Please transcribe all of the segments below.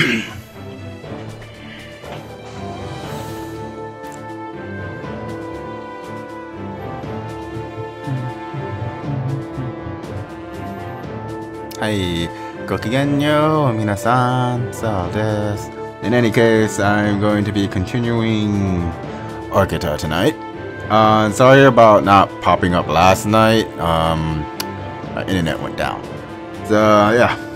Hi, gokigenyo, minasan, so this. In any case, I'm going to be continuing Agartha tonight. Uh, sorry about not popping up last night. Um, my internet went down. So, yeah.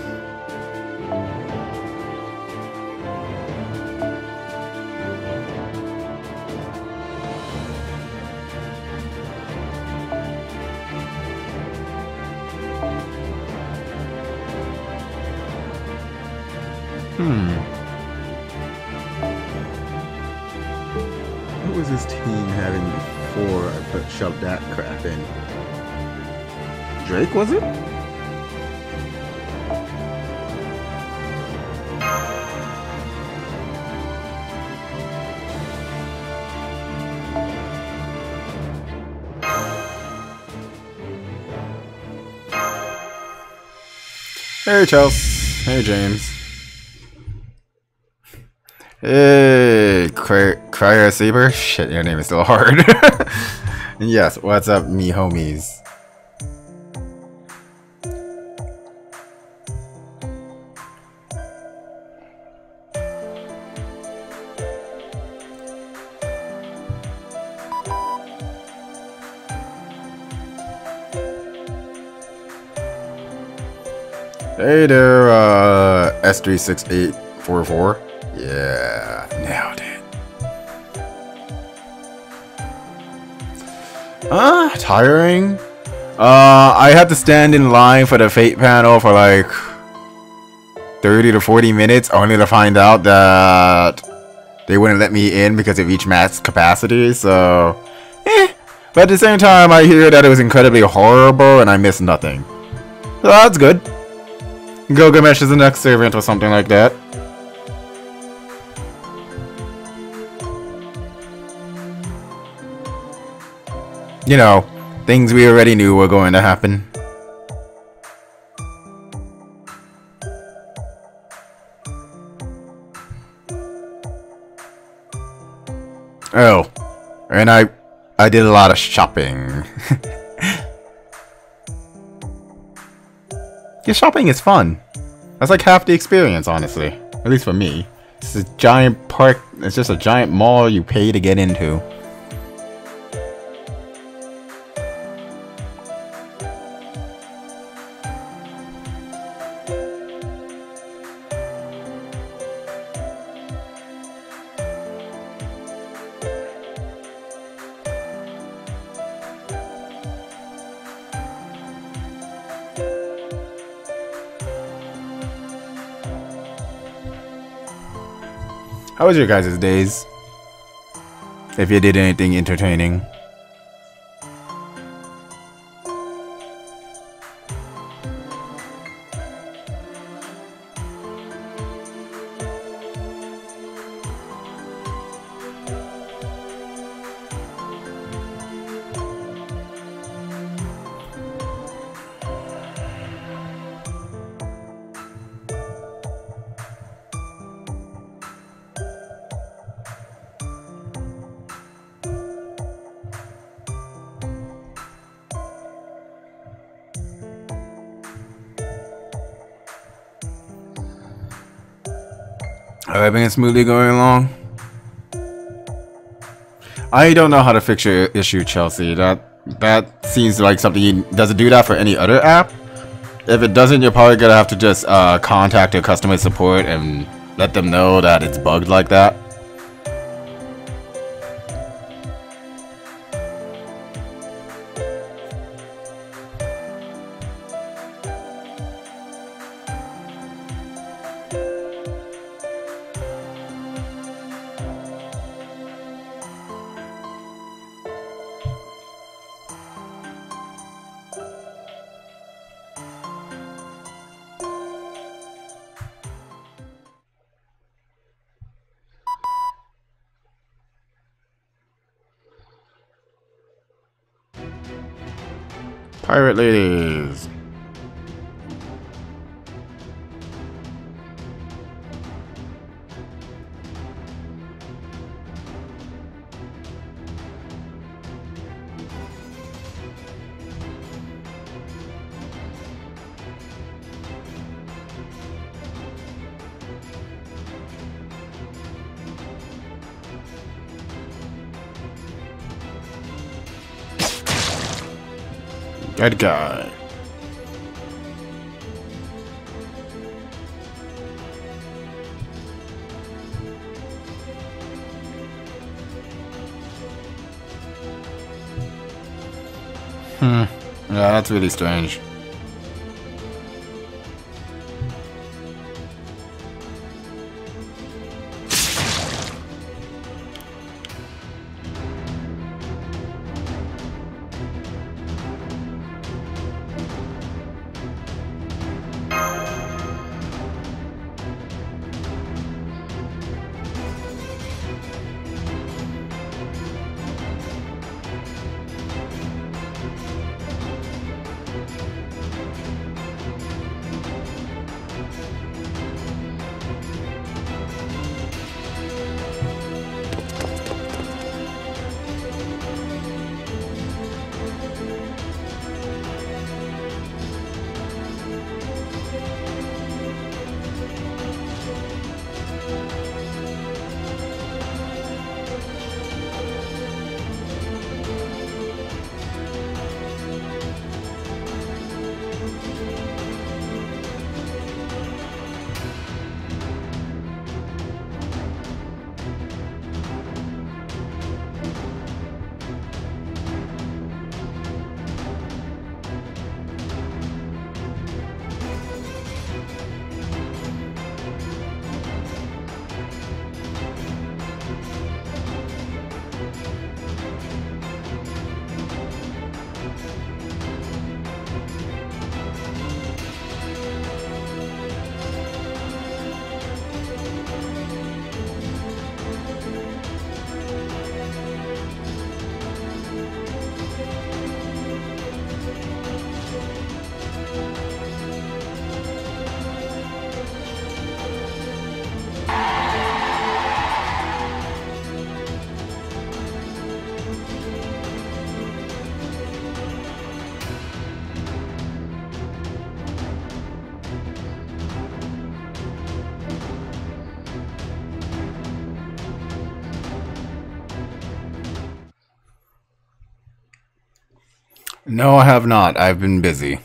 Was it? Hey Chelsea. Hey James. Hey, Cry Cryo Saber. Shit, your name is still hard. yes, what's up, me homies? Uh, S36844. Yeah, nailed it. Uh, tiring. Uh, I had to stand in line for the Fate panel for like 30 to 40 minutes, only to find out that they wouldn't let me in because of each max capacity, so... Eh. But at the same time, I hear that it was incredibly horrible and I missed nothing. So that's good. Gilgamesh is the next servant or something like that. You know, things we already knew were going to happen. Oh, and I, I did a lot of shopping. yeah, shopping is fun. That's like half the experience, honestly. At least for me. It's a giant park, it's just a giant mall you pay to get into. How was your guys' days? If you did anything entertaining. Everything smoothly going along? I don't know how to fix your issue, Chelsea. That that seems like something you, does it do that for any other app? If it doesn't, you're probably gonna have to just uh, contact your customer support and let them know that it's bugged like that. Pirate ladies. That guy. Hmm. Yeah, that's really strange. No, I have not. I've been busy.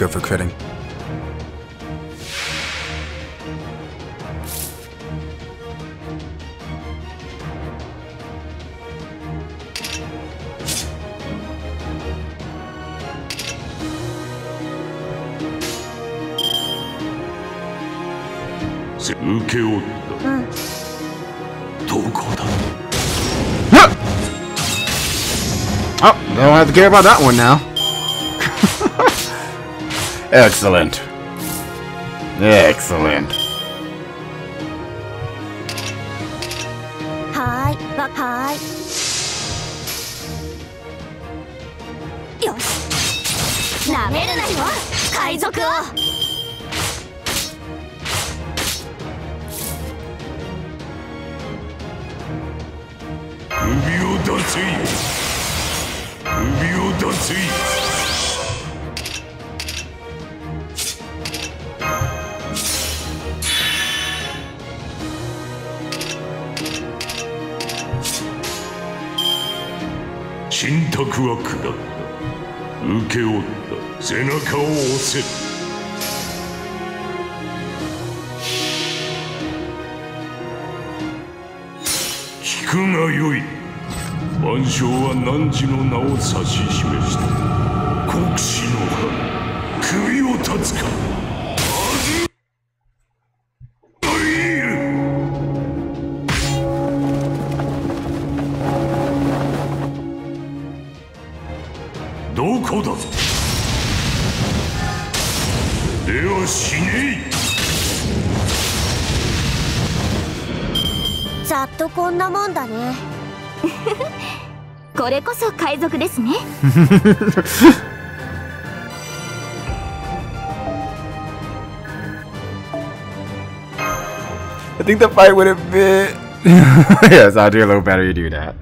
go for critting. Oh, hmm. don't have to care about that one now. Excellent. Excellent. はい、わ、はい。よし。なめるなよ、海賊を。首を出せ。首を出せ。は下った。受け負った背中を押せ。聞くがよい。万象は汝の名を指し示した。れこそ海賊ですね I think the fight would have been. yes, I'll do a little better. You do that.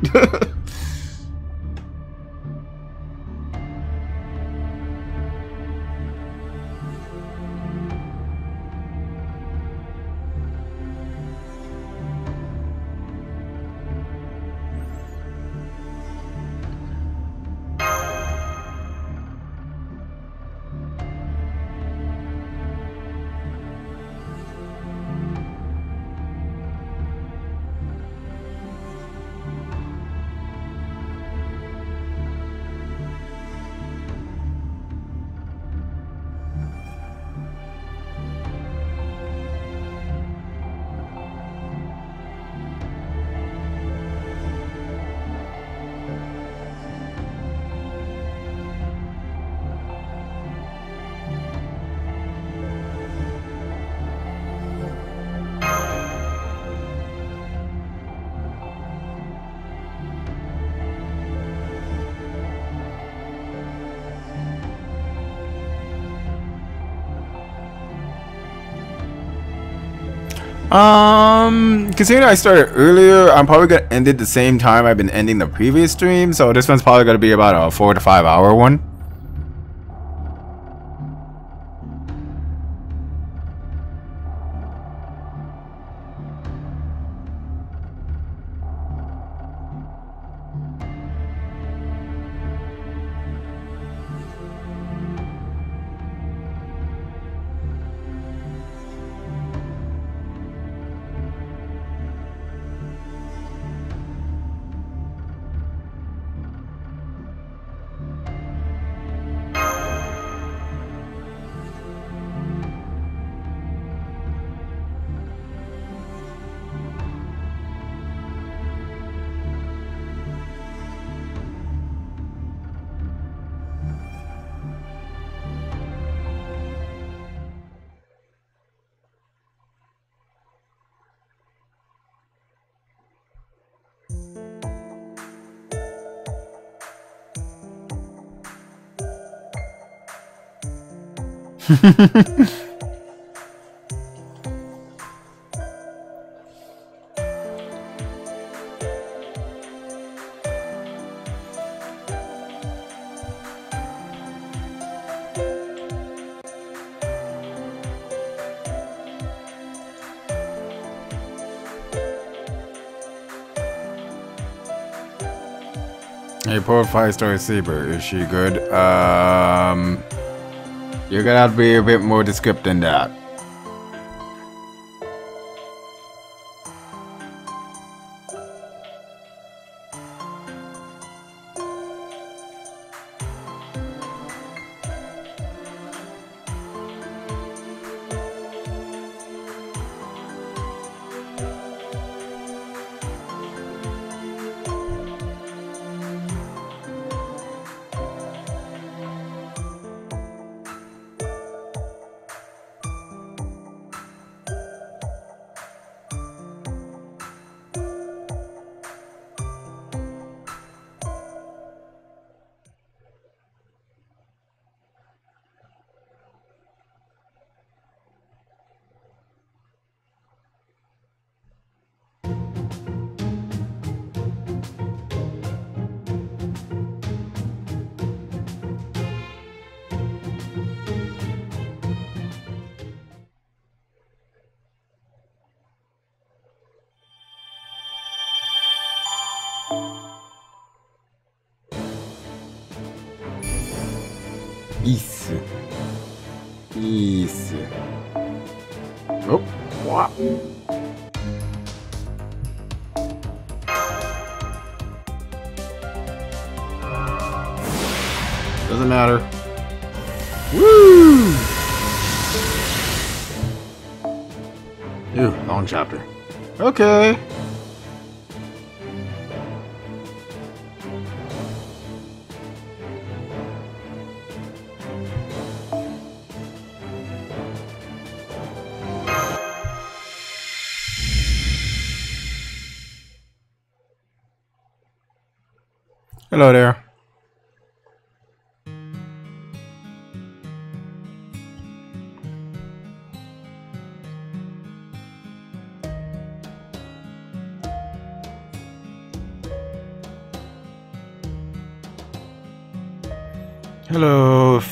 Considering I started earlier, I'm probably gonna end it the same time I've been ending the previous stream. So this one's probably gonna be about a four to five hour one. Hey, poor five star saber. Is she good? Um, you're gonna have to be a bit more descriptive than that.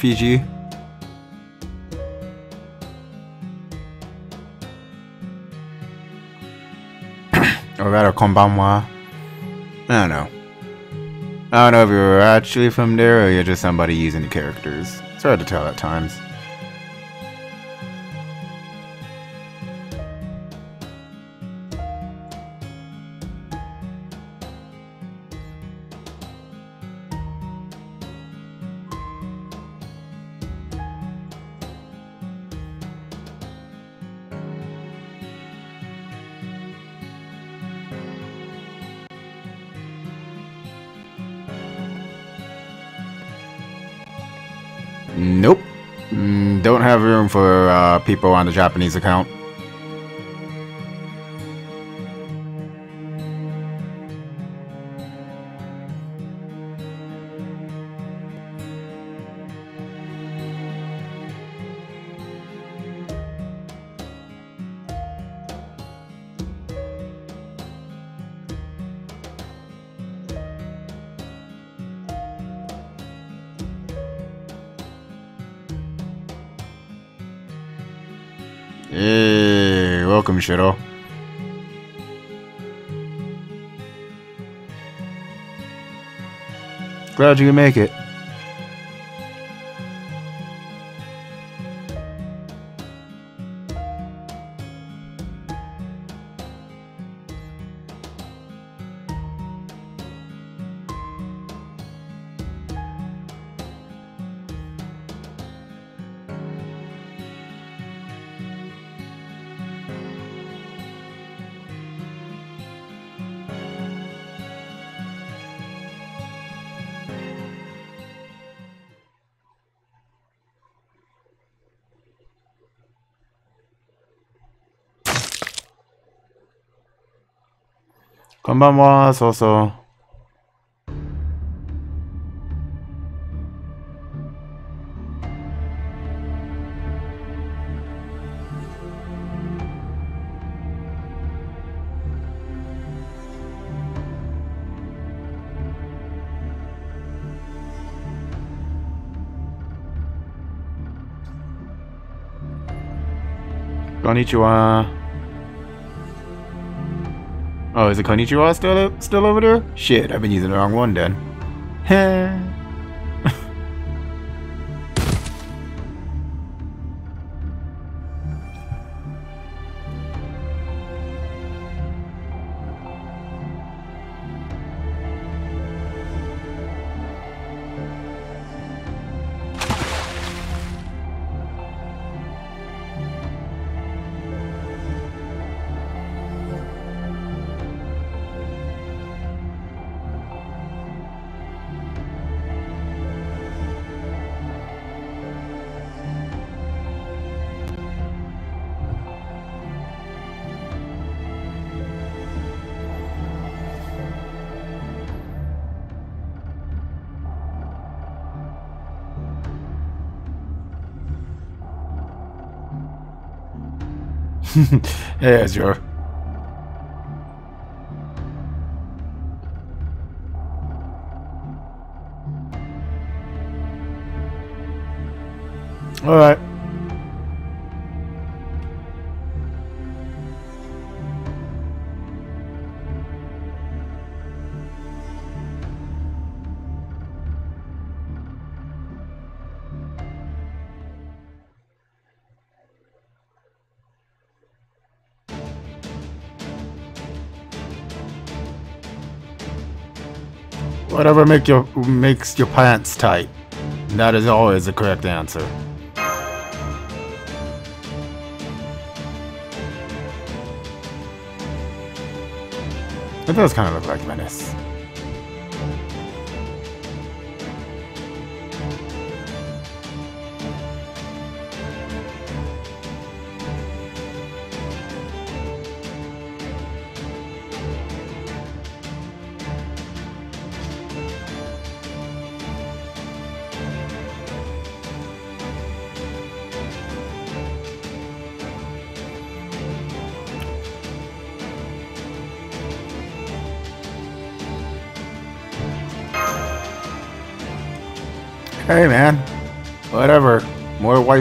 Fiji. or rather, konbanwa. I don't know. I don't know if you're actually from there or you're just somebody using the characters. It's hard to tell at times. For uh, people on the Japanese account. Shiro. Glad you can make it. まんま、そうそう。こんにちは。Oh, is it Konnichiwa still still over there? Shit, I've been using the wrong one then. Yeah, sure. All right. Whatever make your makes your pants tight. That is always the correct answer. It does kind of look like Venice.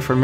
For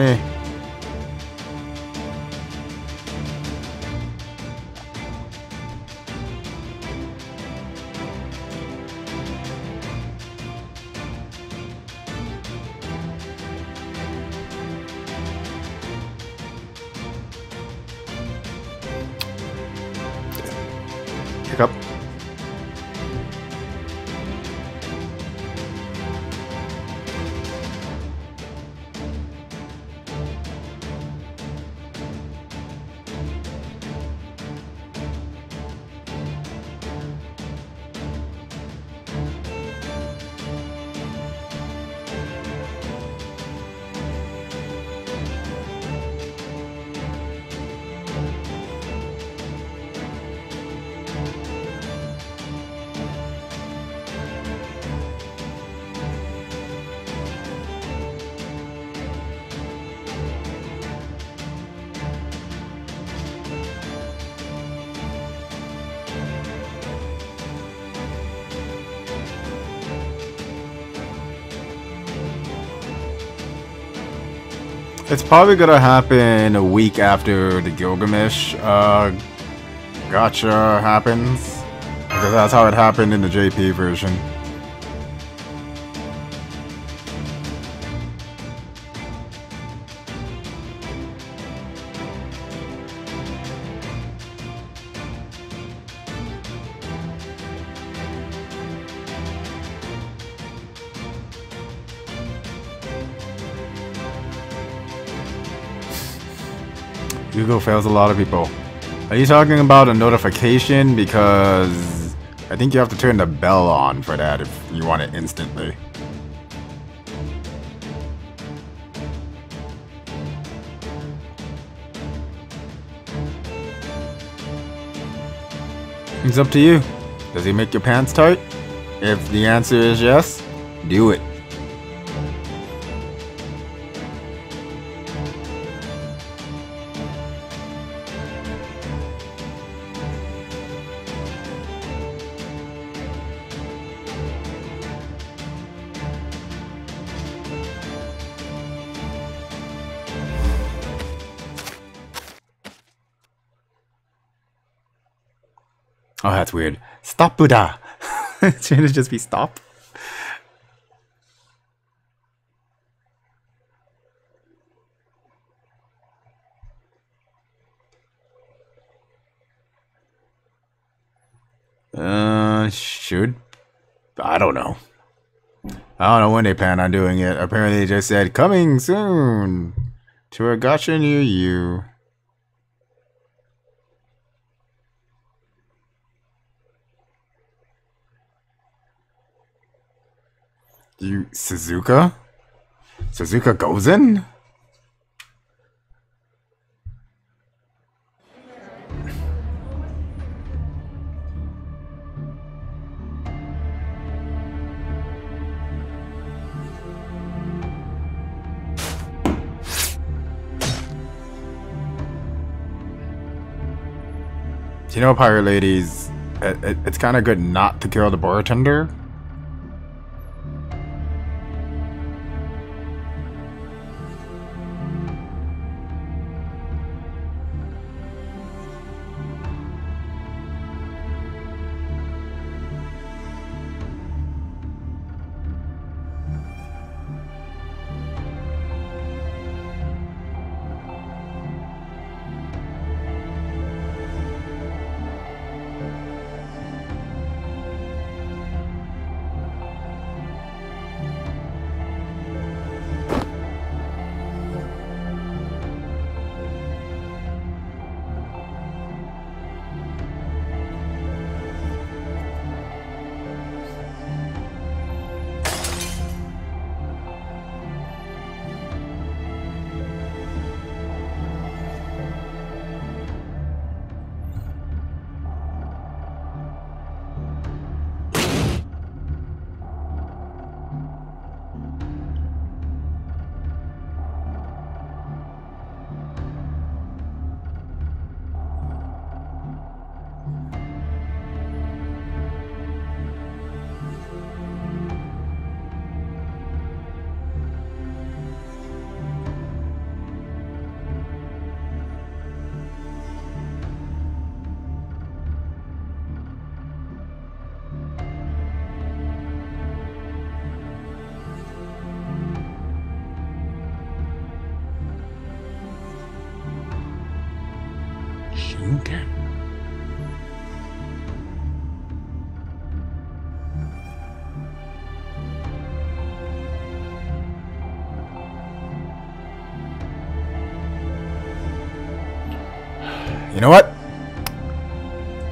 probably gonna happen a week after the Gilgamesh uh, gacha happens. Because that's how it happened in the JP version. Google fails a lot of people. Are you talking about a notification? Because I think you have to turn the bell on for that if you want it instantly. It's up to you. Does he make your pants tight? If the answer is yes, do it. Stop Buddha. Shouldn't it just be stop? Uh, should. I don't know. I don't know when they plan on doing it. Apparently, they just said coming soon to a gacha near you. You Suzuka? Suzuka goes in? You know, pirate ladies, it, it, it's kind of good not to kill the bartender.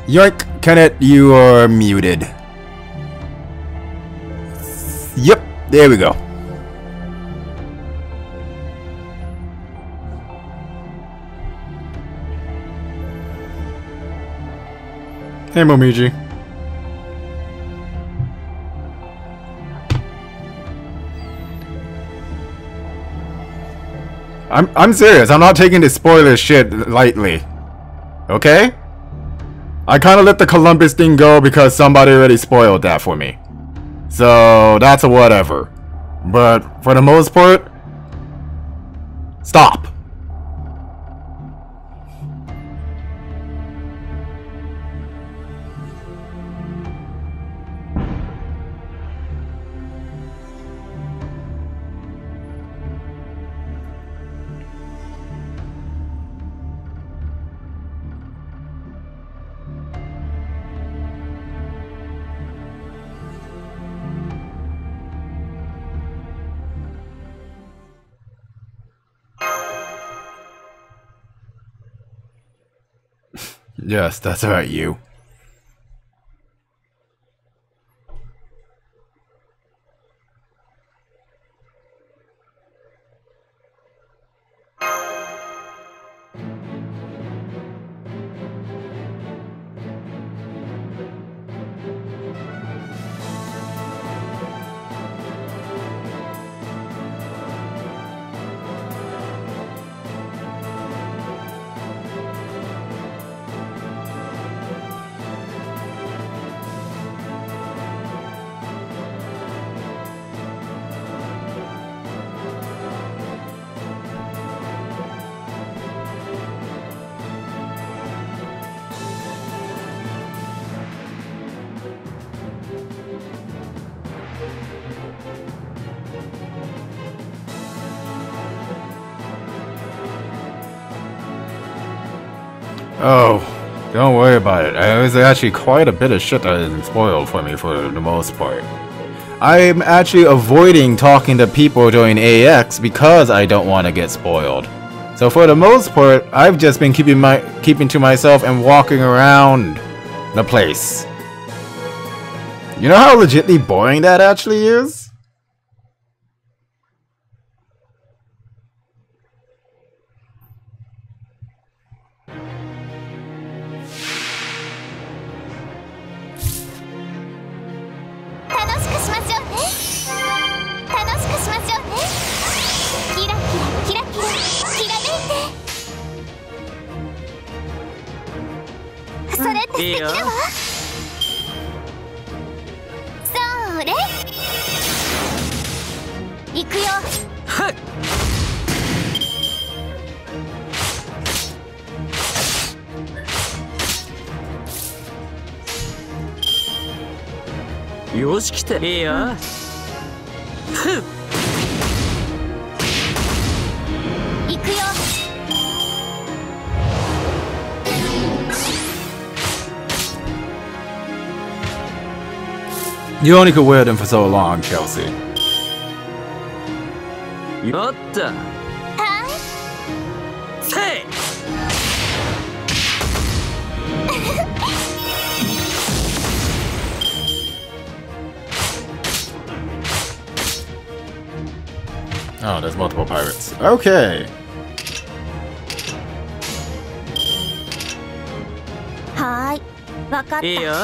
Yoink, Kenneth, you are muted. Yep, there we go. Hey, Momiji. I'm I'm serious. I'm not taking this spoiler shit lightly. Okay? I kind of let the Columbus thing go because somebody already spoiled that for me. So that's a whatever. But for the most part, Yes, that's about you. Was actually quite a bit of shit that been spoiled for me for the most part. I'm actually avoiding talking to people during AX because I don't want to get spoiled. So for the most part, I've just been keeping my keeping to myself and walking around the place. You know how legitly boring that actually is? それって素敵だわそれ行くよ。はい。よし来て。いいよ、うん。You only could wear them for so long, Chelsea. Yotta. Say. Oh, there's multiple pirates. Okay. Hi. わかった。いいよ。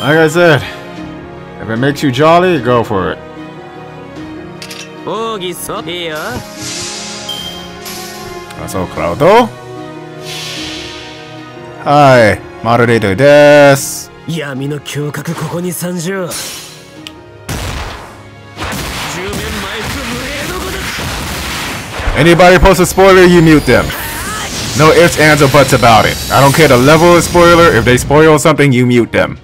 Like I said, if it makes you jolly, go for it. That's all cloud though. Hi, moderator des. Anybody post a spoiler, you mute them. No ifs, ands, or buts about it. I don't care the level of spoiler, if they spoil something, you mute them.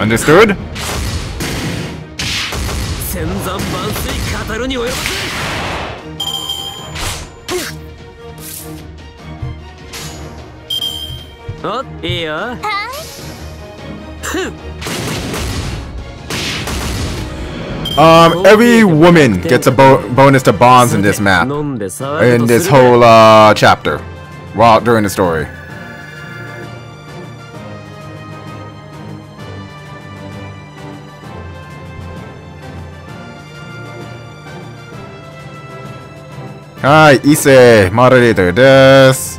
Understood? Oh, yeah. Um, every woman gets a bo bonus to bonds in this map, in this whole uh, chapter, while during the story. Hi, Ise, moderator des.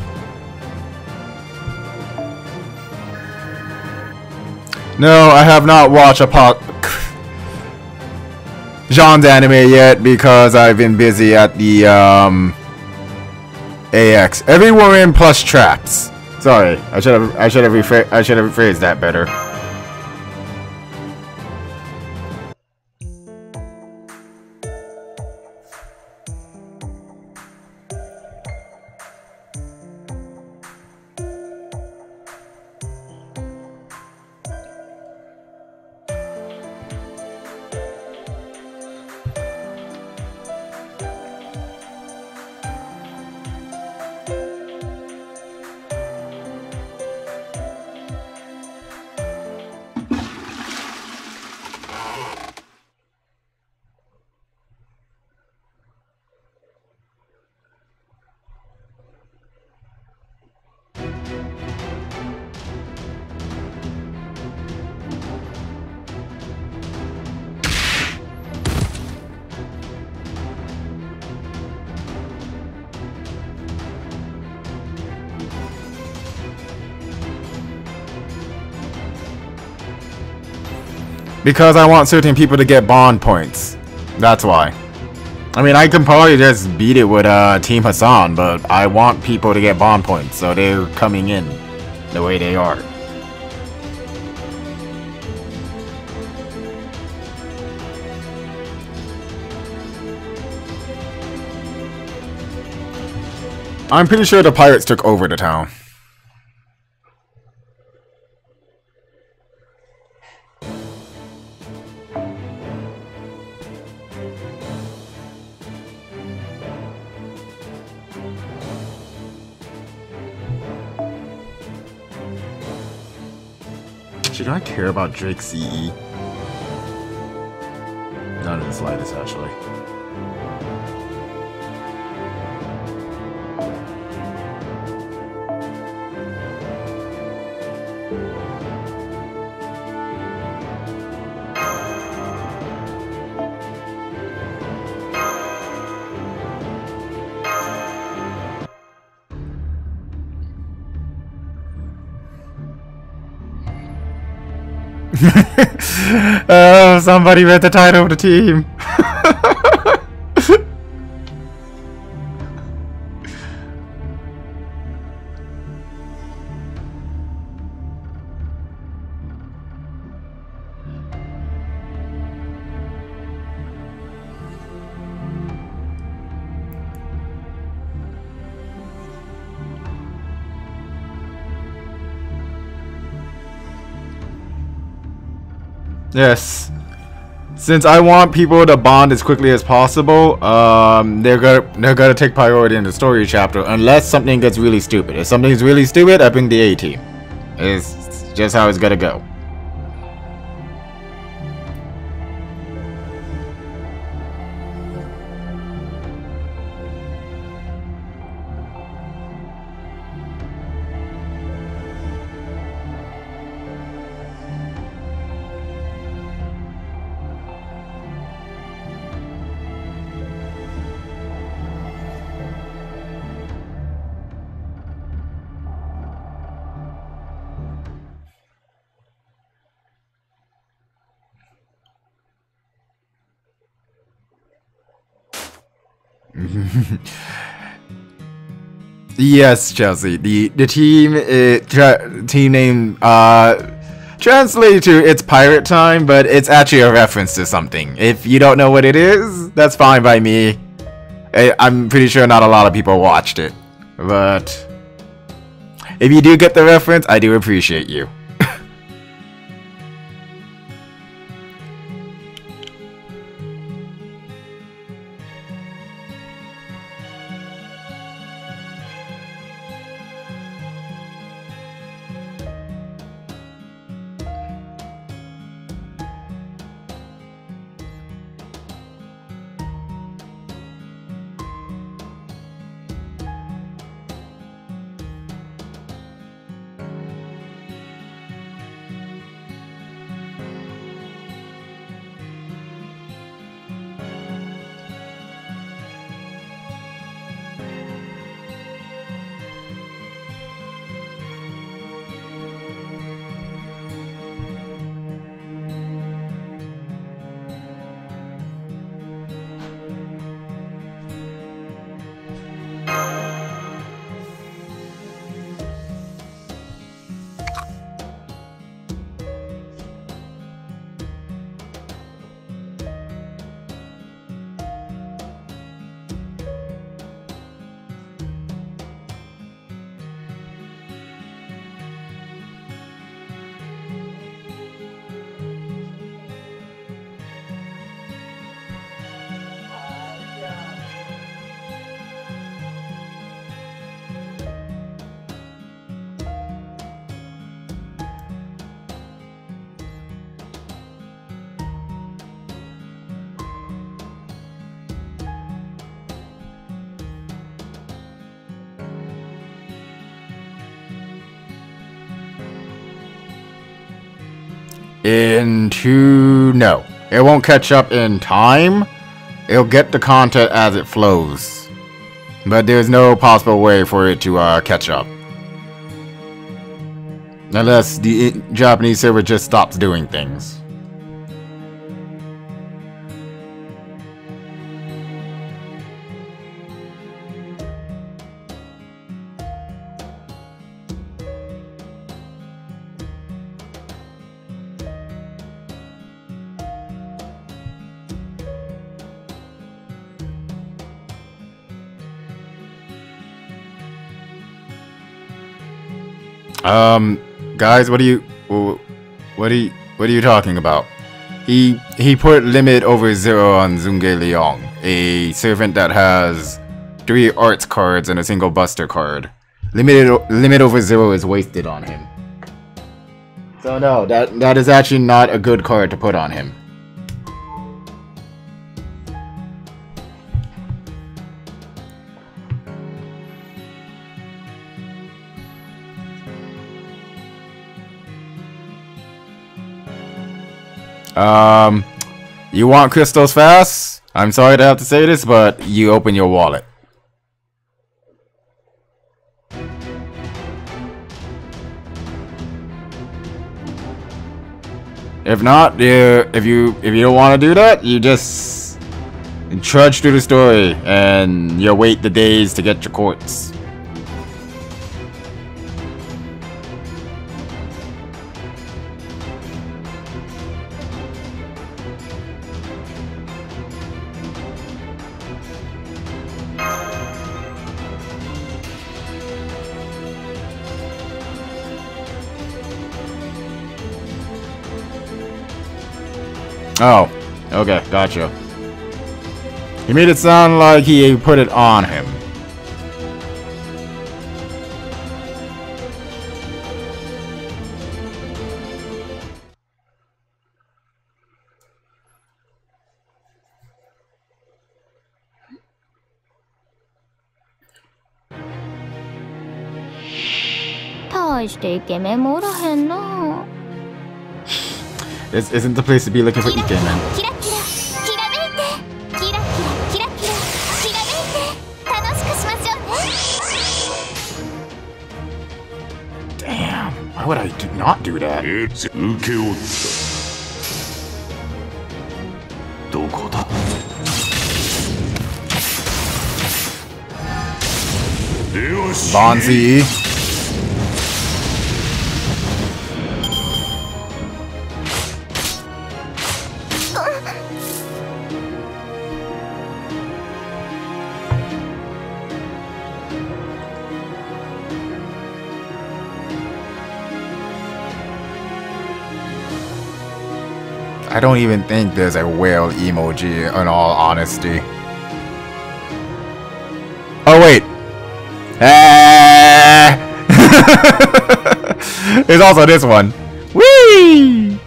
No, I have not watched a pot Jean's anime yet because I've been busy at the um AX. Every woman plus traps. Sorry, I should have I should have I should have rephrased that better. Because I want certain people to get bond points. That's why. I mean, I can probably just beat it with uh, Team Hassan, but I want people to get bond points, so they're coming in the way they are. I'm pretty sure the pirates took over the town. I care about Drake CE? Not in the slightest, actually. Oh, somebody read the title of the team. Yes. Since I want people to bond as quickly as possible, um, they're gonna they're gonna take priority in the story chapter unless something gets really stupid. If something's really stupid, I bring the A team. It's just how it's gonna go. Yes, Chelsea. The the team uh, team name uh translated to it's pirate time, but it's actually a reference to something. If you don't know what it is, that's fine by me. I, I'm pretty sure not a lot of people watched it. But if you do get the reference, I do appreciate you. No it won't catch up in time. It'll get the content as it flows. But there's no possible way for it to uh, catch up. Unless the japanese server just stops doing things Um, guys, what are you, what are you, what are you talking about? He he put limit over zero on Zhuge Liang, a servant that has three arts cards and a single buster card. Limited limit over zero is wasted on him. So no, that that is actually not a good card to put on him. Um, you want crystals fast? I'm sorry to have to say this, but you open your wallet. If not, you, if you if you don't want to do that, you just trudge through the story and you wait the days to get your quartz. Oh, okay, gotcha. He made it sound like he put it on him. This isn't the place to be looking for Ikemen. キラキラきらめいて this isn't the place to be looking for Ike, man. Damn, why would I do not do that? It's Ukeo. Bonzi. Don't even think there's a whale emoji in all honesty. Oh wait. Ah! There's also this one. Whee!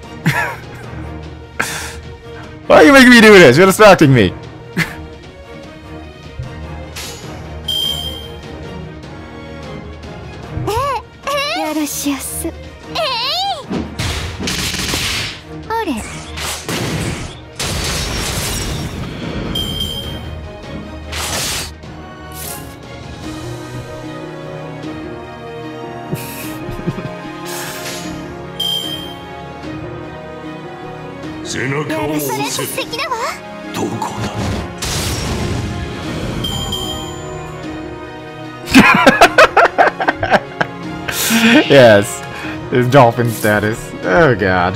Why are you making me do this? You're distracting me. Dolphin status. Oh god.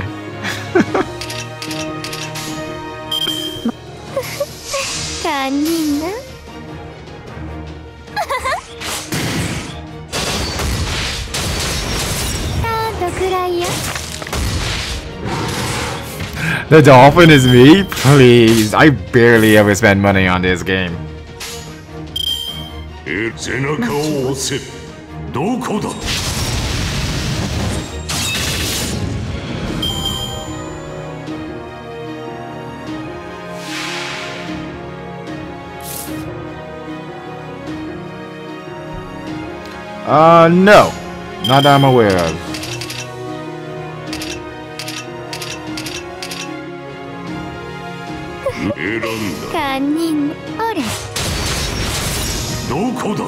the dolphin is me? Please, I barely ever spend money on this game. It's in a Uh, no. Not that I'm aware of.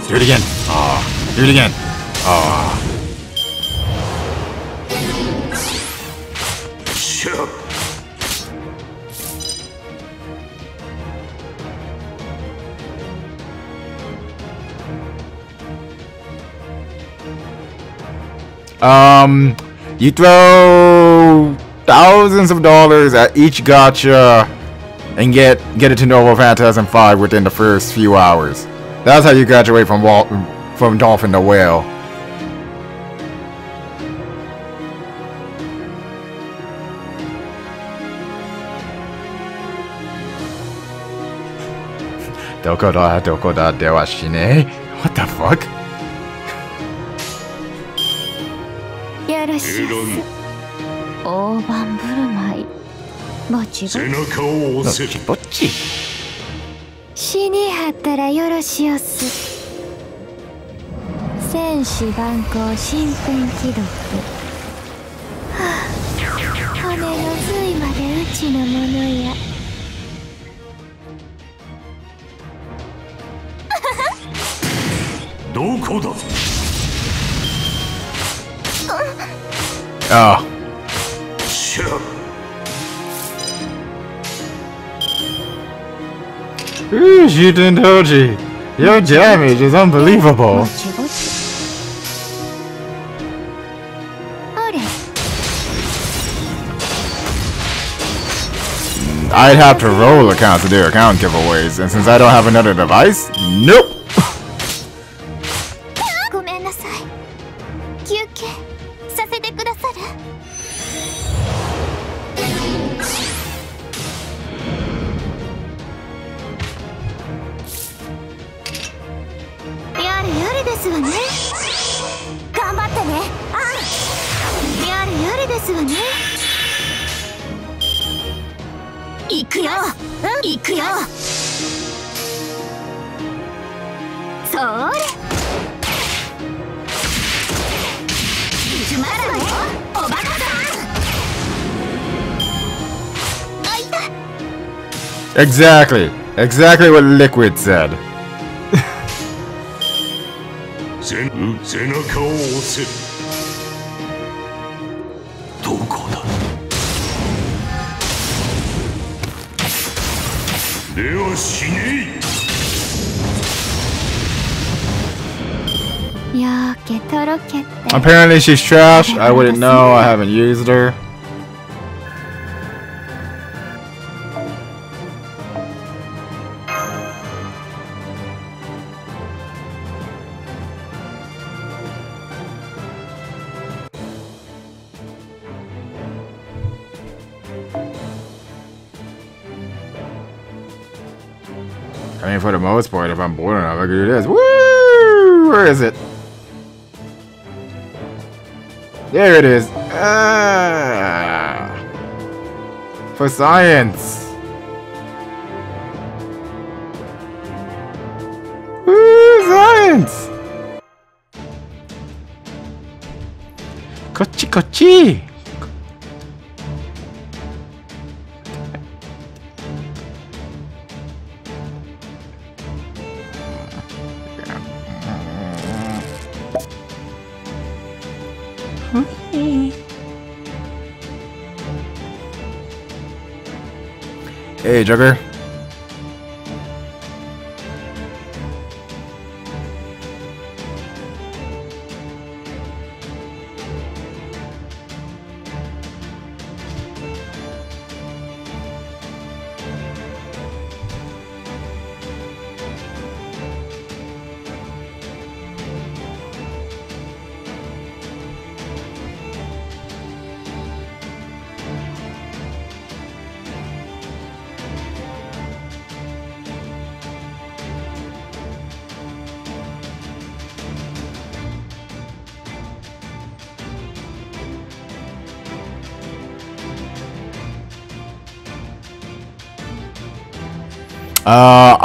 Do it again. Ah, do it again. Ah. Um, you throw thousands of dollars at each gacha and get get it to Noble Phantasm 5 within the first few hours. That's how you graduate from Wal from Dolphin to Whale. Dokoda, dokoda, dewa shine. What the fuck? よろし大盤振る舞い。ぼちぼ背中を押せ。Kibochi. 死にはったらよろしおす。戦士万行身辺記録はあ骨の髄までうちのものや。どこだ？Oh. Sure. Ooh, Shuten Douji. Your damage is unbelievable. I'd have to roll accounts to do account giveaways, and since I don't have another device, nope. Exactly. Exactly what Liquid said. Apparently she's trash. I wouldn't know. I haven't used her. Most part, if I'm bored enough, I can do this. Woo! Where is it? There it is. Ah, for science. Woo, science. Hey, Jugger.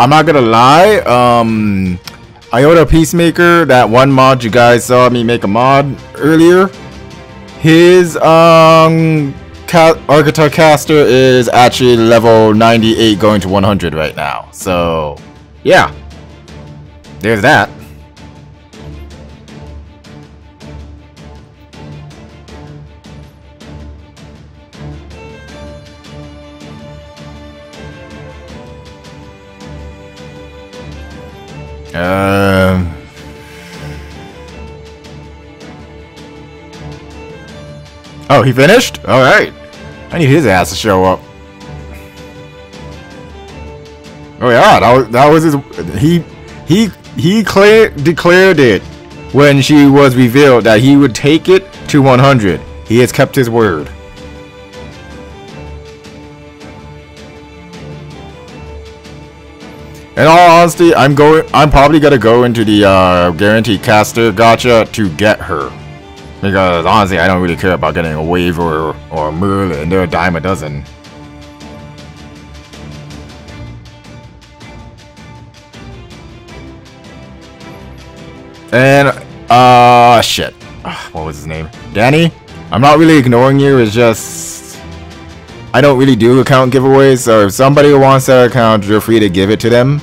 I'm not gonna lie. Um, Iota Peacemaker, that one mod you guys saw me make a mod earlier, his um ca Archetype caster is actually level 98 going to 100 right now. So, yeah. There's that. He finished? Alright. I need his ass to show up. Oh yeah, that was, that was his... He... He... He clear, declared it when she was revealed that he would take it to 100. He has kept his word. In all honesty, I'm going. I'm probably gonna go into the uh, guaranteed caster gacha to get her, because honestly, I don't really care about getting a Waver or or a Merlin. They're a dime a dozen. And uh, shit. What was his name? Danny. I'm not really ignoring you. It's just I don't really do account giveaways. So if somebody wants that account, you're free to give it to them.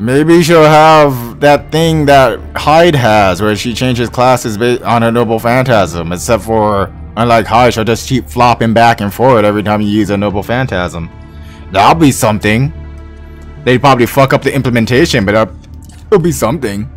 Maybe she'll have that thing that Hyde has, where she changes classes based on a noble phantasm. Except for, unlike Hyde, she'll just keep flopping back and forward every time you use a noble phantasm. That'll be something. They'd probably fuck up the implementation, but it'll be something.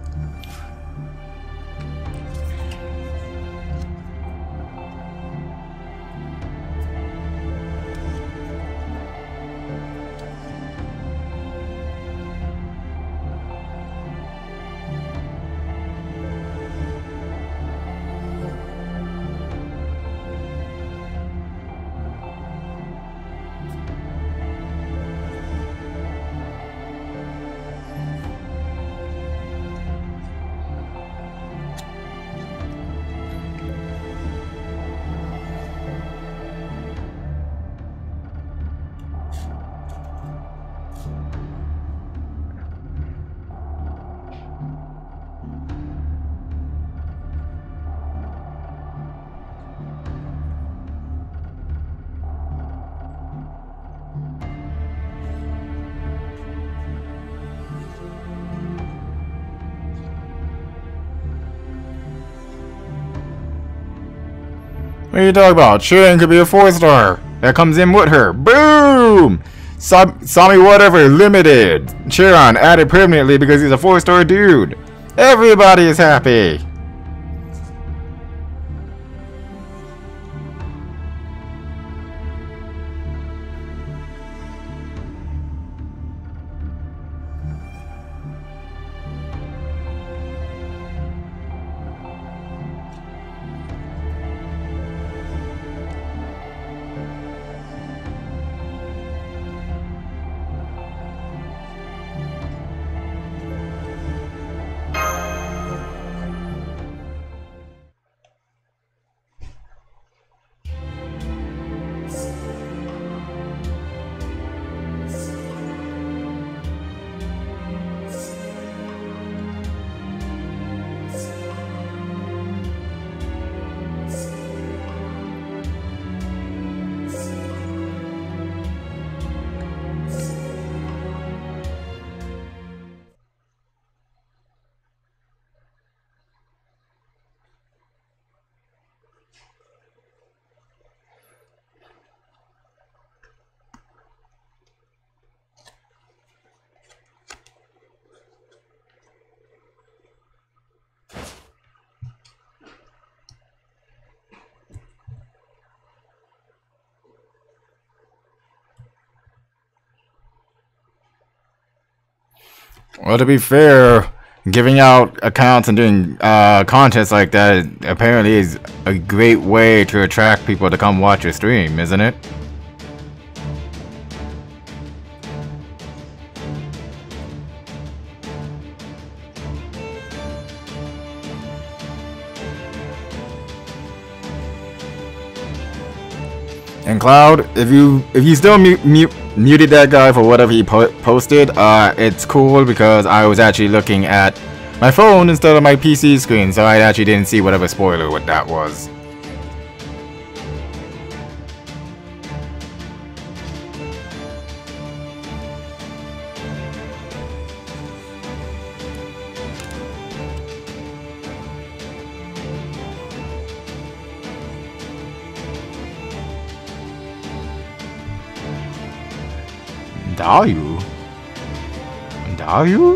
Are you talking about? Shirin could be a four star. That comes in with her. Boom! Sa- Sami whatever limited. Chiron added permanently because he's a four star dude. Everybody is happy. Well, to be fair, giving out accounts and doing uh, contests like that apparently is a great way to attract people to come watch your stream, isn't it? And Cloud, if you if you still mute, mute muted that guy for whatever he po posted, uh, it's cool because I was actually looking at my phone instead of my PC screen, so I actually didn't see whatever spoiler what that was. Dayu? Dayu?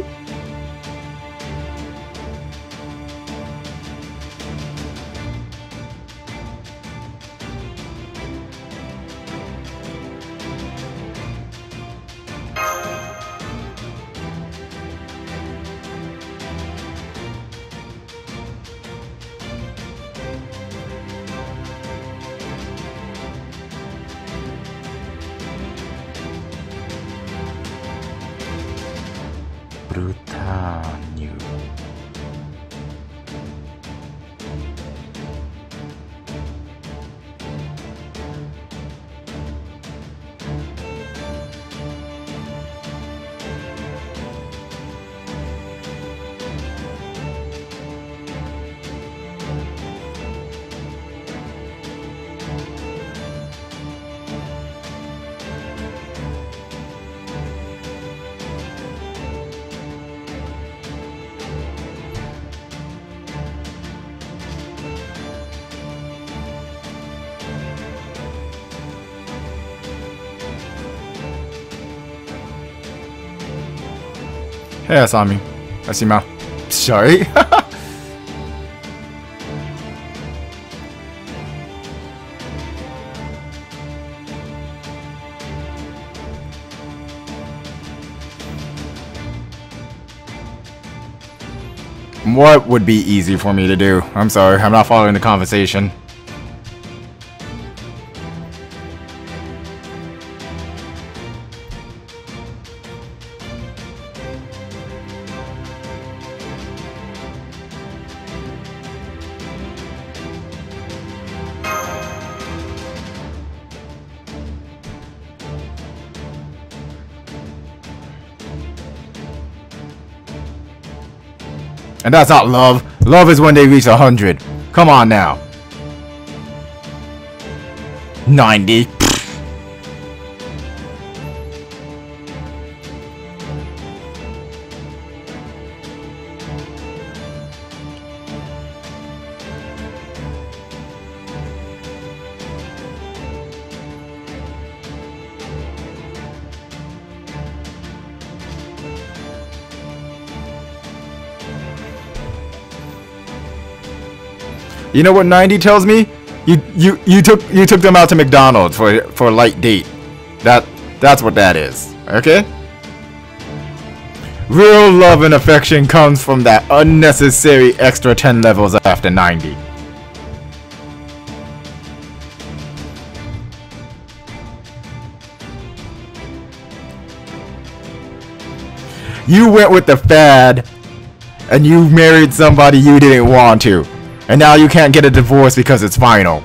Hey, Asami. Asima. Sorry. What would be easy for me to do? I'm sorry, I'm not following the conversation. And that's not love. Love is when they reach 100. Come on now. 90. You know what 90 tells me? You you you took you took them out to McDonald's for for a light date. That that's what that is. Okay? Real love and affection comes from that unnecessary extra 10 levels after 90. You went with the fad and you married somebody you didn't want to. And now you can't get a divorce because it's final.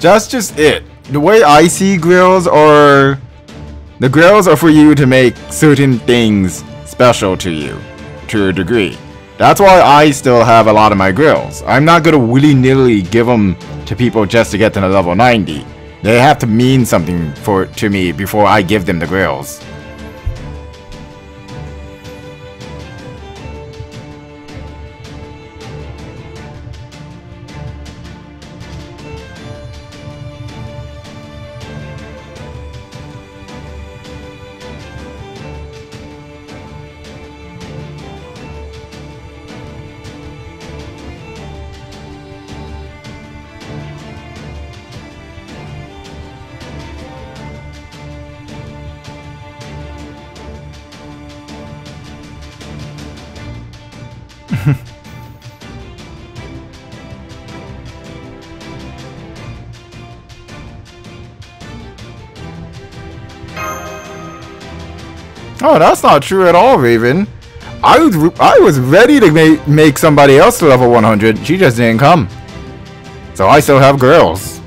That's just it. The way I see grails are... The grails are for you to make certain things special to you. To a degree. That's why I still have a lot of my grails. I'm not gonna willy-nilly give them to people just to get to level 90. They have to mean something for to me before I give them the grails. That's not true at all, Raven. I was I was ready to make make somebody else to level 100. She just didn't come. So I still have girls.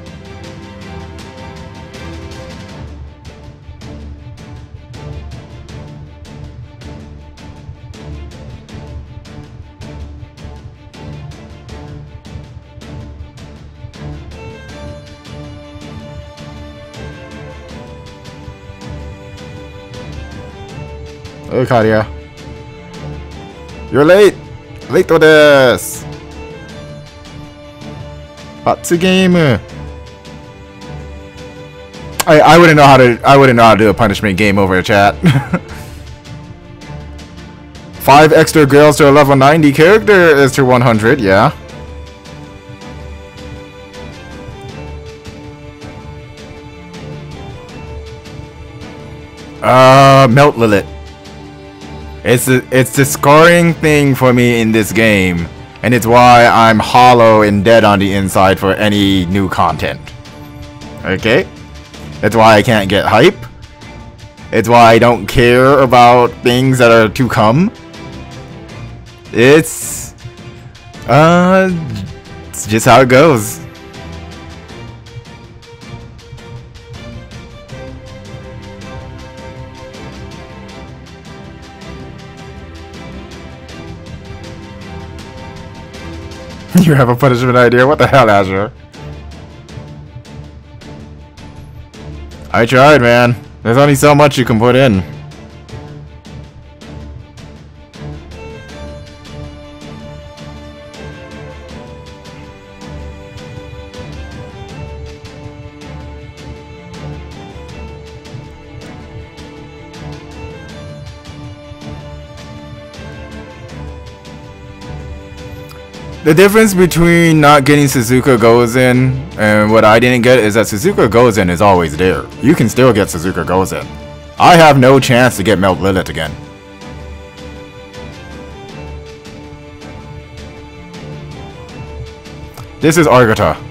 You're late! Late desu! Batsu game! I, I wouldn't know how to I wouldn't know how to do a punishment game over a chat. Five extra girls to a level 90 character is to 100, yeah. Uh, Melt Lilith. It's a, it's the scoring thing for me in this game, and it's why I'm hollow and dead on the inside for any new content. Okay? That's why I can't get hype. It's why I don't care about things that are to come. It's... Uh... It's just how it goes. You have a punishment idea? What the hell, Azure? I tried, man. There's only so much you can put in. The difference between not getting Suzuka Gozen and what I didn't get is that Suzuka Gozen is always there. You can still get Suzuka Gozen. I have no chance to get Melt Lilith again. This is Agartha.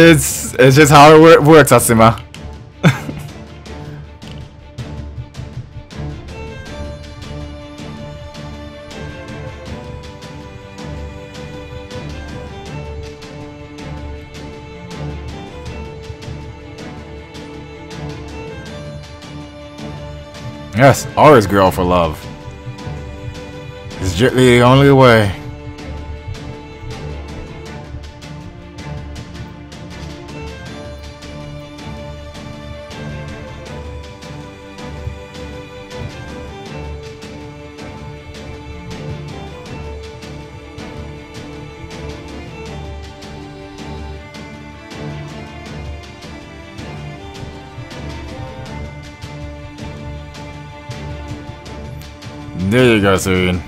It's it's just how it wor works, Asima. yes, always girl for love. It's gently the only way. There you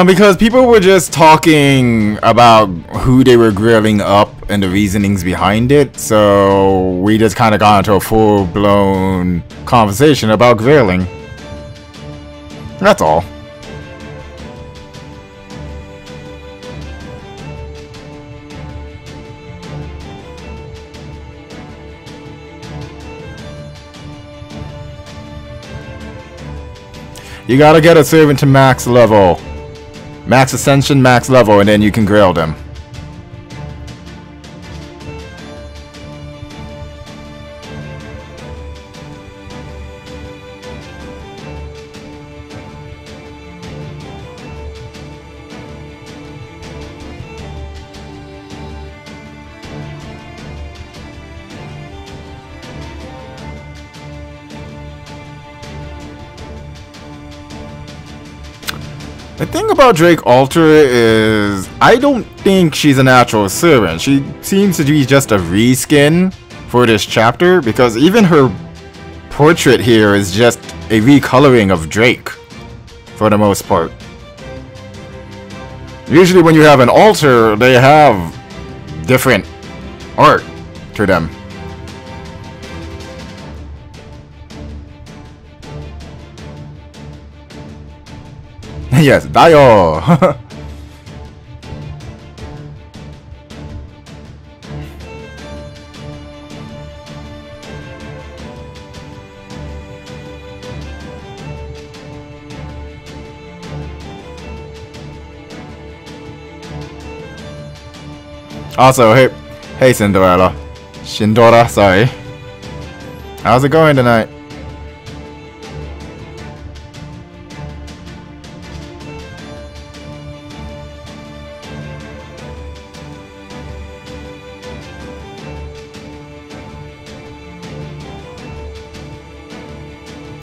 Um, because people were just talking about who they were grilling up and the reasonings behind it, so we just kind of got into a full-blown conversation about grilling. That's all. You gotta get a servant to max level. Max ascension, max level, and then you can grill them. About Drake Alter is I don't think she's a natural servant. She seems to be just a reskin for this chapter because even her portrait here is just a recoloring of Drake for the most part. Usually when you have an altar, they have different art to them. yes, Dio! also, hey, hey Cinderella. Shindora, sorry. How's it going tonight?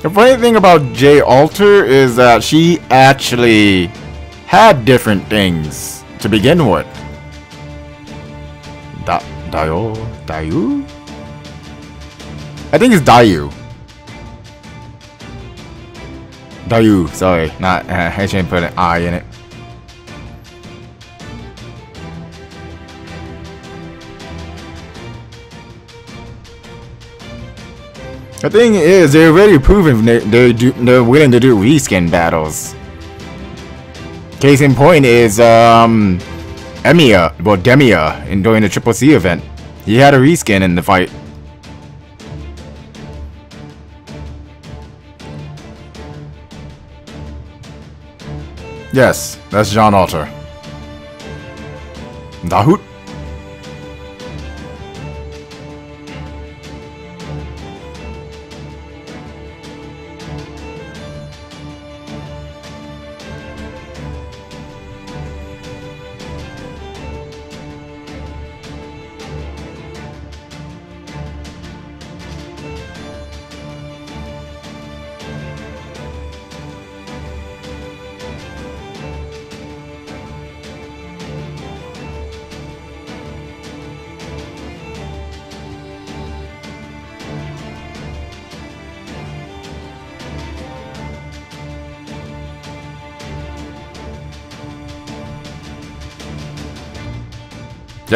The funny thing about Jay Alter is that she actually had different things to begin with. Da Dayo? Dayu? I think it's Dayu. Dayu, sorry. Not, uh, I shouldn't put an I in it. The thing is, they're already proven they're, they're, do, they're willing to do reskin battles. Case in point is, um, Emiya, well, Demiya, in during the Triple C event. He had a reskin in the fight. Yes, that's Jeanne Alter. Dahoot.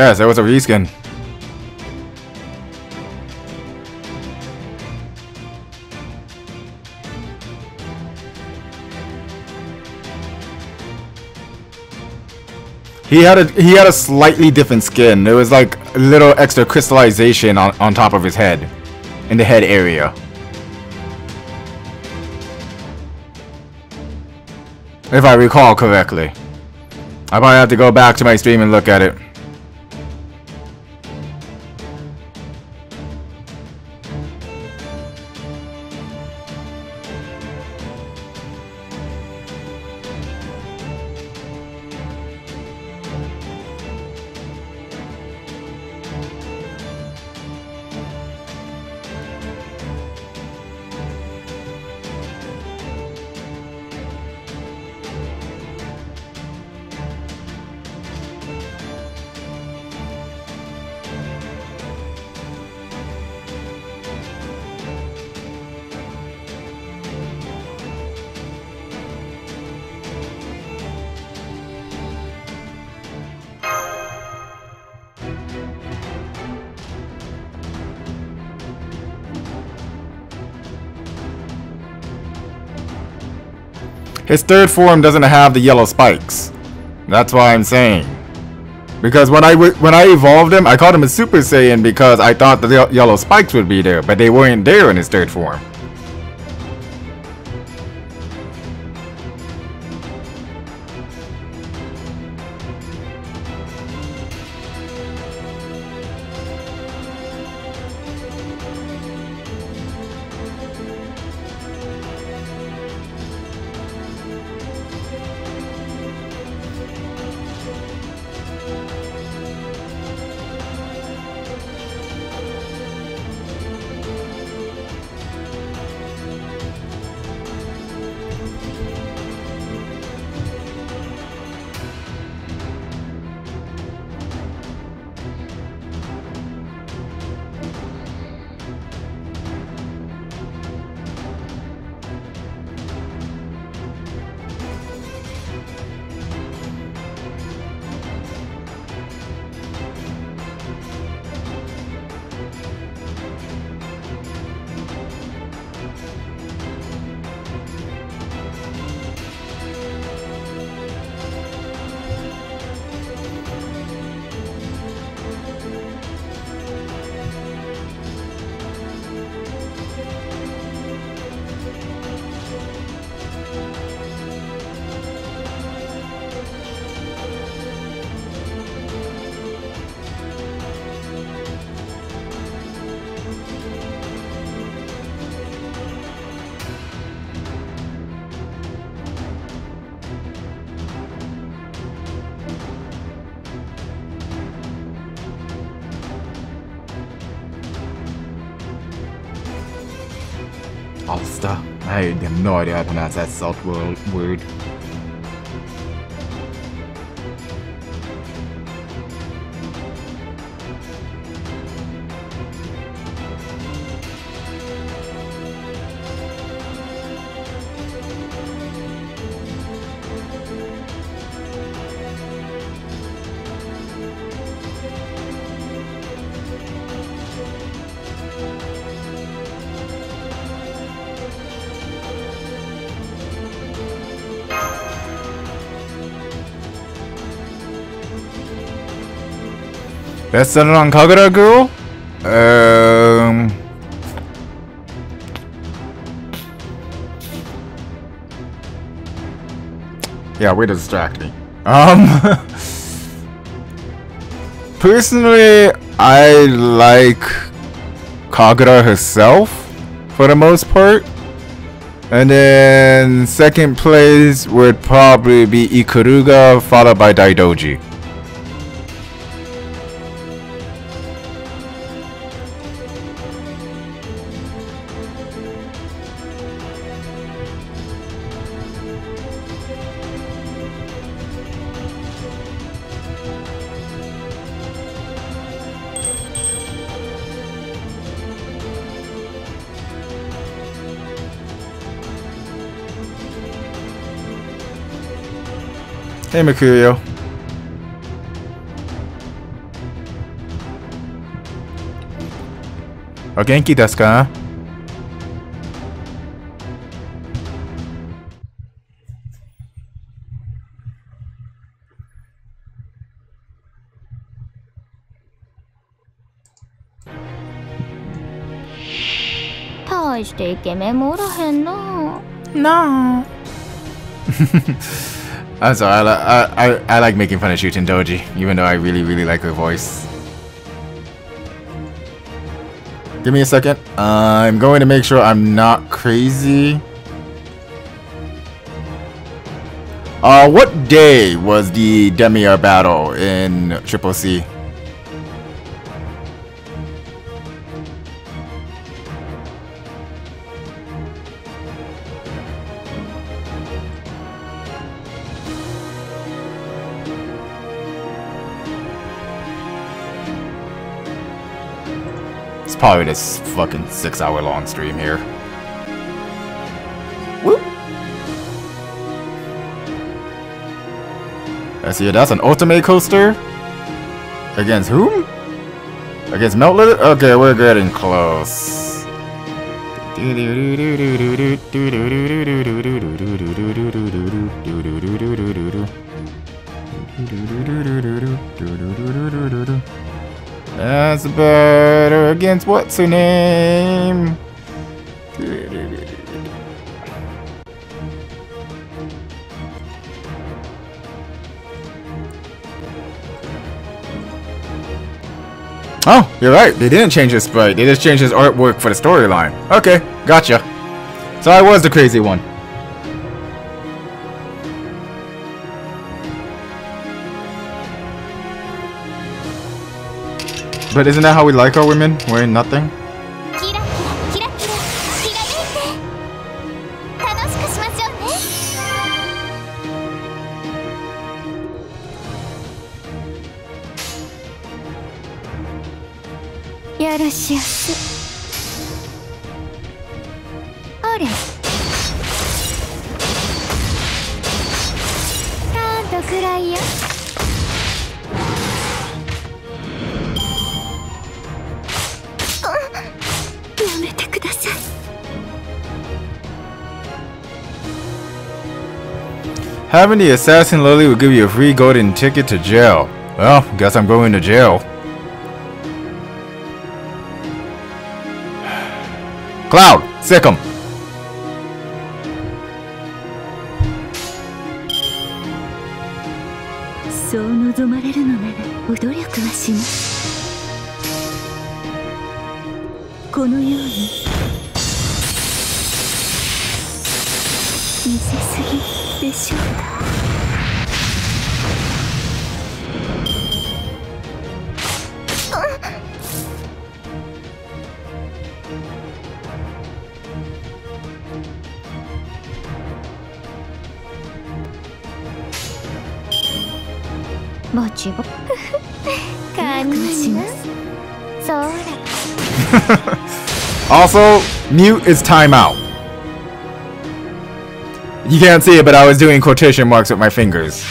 Yes, there was a reskin. He had a he had a slightly different skin. There was like a little extra crystallization on, on top of his head. In the head area. If I recall correctly. I might have to go back to my stream and look at it. His third form doesn't have the yellow spikes. That's why I'm saying. Because when I when I evolved him, I called him a Super Saiyan because I thought the yellow spikes would be there, but they weren't there in his third form. I have no idea how to pronounce that salt word. Best seller on Kagura Girl? Um... Yeah, way to distract me. Um... personally, I like Kagura herself, for the most part. And then second place would probably be Ikaruga, followed by Daidoji. Neem ik u, joh. O genki desu ka? 大してイケメンもおらへんななあ I'm sorry. I, I, I, like making fun of Shuten Douji, even though I really, really like her voice. Give me a second. I'm going to make sure I'm not crazy. Uh, what day was the Demiar battle in Triple C? Probably this fucking six hour long stream here. Whoop. I see that's an ultimate coaster. Against whom? Against Meltlet? Okay, we're getting close. That's better against what's her name? Oh, you're right. They didn't change his sprite. They just changed his artwork for the storyline. Okay, gotcha. So I was the crazy one. But isn't that how we like our women? Wearing nothing? Having the assassin Lily will give you a free golden ticket to jail. Well, guess I'm going to jail. Cloud, sick 'em. Mute is timeout. You can't see it, but I was doing quotation marks with my fingers.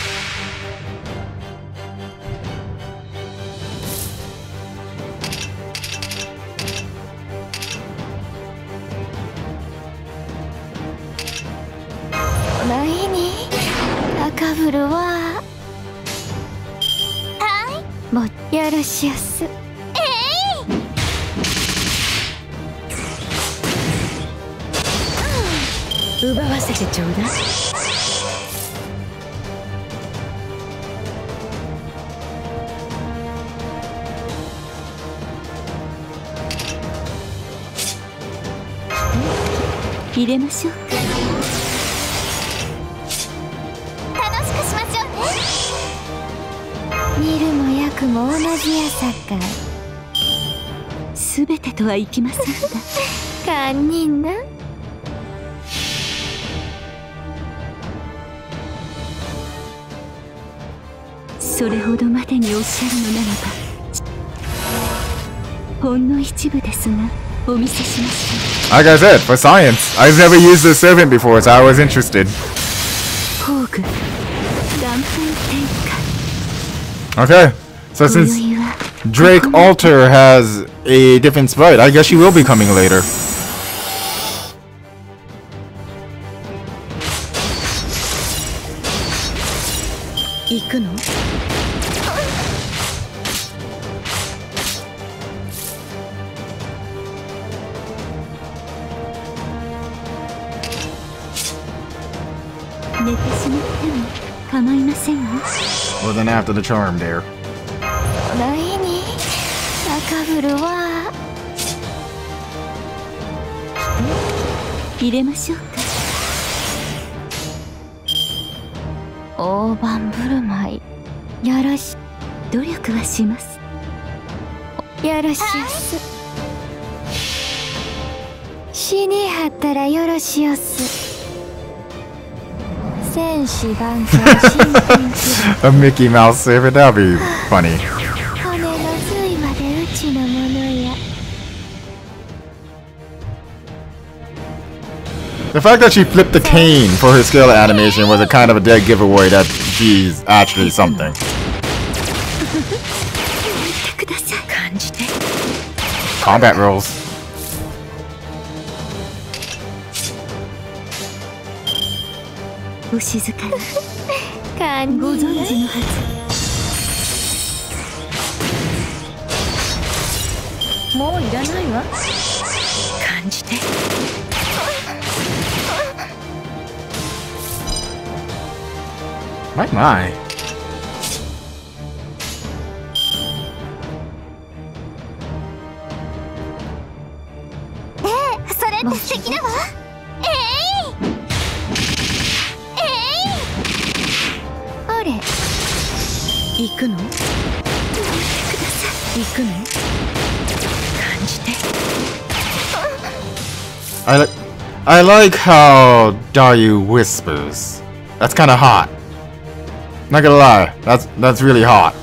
Like I said, for science. I've never used a servant before, so I was interested. Okay, so since Drake Alter has a different sprite, I guess she will be coming later. Wasn't a Mickey Mouse saber? That'll be funny. The fact that she flipped the cane for her skill animation was a kind of a dead giveaway that she's actually something. Combat rules. ご存知のはず。もういらないわ。感じて。My my. そ I like how Dayu whispers. That's kind of hot. Not gonna lie, that's that's really hot.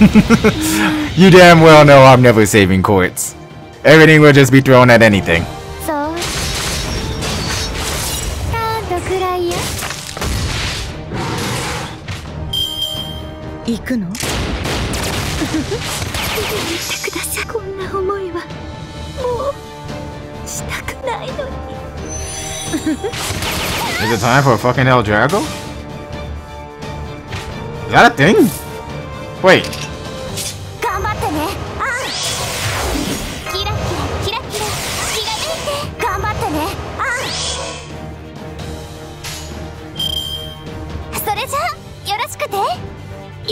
you damn well know I'm never saving quartz. Everything will just be thrown at anything. Is it time for a fucking hell Drago? Is that a thing? Wait,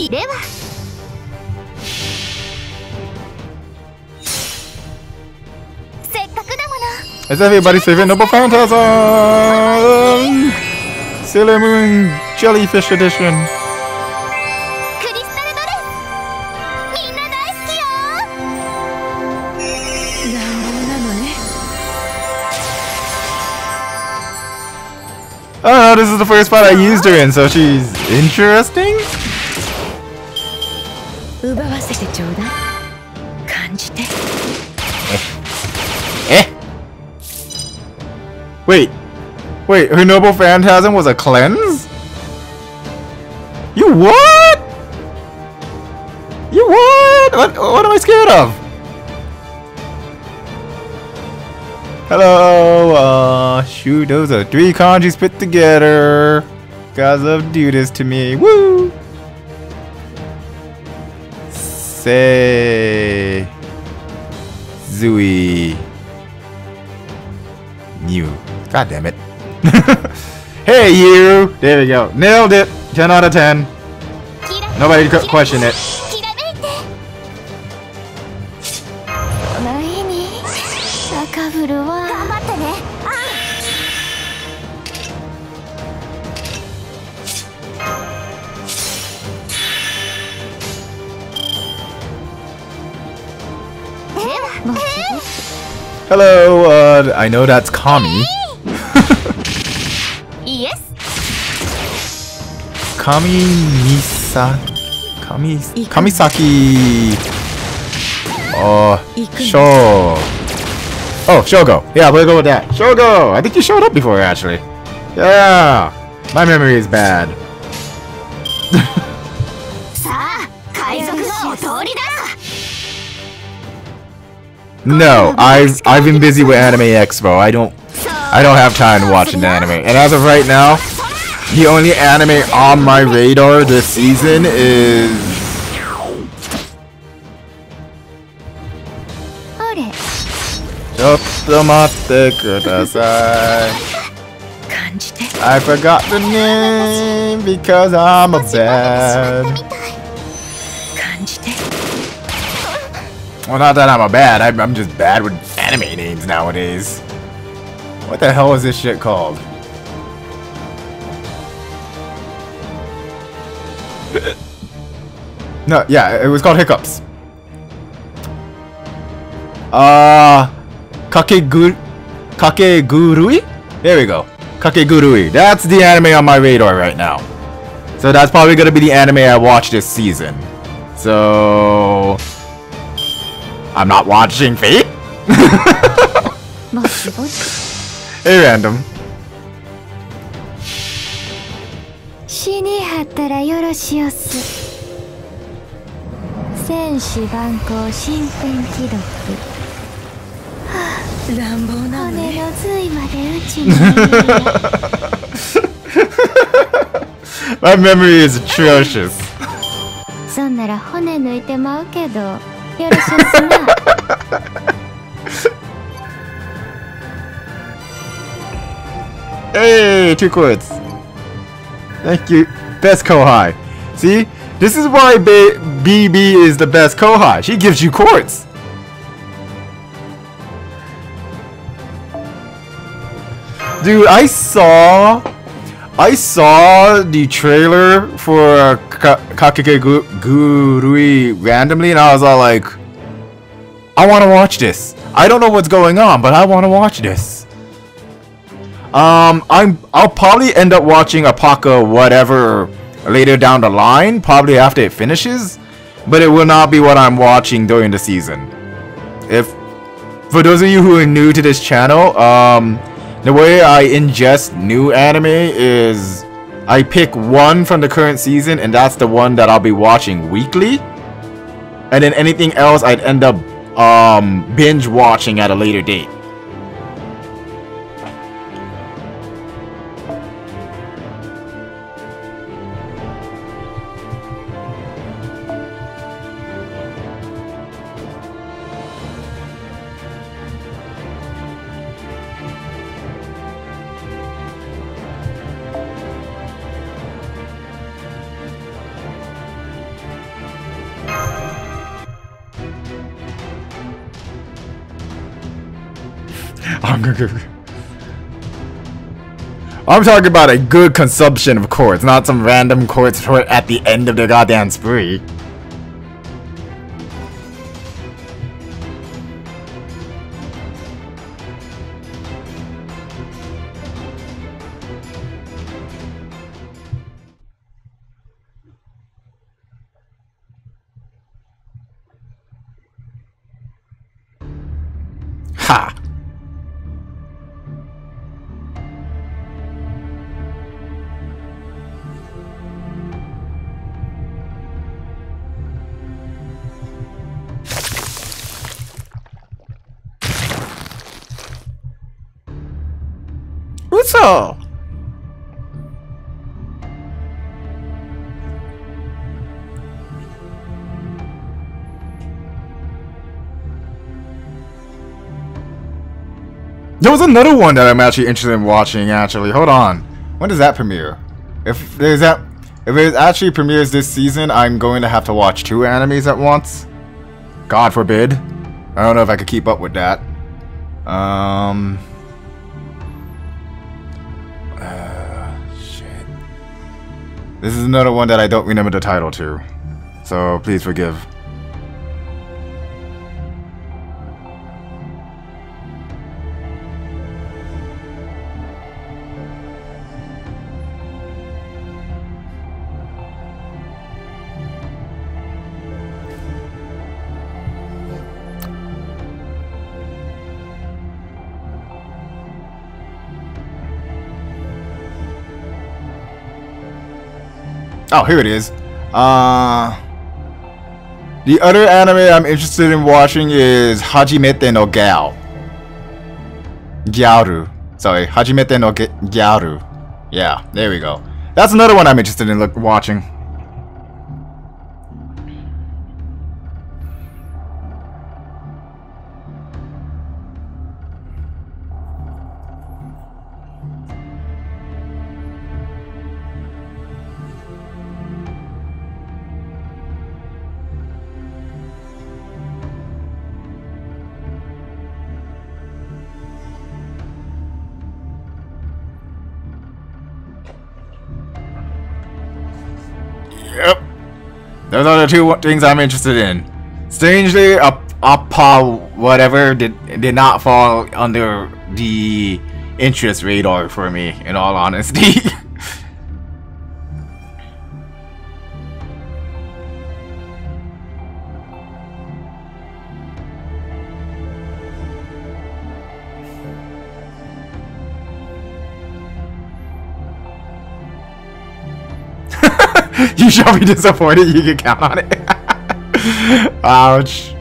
では Is everybody saving Noble Phantasm? Sailor Moon Jellyfish Edition. Oh, this is the first part I used her in, so she's interesting? 奪わせてちょうだい感じて Eh? Wait. Wait, her Noble Phantasm was a cleanse? You what? You what? What, what am I scared of? Hello, uh, shoot, those are three kanjis put together. Guys love do this to me. Woo! Say. Zui. You. God damn it. hey, you! There we go. Nailed it. 10 out of 10. Nobody could question it. Hello, uh, I know that's Kami. yes. Kami Nisa Kami Kamisaki Oh Shou. Oh Shogo. Yeah, we'll go with that. Shogo! I think you showed up before actually. Yeah. My memory is bad. No, I've I've been busy with Anime Expo. I don't I don't have time to watch an anime. And as of right now, the only anime on my radar this season is I. Forgot the name because I'm a bad Well, not that I'm a bad. I'm, I'm just bad with anime names nowadays. What the hell is this shit called? no, yeah, it was called Hiccups. Uh, Kakeguru, Kakegurui? There we go. Kakegurui. That's the anime on my radar right now. So that's probably gonna be the anime I watch this season. So I'm not watching し Hey, random. 死にはったらよろしおす。戦士万行身辺記録。乱暴なの骨ねの髄までうちに。My memory is atrocious. そんなら骨抜いてまうけど Hey, two quits. Thank you, best Kohai. See, this is why B BB is the best Kohai. She gives you quartz. Dude, I saw I saw the trailer for Ka Kakeke Gurui randomly and I was all like... I want to watch this. I don't know what's going on, but I want to watch this. Um, I'm I'll probably end up watching Apaka whatever later down the line, probably after it finishes, but it will not be what I'm watching during the season. If for those of you who are new to this channel, um, the way I ingest new anime is I pick one from the current season, and that's the one that I'll be watching weekly, and then anything else I'd end up um binge watching at a later date. I'm talking about a good consumption of quartz, not some random quartz at the end of the goddamn spree. Ha! There was another one that I'm actually interested in watching. Actually, hold on. When does that premiere? If there's that, if it actually premieres this season, I'm going to have to watch two animes at once. God forbid. I don't know if I could keep up with that. Um. Uh, shit. This is another one that I don't remember the title to, so please forgive. Oh, here it is. Uh, the other anime I'm interested in watching is Hajimete no Gal. Gyaru. Sorry, Hajimete no Gyaru. Yeah, there we go. That's another one I'm interested in look watching. Those are the two things I'm interested in. Strangely, Appa whatever did did not fall under the interest radar for me. In all honesty. you shall be disappointed. You can count on it. Ouch.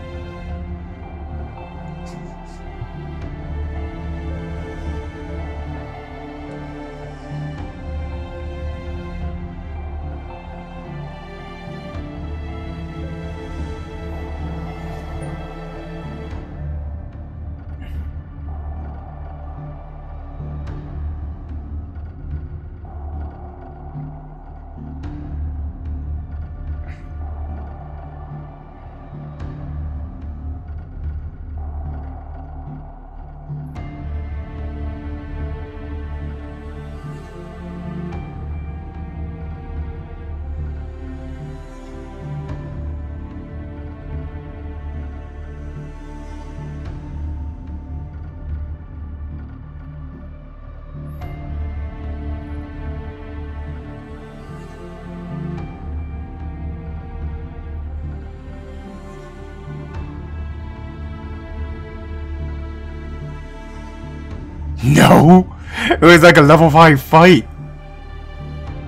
No! It was like a level 5 fight!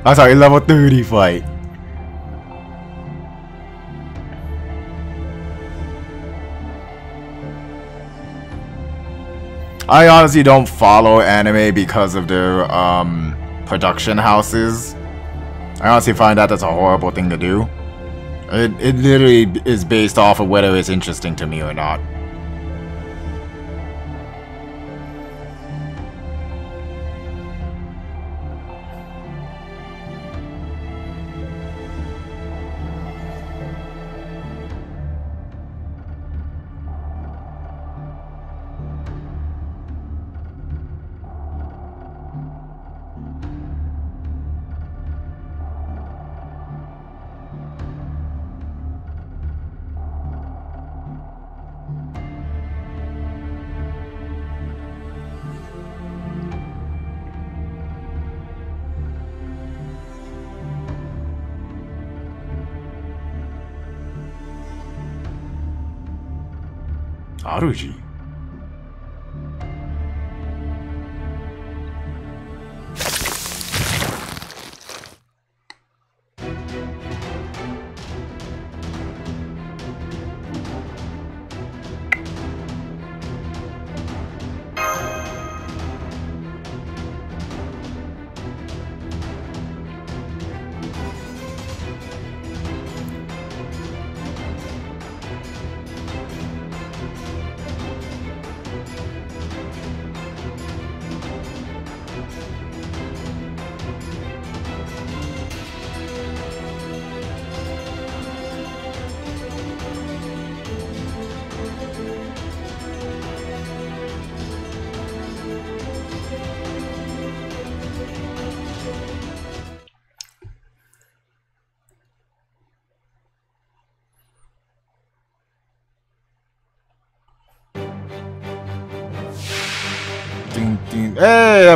I'm sorry, level 30 fight. I honestly don't follow anime because of their um, production houses. I honestly find that that's a horrible thing to do. It, it literally is based off of whether it's interesting to me or not.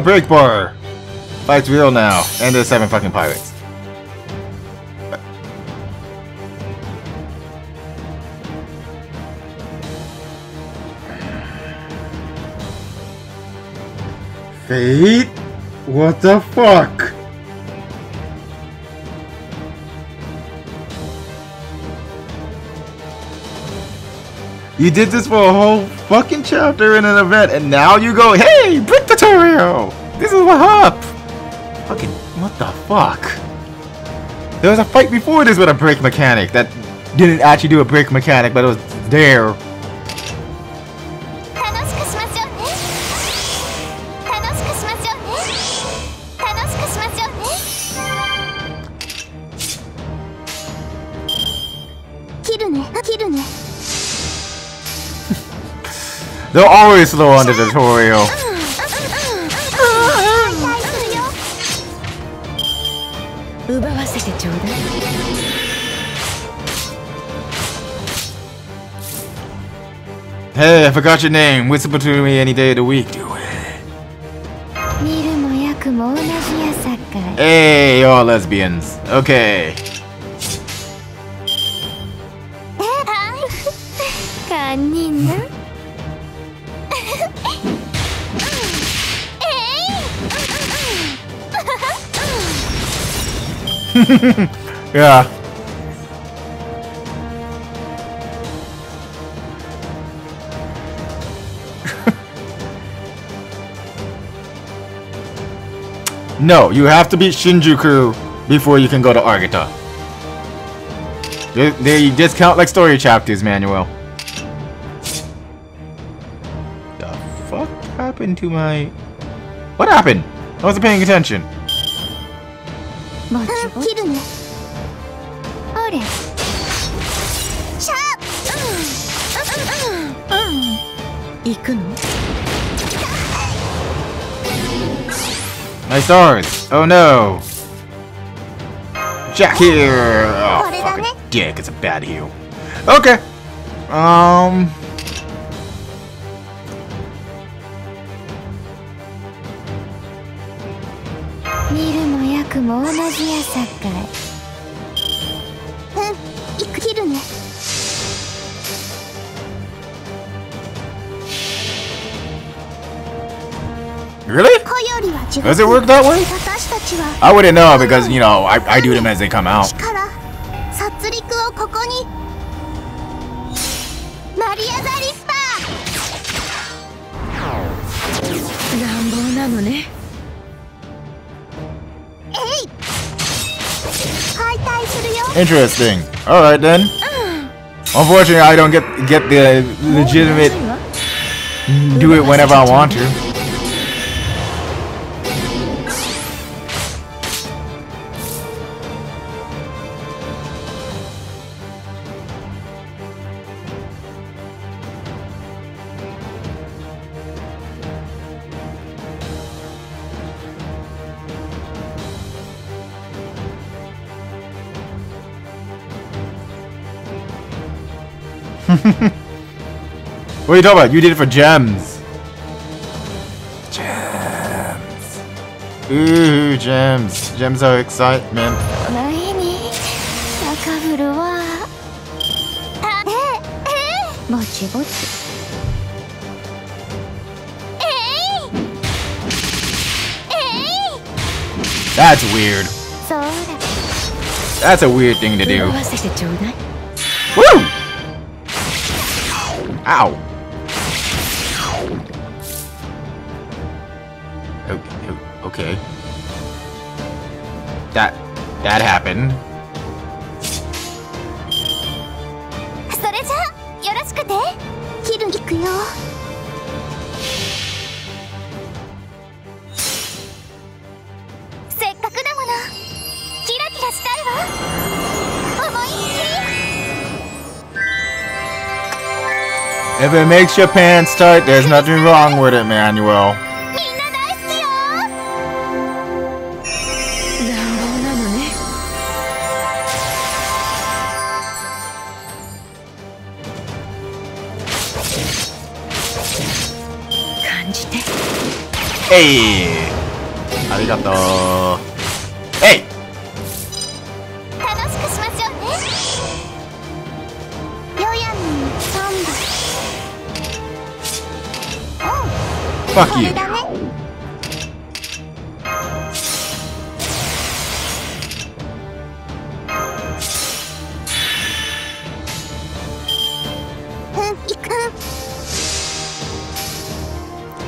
break bar! Fight's real now, and the seven fucking pirates. Fate? What the fuck? You did this for a whole fucking chapter in an event, and now you go, hey, Lucario! This is what up! Fucking, what the fuck? There was a fight before this with a break mechanic that didn't actually do a break mechanic, but it was there. They're always slow on the tutorial. Hey, I forgot your name. Whisper to me any day of the week. Do it. Hey, you're lesbians. Okay. yeah. No, you have to beat Shinjuku before you can go to Agartha. They, they discount like story chapters, Manuel. The fuck happened to my... What happened? I wasn't paying attention. My stars! Oh no! Jack here! Oh, fucking dick, it's a bad heel. Okay. Um... Does it work that way? I wouldn't know because, you know, I, I do them as they come out. Interesting. Alright then. Unfortunately, I don't get get the legitimate do it whenever I want to. What are you talking about? You did it for gems. Gems. Ooh, gems. Gems are excitement. That's weird. That's a weird thing to do. Woo! Ow. If it makes your pants tight, there's nothing wrong with it, Manuel. Hey! Arigato. Fuck you.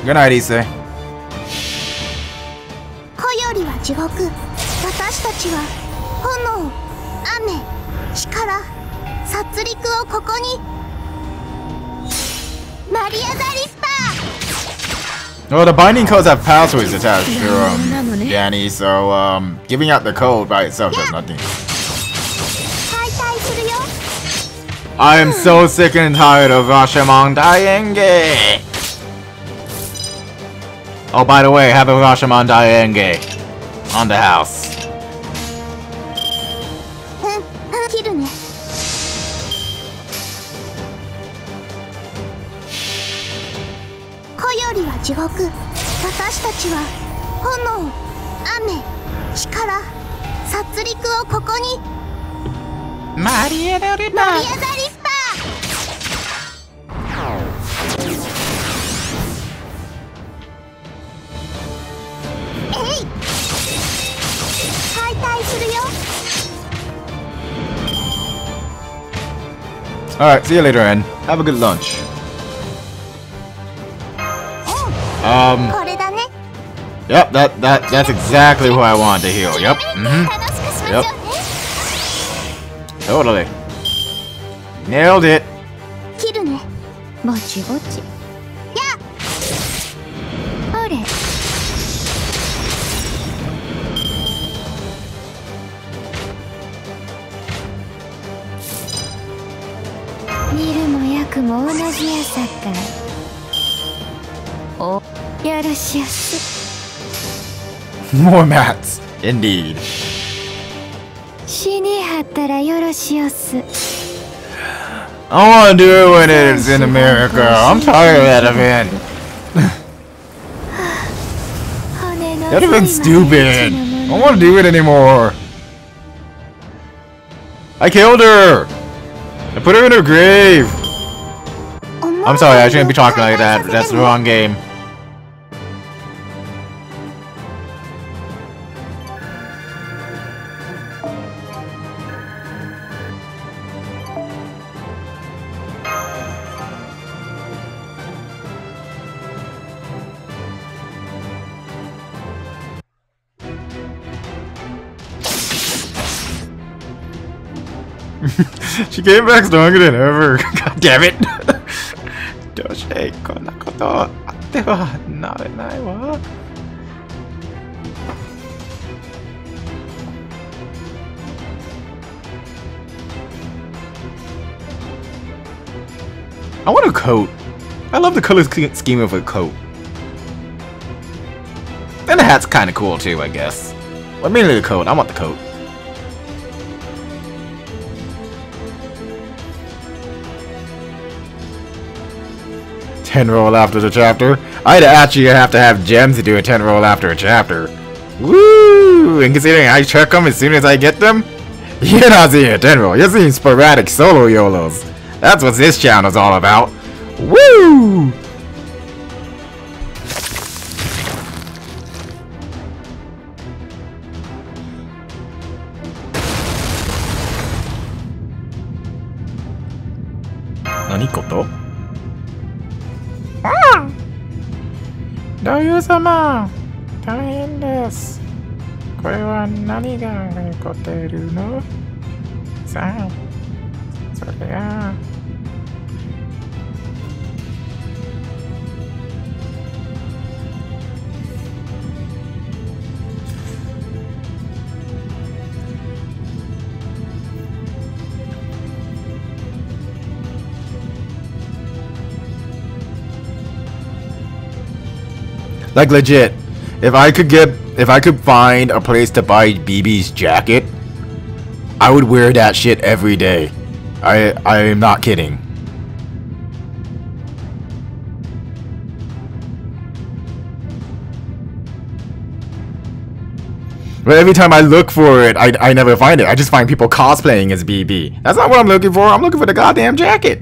Good night, Issei. 子よりは地獄私たちは Well, the binding codes have passwords attached to them, um, Danny, so um, giving out the code by itself does nothing. I am so sick and tired of Rashomon Daenge! Eh? Oh, by the way, have a Rashomon Daenge eh? on the house. right, see you later, and Have a good lunch. Um. Yep, that that that's exactly what I wanted to hear. Yep. Mm -hmm. Yep. Totally. Nailed it. more mats. Indeed. I want to do it when it's in America. I'm tired of that event. that event's stupid. I don't want to do it anymore. I killed her. I put her in her grave. I'm sorry, I shouldn't be talking like that. That's the wrong game. she came back stronger than ever. God damn it. どうしてこんなことあってはなれないわ。I want a coat. I love the color sch- scheme of a coat. And the hat's kind of cool too, I guess. Well, mainly the coat. I want the coat. Ten roll after the chapter. I'd actually have to have gems to do a ten roll after a chapter. Woo! And considering I check them as soon as I get them, you're not seeing a ten roll. You're seeing sporadic solo YOLOs. That's what this channel's all about. Woo! 大変です。これは何が起こっているの？さあそれは Like legit, if I could get, if I could find a place to buy BB's jacket, I would wear that shit every day. I, I am not kidding. But every time I look for it, I, I never find it. I just find people cosplaying as BB. That's not what I'm looking for. I'm looking for the goddamn jacket.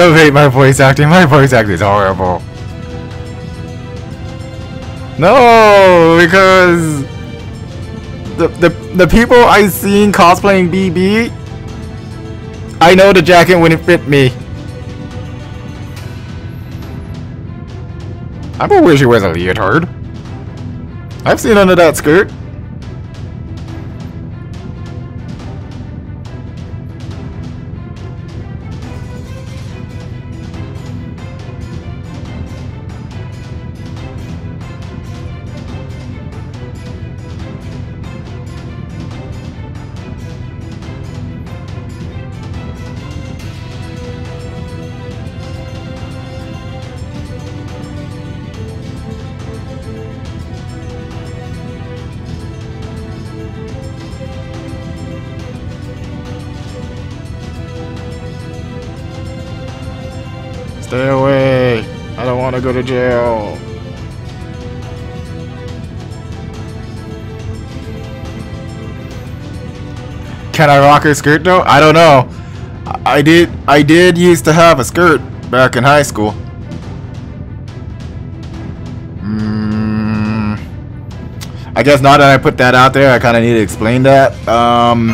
Don't hate my voice acting. My voice acting is horrible. No, because the the the people I seen cosplaying BB, I know the jacket wouldn't fit me. I don't wish he wears a leotard. I've seen under that skirt. A skirt though? I don't know. I I did I did used to have a skirt back in high school. Mm, I guess now that I put that out there, I kind of need to explain that. Um,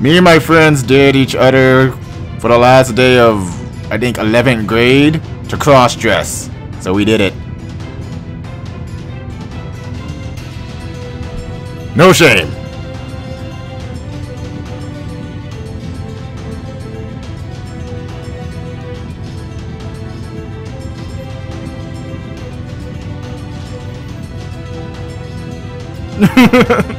me and my friends did each other for the last day of, I think, 11th grade to cross dress. So we did it. No shame.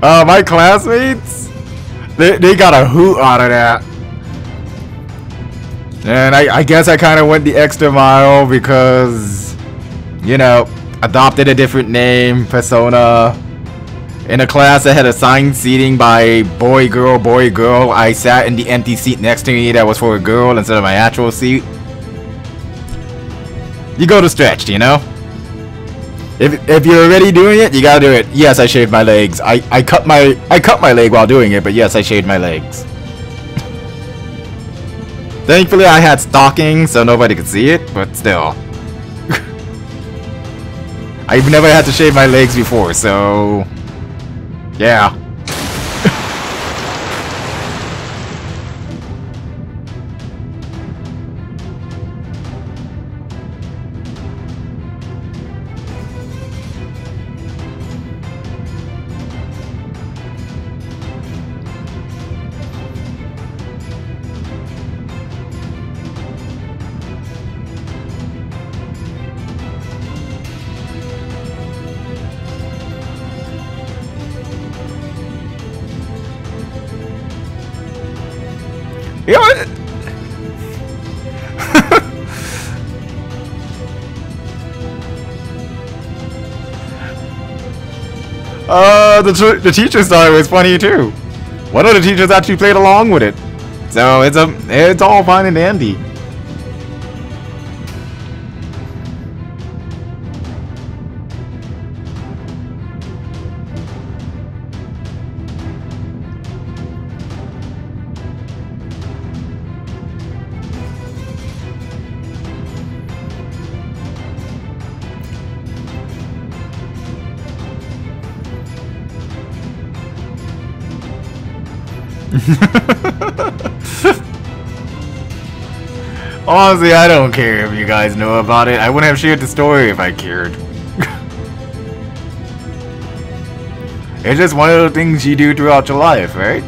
Uh, my classmates, they, they got a hoot out of that. And I, I guess I kind of went the extra mile because, you know, adopted a different name, persona. In a class that had assigned seating by boy, girl, boy, girl, I sat in the empty seat next to me that was for a girl instead of my actual seat. You go to stretched, you know? If, if you're already doing it, you gotta do it. Yes, I shaved my legs. I, I cut my I cut my leg while doing it, but yes, I shaved my legs. Thankfully, I had stockings, so nobody could see it, but still. I've never had to shave my legs before, so... Yeah. The, the teachers thought it was funny too. One of the teachers actually played along with it. So it's a it's all fine and dandy. Honestly, I don't care if you guys know about it. I wouldn't have shared the story if I cared. It's just one of the things you do throughout your life, right?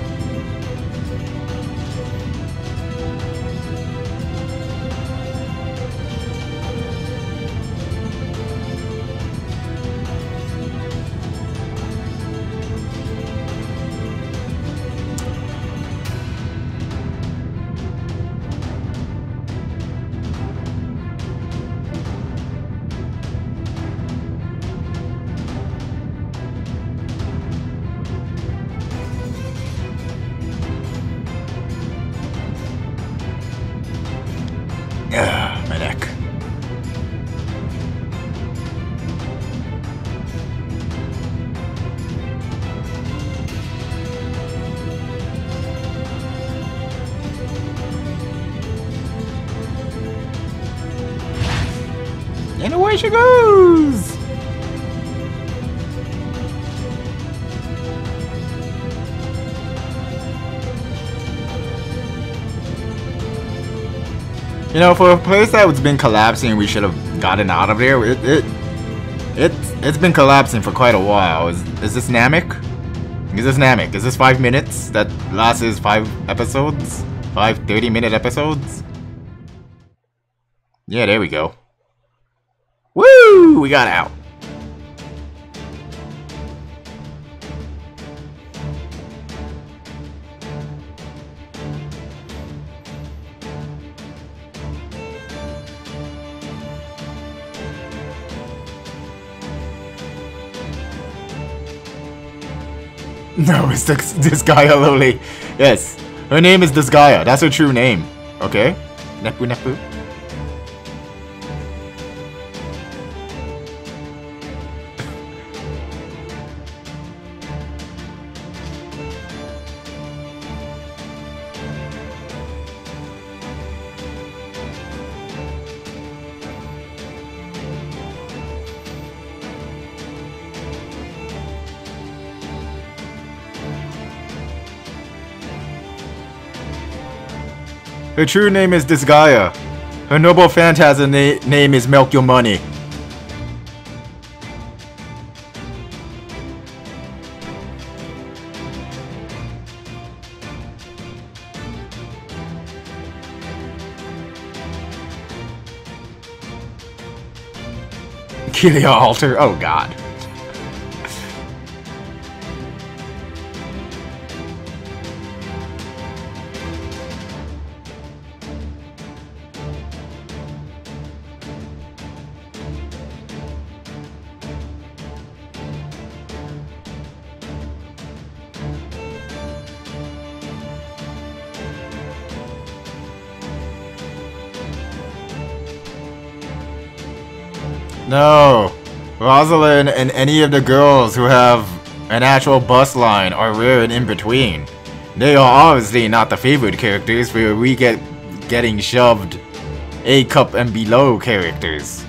You know, for a place that's been collapsing, we should have gotten out of there. It it it's it's been collapsing for quite a while. Is is this Namek? Is this Namek? Is this five minutes? That lasts is five episodes? Five 30 minute episodes? Yeah, there we go. Woo! We got out. No, it's Gaia Loli. Yes. Her name is Disgaea. That's her true name. Okay? Nepu Nepu. Her true name is Disgaea. Her noble phantasm na name is Milk Your Money. Kilia Alter? Oh god. Rosalind and any of the girls who have an actual bus line are rare and in between. They are obviously not the favorite characters where we get getting shoved A cup and below characters.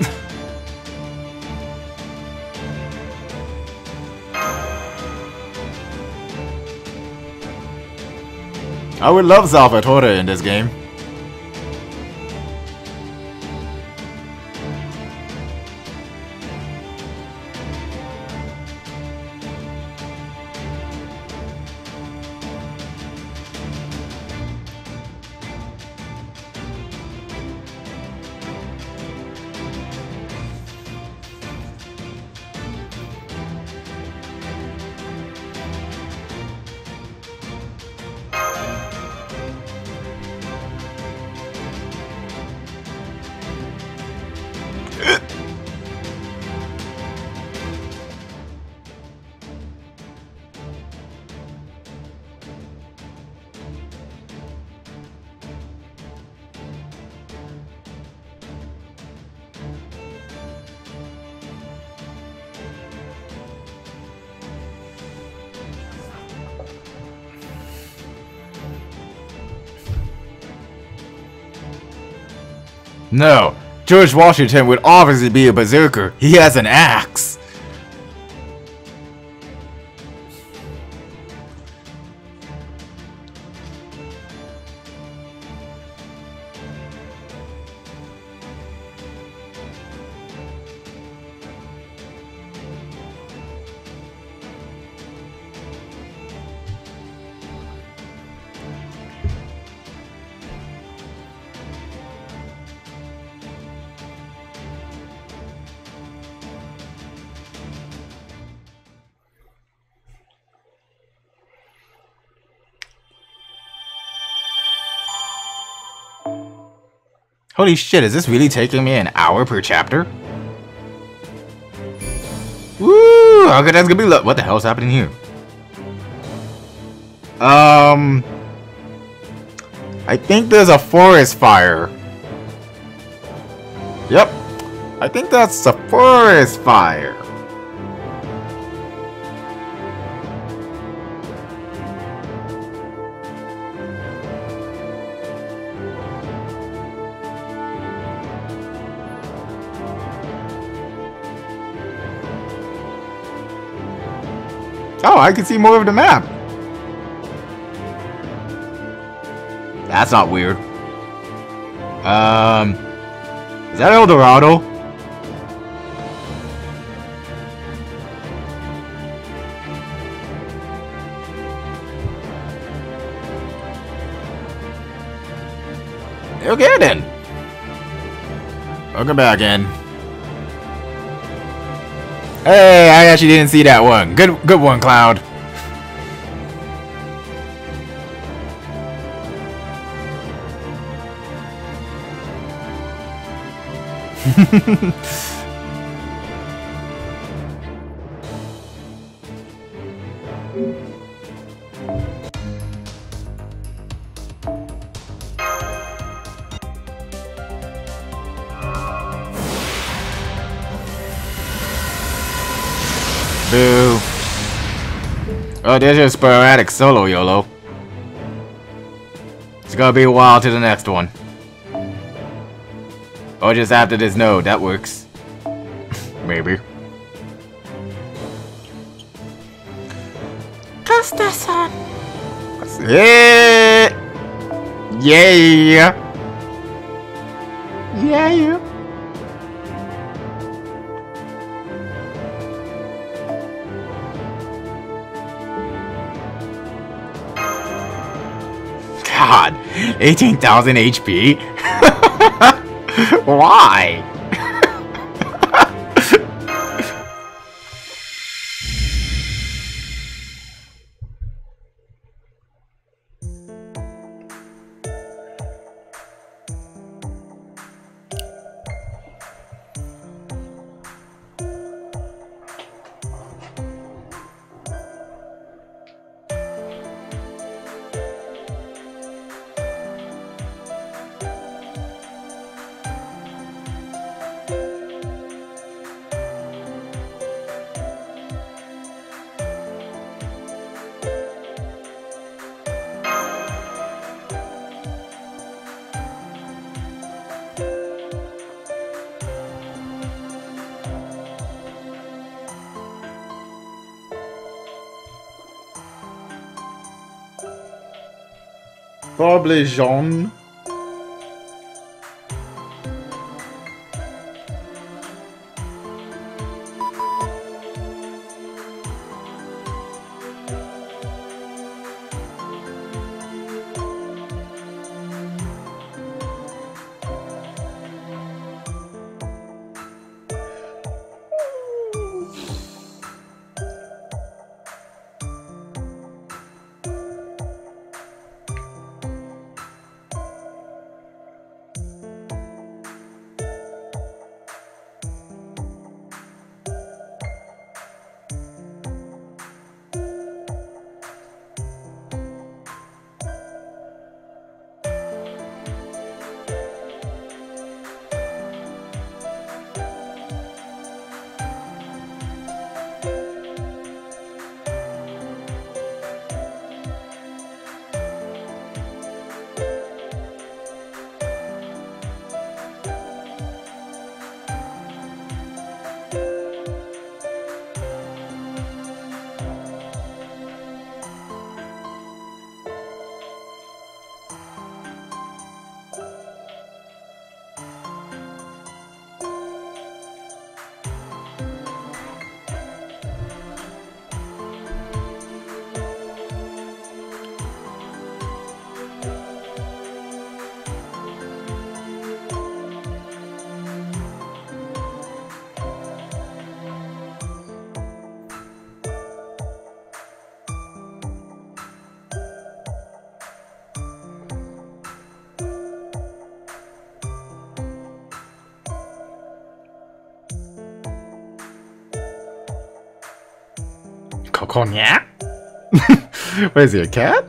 I would love Salvatore in this game. No, George Washington would obviously be a berserker. He has an axe. Holy shit, is this really taking me an hour per chapter? Woo! Okay, that's gonna be look. What the hell's happening here? Um, I think there's a forest fire. Yep, I think that's a forest fire. I can see more of the map. That's not weird. Um, is that El Dorado? Okay then. Welcome back in. Hey, I actually didn't see that one. Good, good one, Cloud. Oh, there's your sporadic solo, YOLO. It's gonna be a while to the next one. Or just after this node, that works. Maybe. Costa-san. Yeah. Yeah. 18,000 HP? Why? Probably Jean. cognac? what is he, a cat?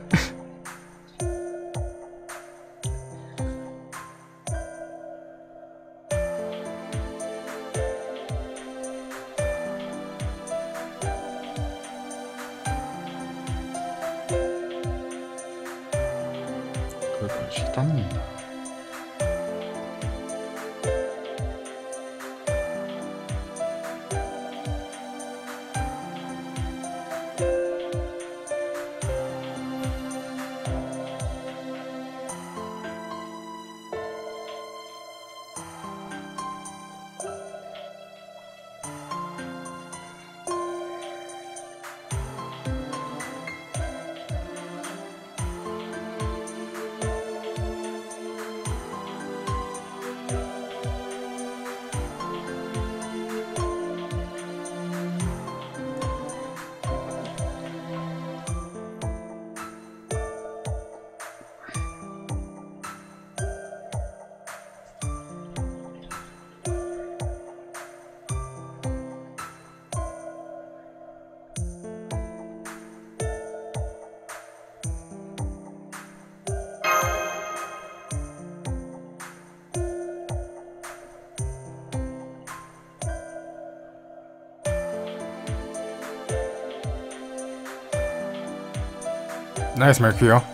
Nice, Mercurial.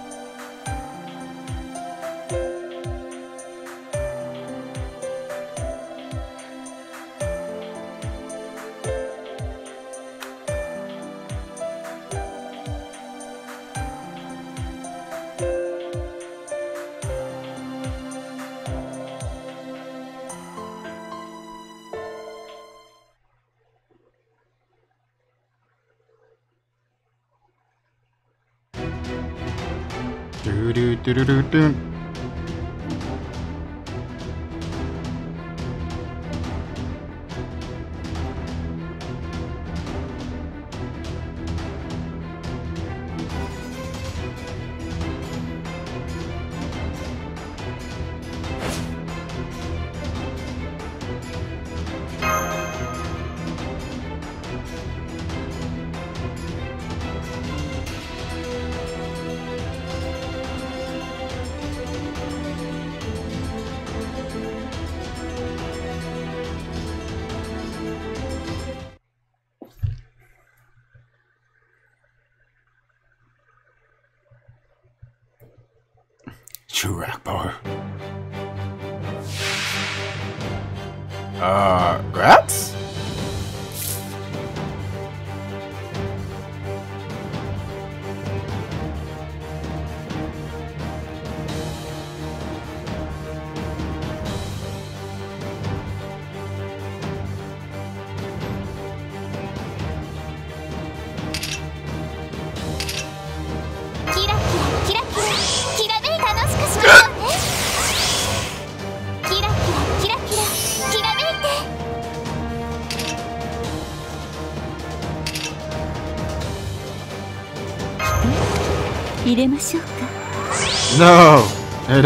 Do do do do do do.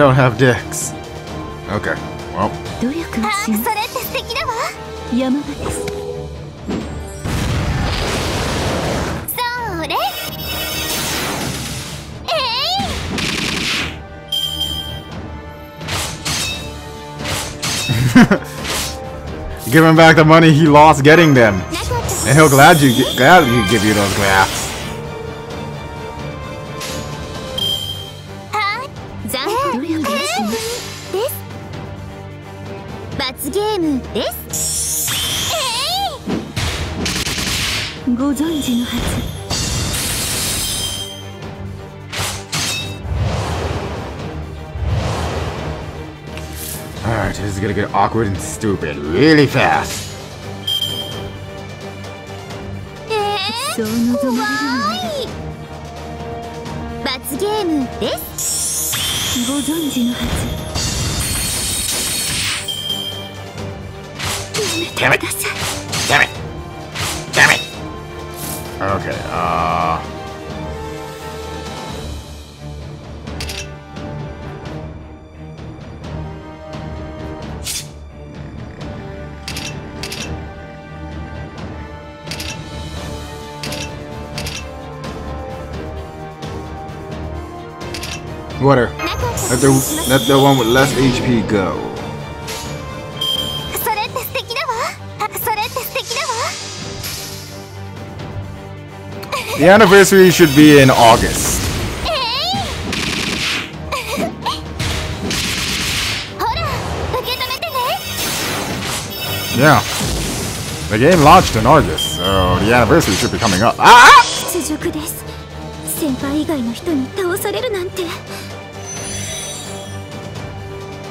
don't have dicks. Okay, well. give him back the money he lost getting them. And he'll glad you glad you give you those glass. stupid really fast. the let the one with less HP go. それって素敵だわそれって素敵だわ The anniversary should be in August. ほら受け止めてね Yeah. The game launched in August, so the anniversary should be coming up. Ah! 屈辱です先輩以外の人に倒されるなんて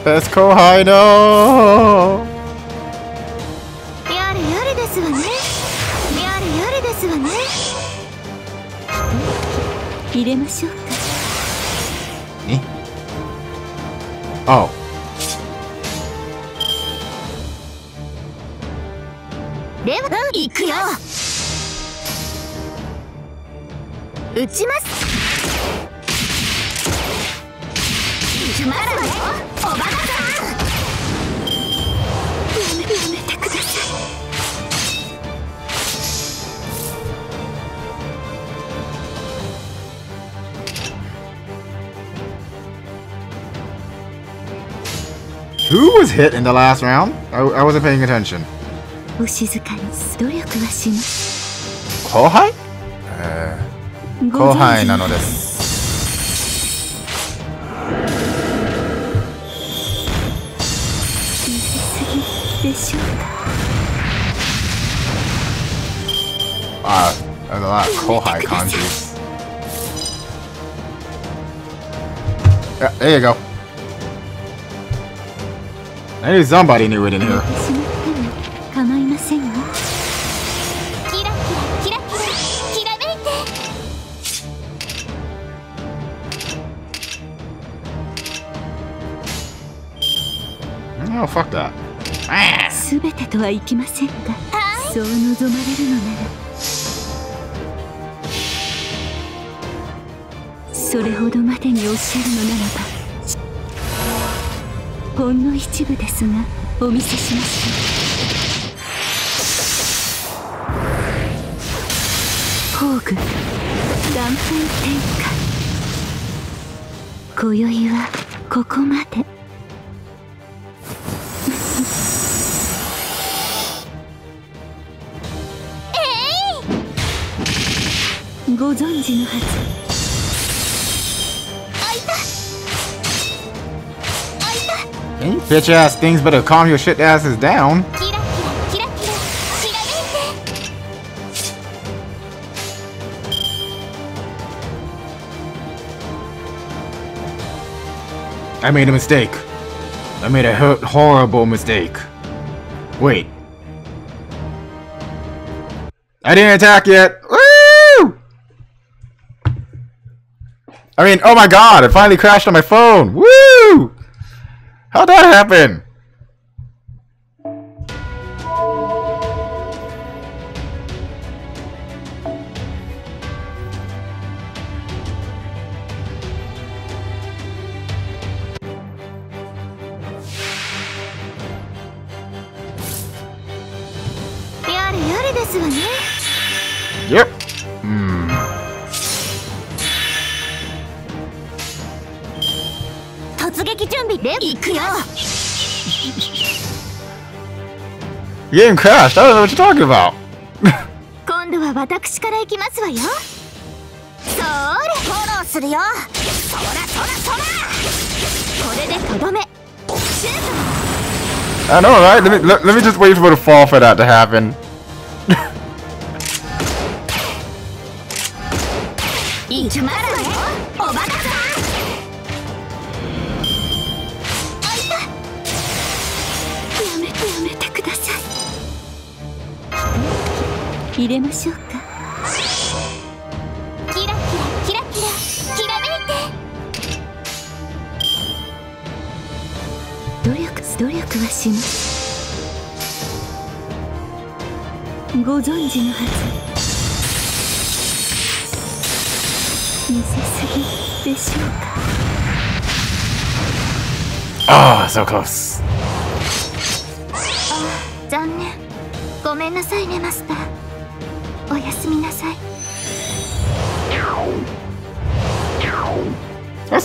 Best Kohai, no! in the last round? I, I wasn't paying attention. お静かに努力はします Kohai? Uh, ご存知 Kohai なのです。見せすぎでしょうか Ah, there's a lot of Kohai kanjis. Yeah, there you go. I knew somebody knew it in here. Oh, fuck that. すべてとはいきませんがそう望まれるのなら。それほどまでにおっしゃるのならばほんの一部ですがお見せしましょう宝具断片天下今宵はここまで。ご存知のはず。Bitch ass things better calm your shit asses down. I made a mistake. I made a horrible mistake. Wait. I didn't attack yet. Woo! I mean, oh my god, it finally crashed on my phone. Woo! How'd that happen? game crashed. I don't know what you're talking about. 今度は私から行きますわよ。それフォローするよ。そらそらそら。これでとどめ。シュート。I know, right? Let me let, let me just wait for it to fall for that to happen.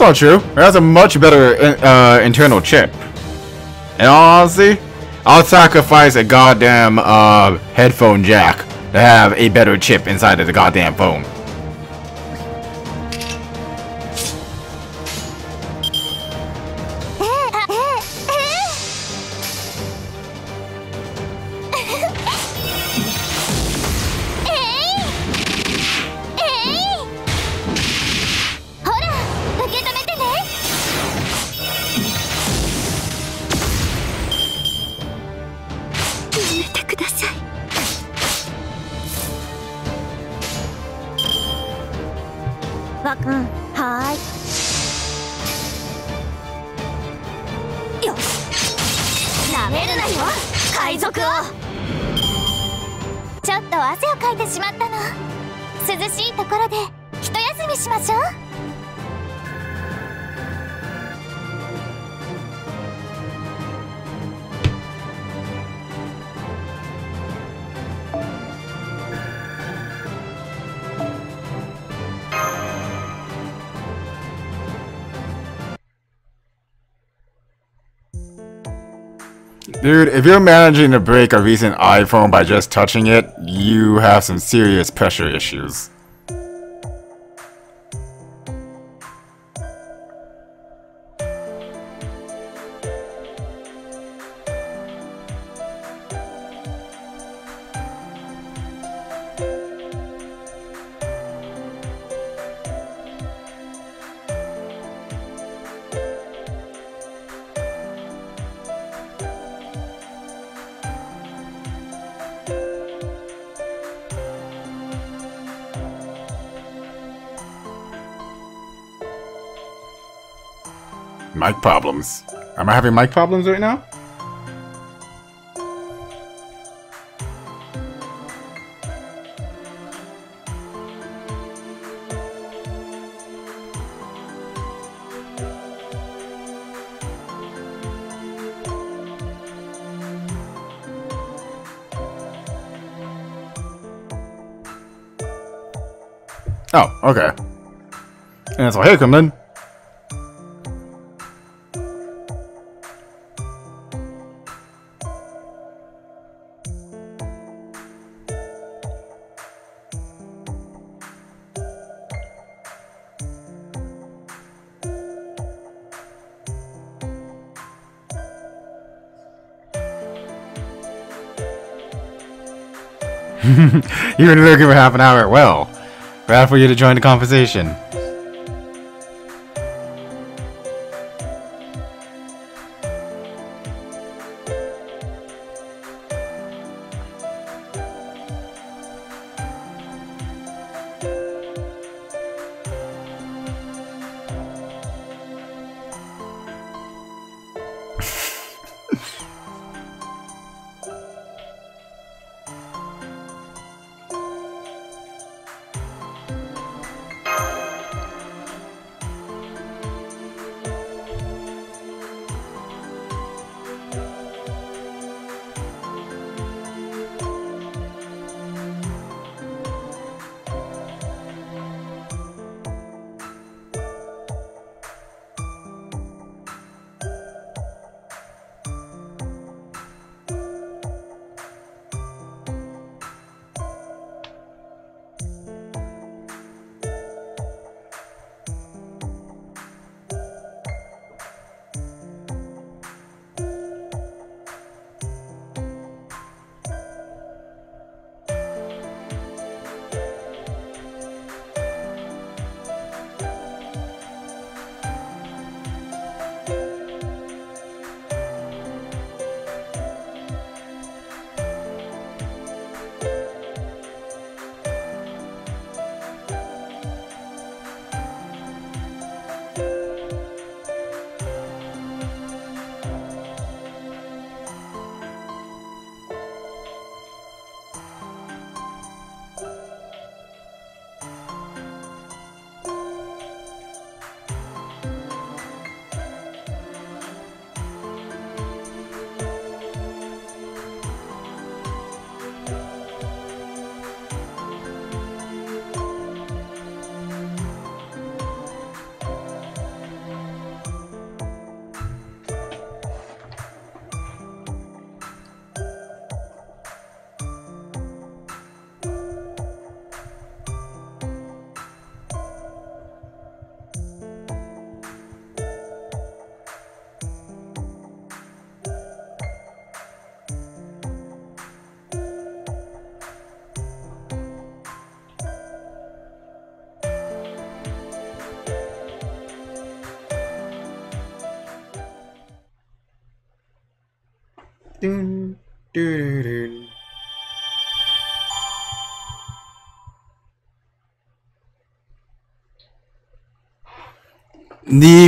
Not true. It has a much better uh, internal chip. And all honesty, I'll sacrifice a goddamn uh, headphone jack to have a better chip inside of the goddamn phone. Managing to break a recent iPhone by just touching it, you have some serious pressure issues. Mic problems. Am I having mic problems right now? Oh, okay. And so, hey, come in. You've been looking for half an hour. Well, glad for you to join the conversation.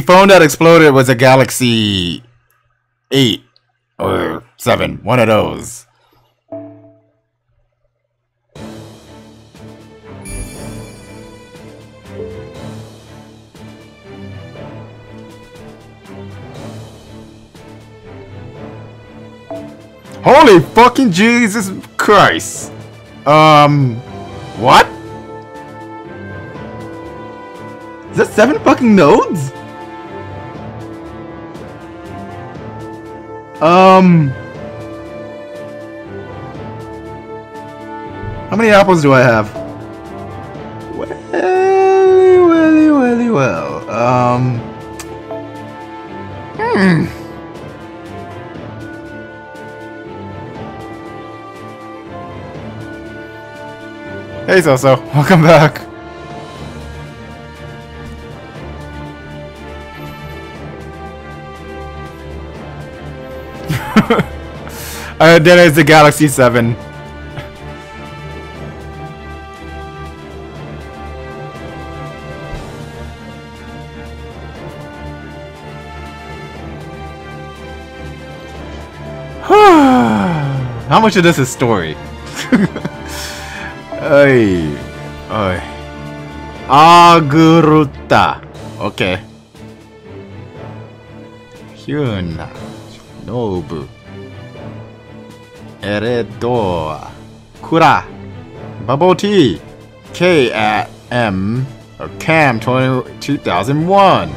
Phone that exploded was a Galaxy 8 or 7, one of those. Holy fucking Jesus Christ. Um, what? Is that seven fucking nodes? Um. How many apples do I have? Welly, welly, welly, well. Um. Hmm. Hey, Soso. Welcome back. Uh, then it's the Galaxy 7. How much of this is story? Ay, ay. Aguruta. Okay. Hyuna. Nobu. Eredoa. Kura. Bubble Tea. K at M. Or Cam 20, 2001. Uh,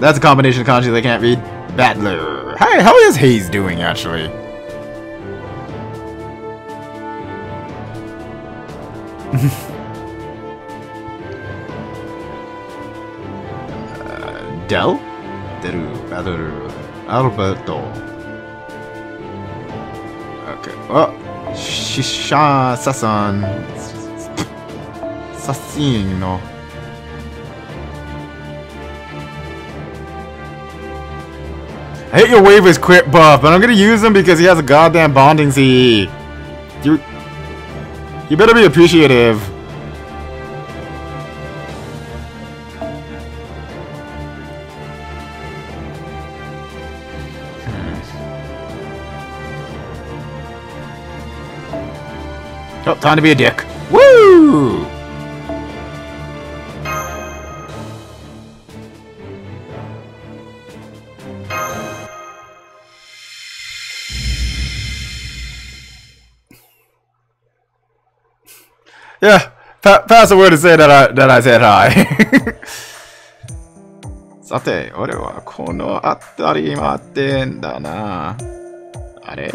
That's a combination of kanji they can't read. Battler. Hi, how is Hayes doing actually? Del? Deru, Battler, Alberto. Okay. Oh, Shisha Sasan. Sasino. I hate your Waver's crit buff, but I'm gonna use him because he has a goddamn bonding CE. You, you better be appreciative. Time to be a dick. Woo! Yeah, pa pass a word to say that I that I said hi. さて、俺はこの辺り待ってんだな。あれ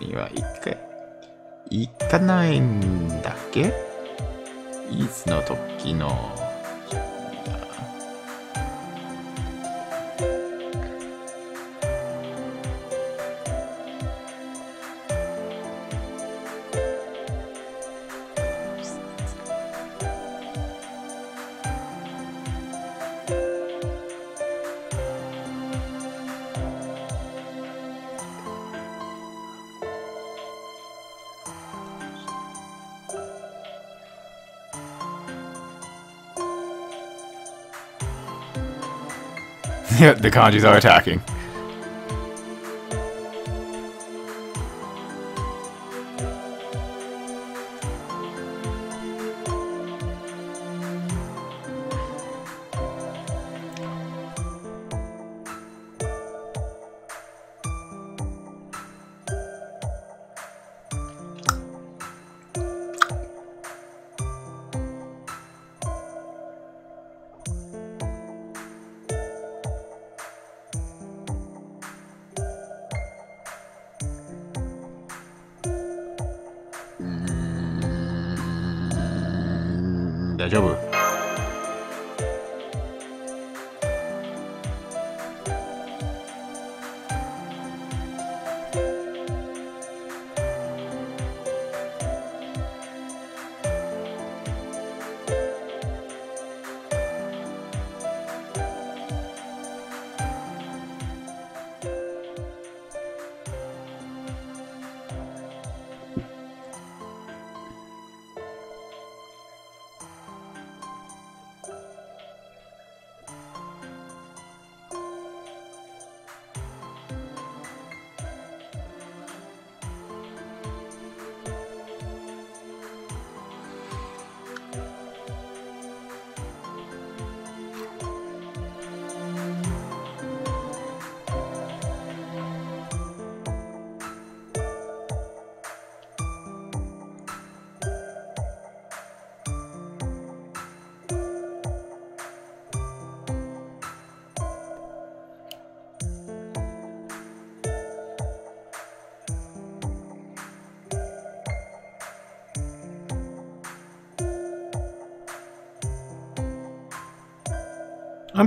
には行か、行かないんだっけ？いつの時の？the kanjis are attacking.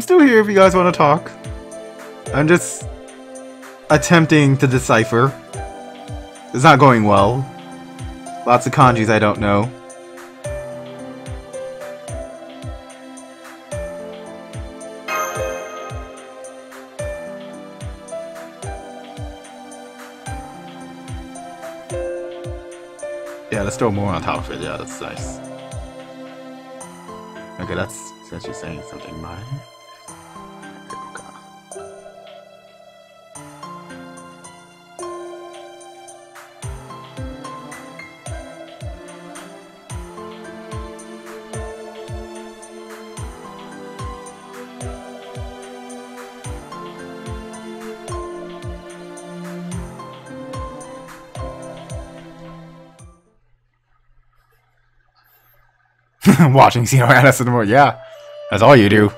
Still here if you guys want to talk. I'm just attempting to decipher. It's not going well. Lots of kanjis I don't know. Yeah, let's throw more on top of it. Yeah, that's nice. Okay, that's since you're saying something minor. Watching Xeno Annis in the morning. Yeah, that's all you do.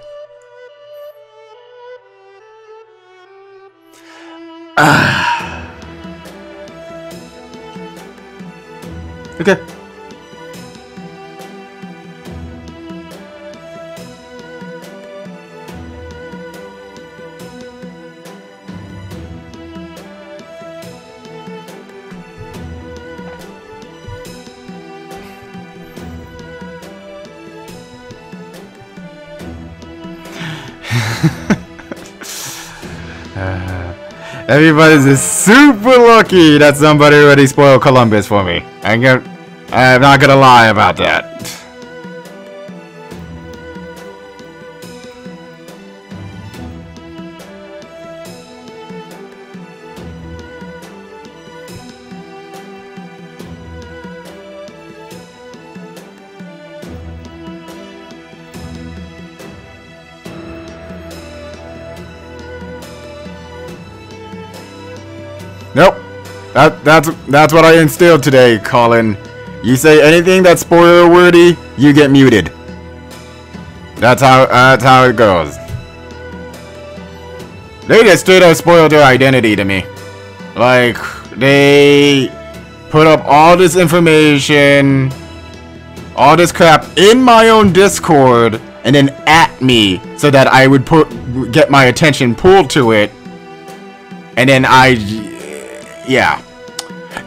okay. Everybody's super lucky that somebody already spoiled Columbus for me. I'm gonna, I'm not gonna lie about that. That's that's what I instilled today, Colin. You say anything that's spoiler worthy, you get muted. That's how that's how it goes. They just straight up spoiled their identity to me. Like they put up all this information, all this crap in my own Discord, and then at me so that I would put get my attention pulled to it, and then I yeah.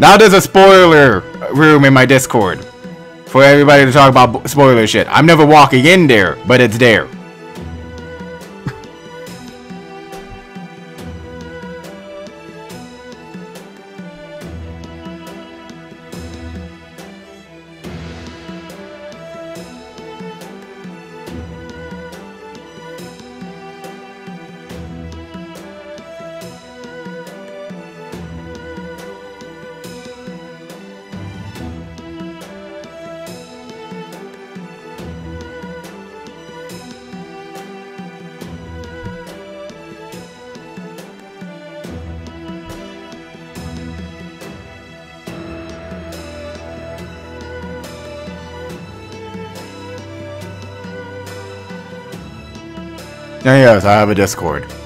Now there's a spoiler room in my Discord for everybody to talk about spoiler shit. I'm never walking in there, but it's there. Discord.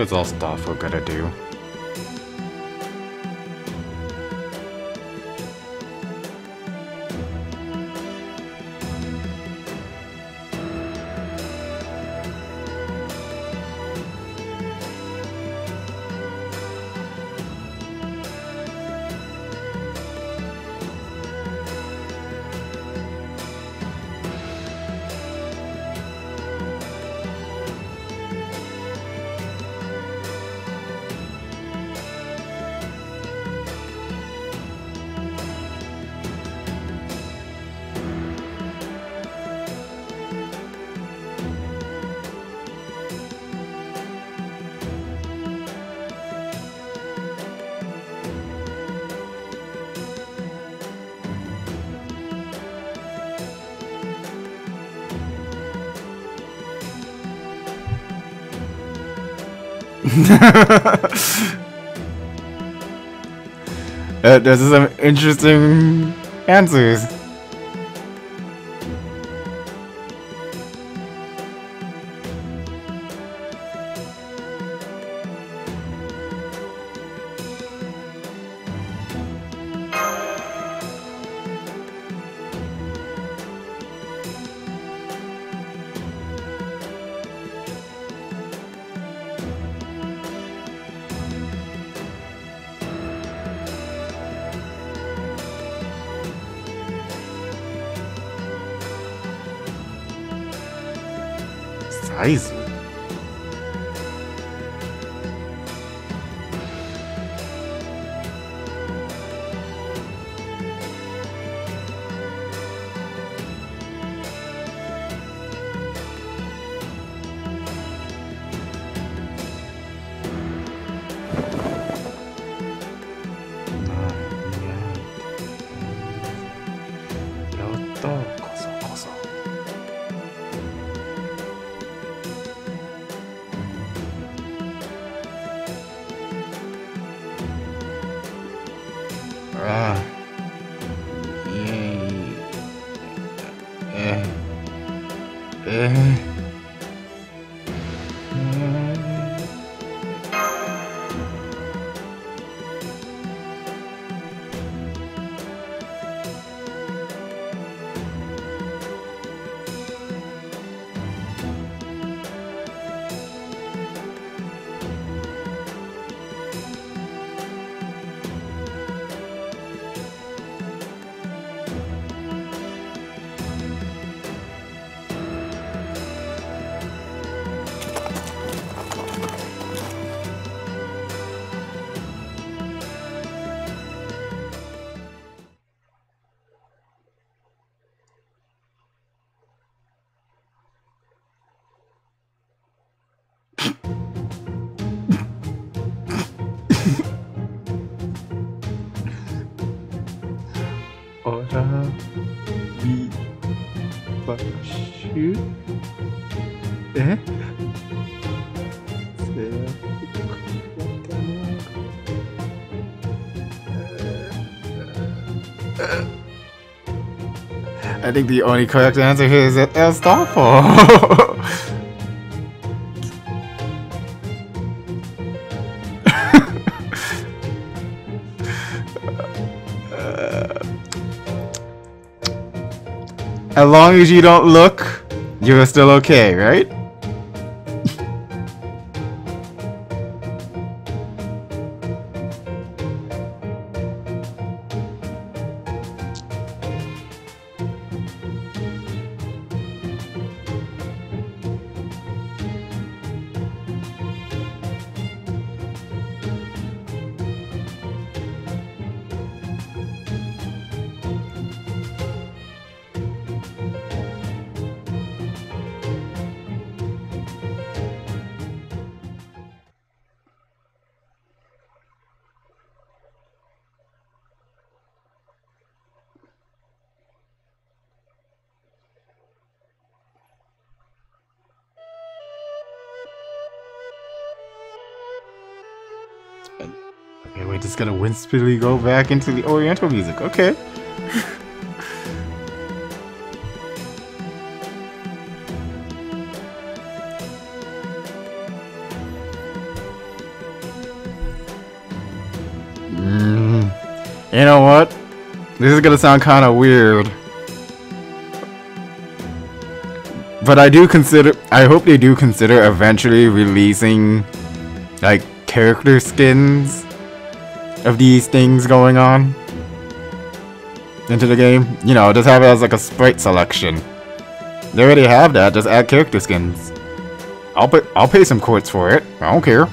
Is all stuff we're gonna do? Uh, are some interesting answers. É? Eh? I think the only correct answer here is Astolfo. long as you don't look, you're still okay, right? eventually go back into the oriental music. Okay. Mm. You know what? This is gonna sound kind of weird. But I do consider- I hope they do consider eventually releasing, like, character skins of these things going on into the game. You know, just have it as like a sprite selection. They already have that, just add character skins. I'll pay, I'll pay some quartz for it. I don't care.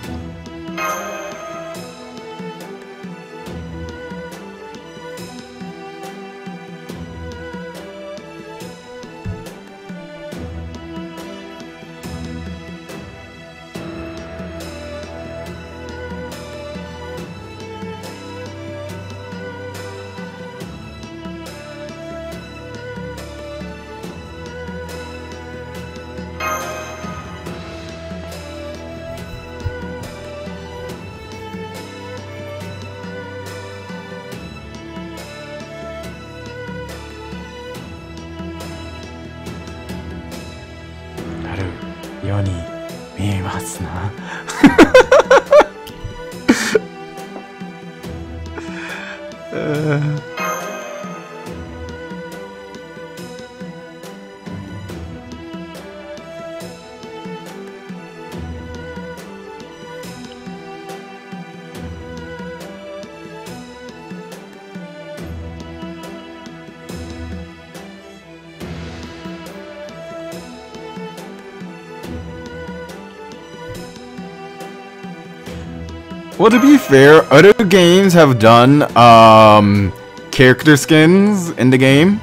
Fair, other games have done um, character skins in the game.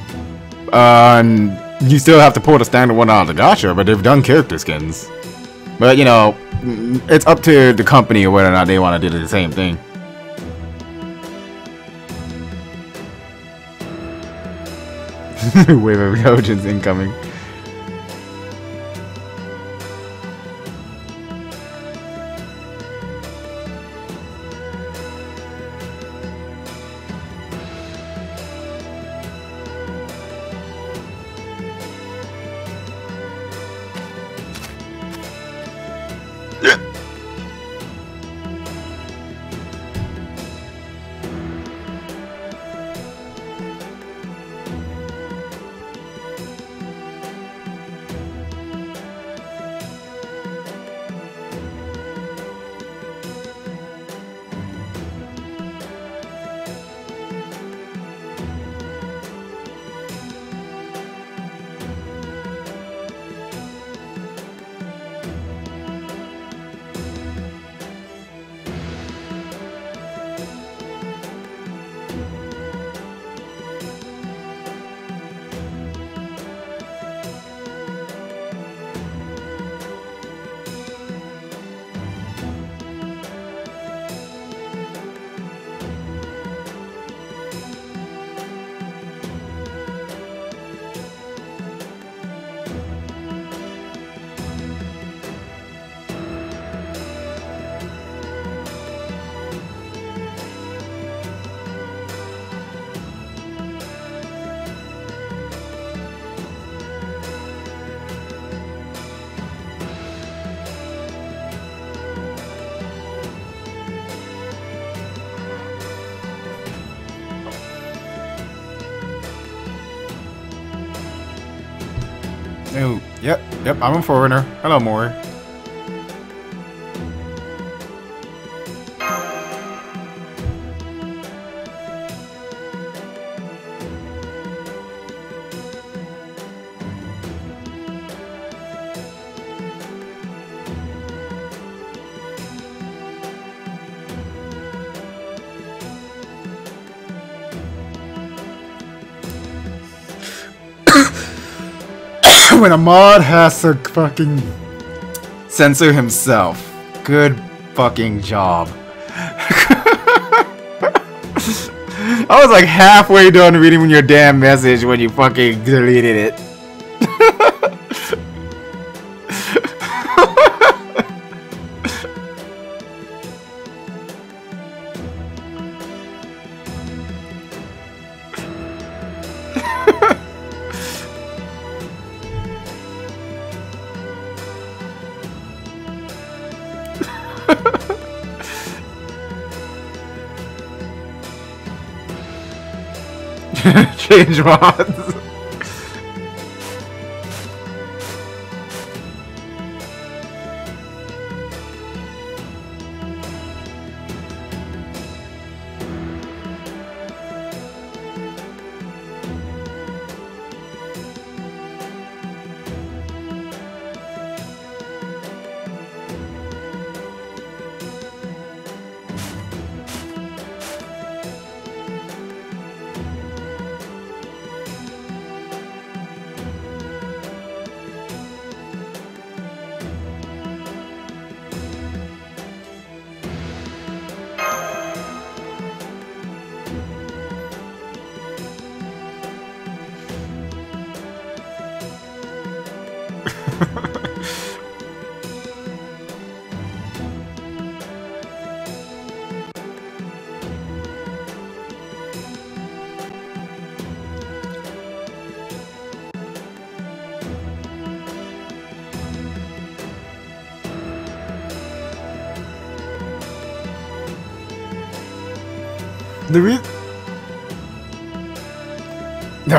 Uh, and you still have to pull the standard one out of the gacha, but they've done character skins. But, you know, mm, it's up to the company whether or not they want to do the same thing. Wave of Intelligence incoming. I'm a foreigner. Hello, Mori. When a mod has to fucking censor himself. Good fucking job. I was like halfway done reading your damn message when you fucking deleted it. Change mods.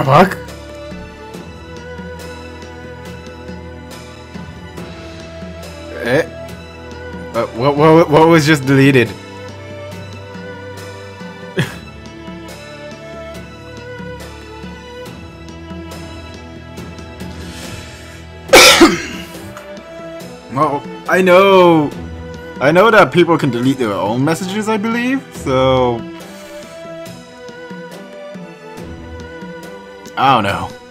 Fuck? Eh? Uh, what, what, what was just deleted? well, I know... I know that people can delete their own messages, I believe, so... I don't know.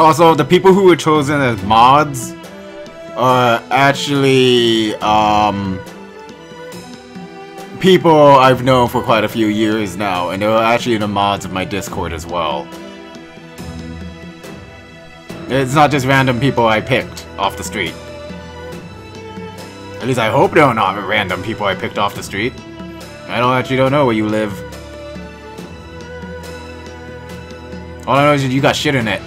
Also, the people who were chosen as mods are actually um, people I've known for quite a few years now, and they're actually in the mods of my Discord as well. It's not just random people I picked off the street. At least I hope they're not random people I picked off the street. I don't actually don't know where you live. All I know is you got shit in it.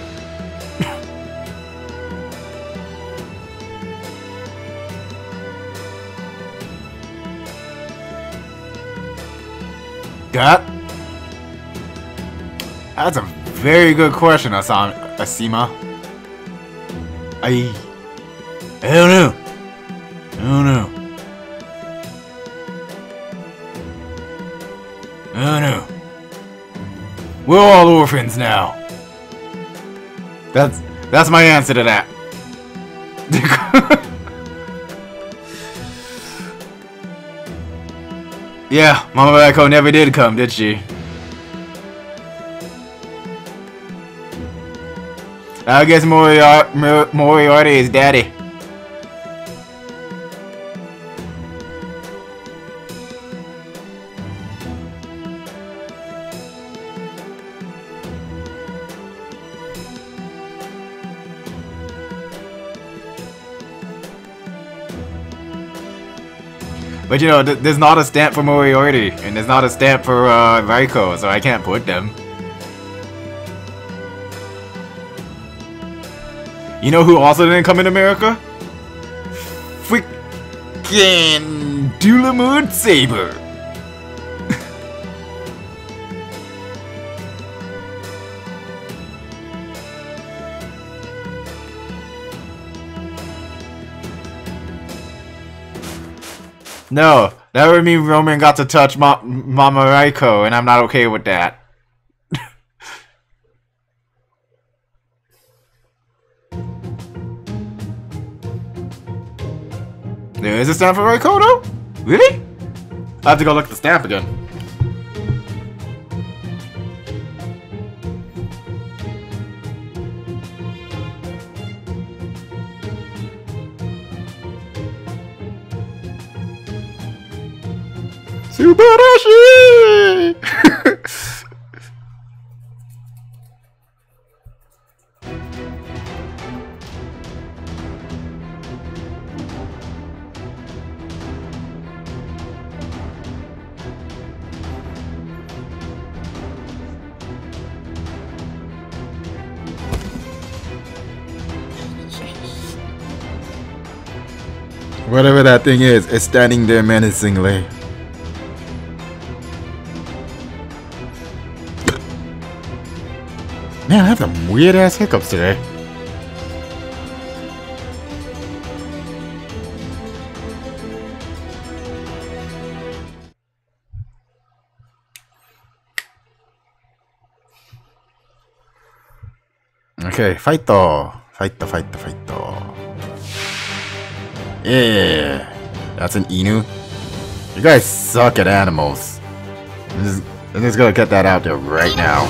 Very good question, Asam Asima. I... I don't know. I don't know. I don't know. We're all orphans now. That's that's my answer to that. yeah, Mama Echo never did come, did she? I guess Moriarty, Moriarty is daddy. But you know, th there's not a stamp for Moriarty, and there's not a stamp for uh, Raiko, so I can't put them. You know who also didn't come in America? Freaking Dulamud Saber. no, that would mean Roman got to touch Ma Mama Raiko, and I'm not okay with that. There is a stamp for Raikoto? Really? I have to go look at the stamp again. Subarashi! Thing is, it's standing there menacingly. Man, I have some weird ass hiccups today. Okay, fight though. Fight the fight the fight. Yeah. That's an Inu. You guys suck at animals. I'm just, I'm just gonna get that out there right now.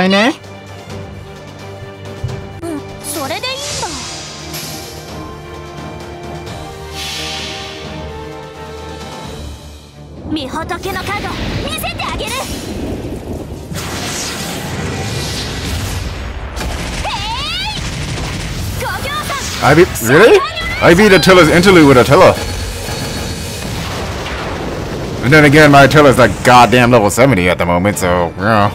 ー全全開ね。うんそれでいいんだみほとけのカード見せてあげるへい五行さん I beat really? I beat Attila's interlude with Attila. And then again, my Attila's like goddamn level 70 at the moment, so yeah.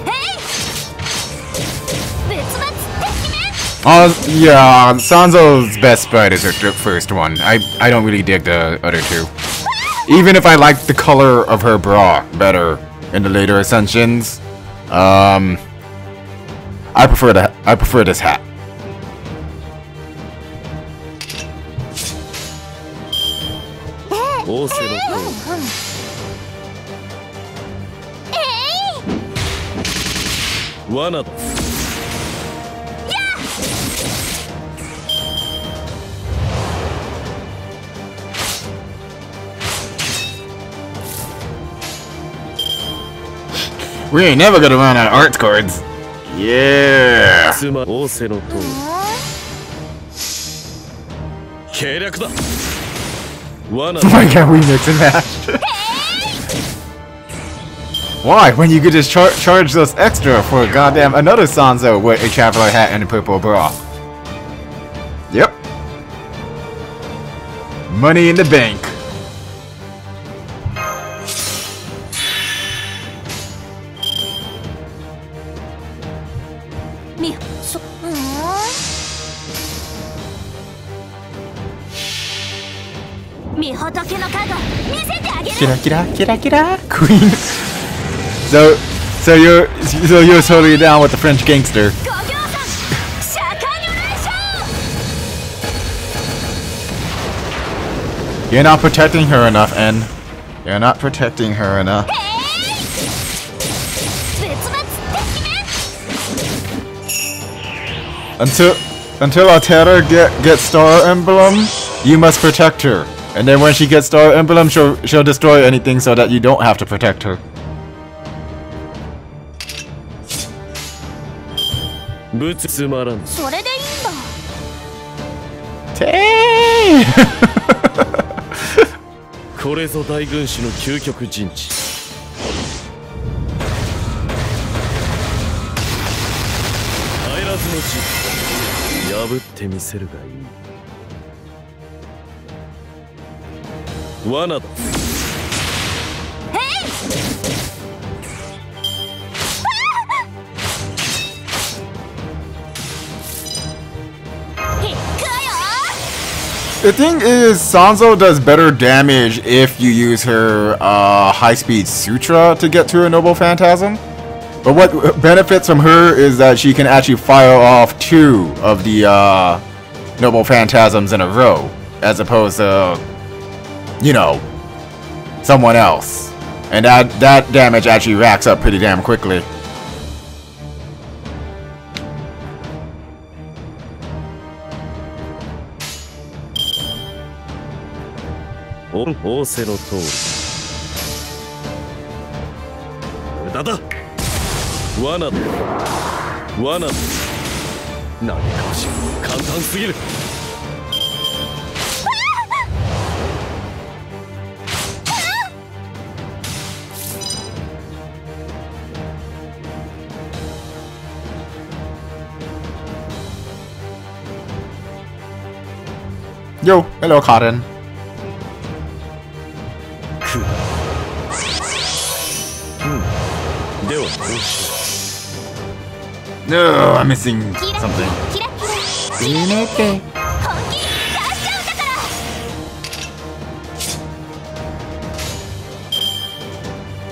Uh, yeah, Sanzo's best sprite is her first one. I I don't really dig the other two. Even if I like the color of her bra better in the later ascensions, um, I prefer the I prefer this hat. 仰 We ain't never gonna run out of arts cards. Yeah. Why can't we mix and match? Why? When you could just char charge those extra for a goddamn another Sanzo with a traveler hat and a purple bra. Yep. Money in the bank. kira kira kira kira queen. so, so you're, so you're totally down with the French gangster. You're not protecting her enough, and You're not protecting her enough. Until until Altera get get Star Emblem, you must protect her. And then when she gets Star Emblem, she'll she'll destroy anything so that you don't have to protect her. ぶつつまらんそれでいいんだ Tay! これぞ大軍師の究極陣地帰らずの地破ってみせるがいい 罠だ The thing is, Sanzo does better damage if you use her uh, high-speed Sutra to get to a Noble Phantasm. But what benefits from her is that she can actually fire off two of the uh, Noble Phantasms in a row, as opposed to you know, someone else. And that, that damage actually racks up pretty damn quickly. お仰せの通り無駄だ罠だ罠だ投げかし簡単すぎる Yo, hello, Cotton. くうんではこうしよ No, I'm missing キラ something. キラキラすねて。本気出しちゃうんだから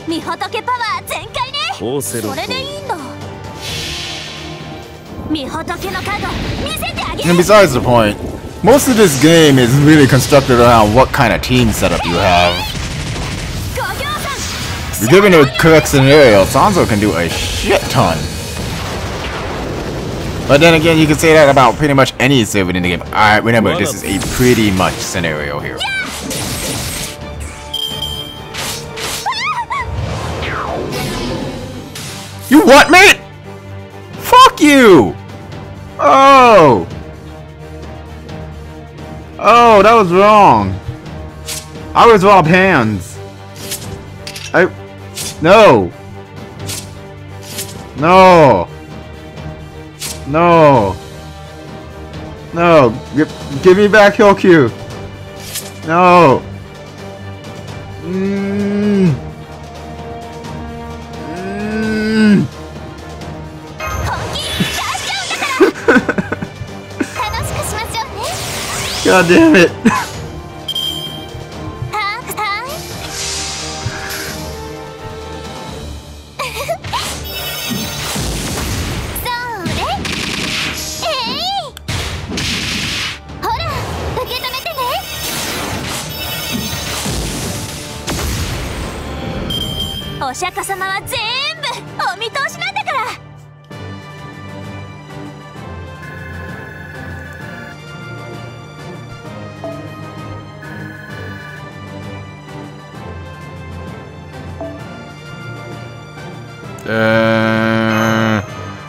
御仏パワー全開ねうオーセロそれでいいんだ御仏の加護見せてあげ And る besides the point, Most of this game is really constructed around what kind of team setup you have. If given the correct scenario, Sanzo can do a shit ton. But then again, you can say that about pretty much any server in the game. Alright, remember, this is a pretty much scenario here. You what, mate? Fuck you! Oh! Oh, that was wrong. I was robbed hands. I... No! No! No! No! Give, give me back Hyoku! No! Mmm! God damn it!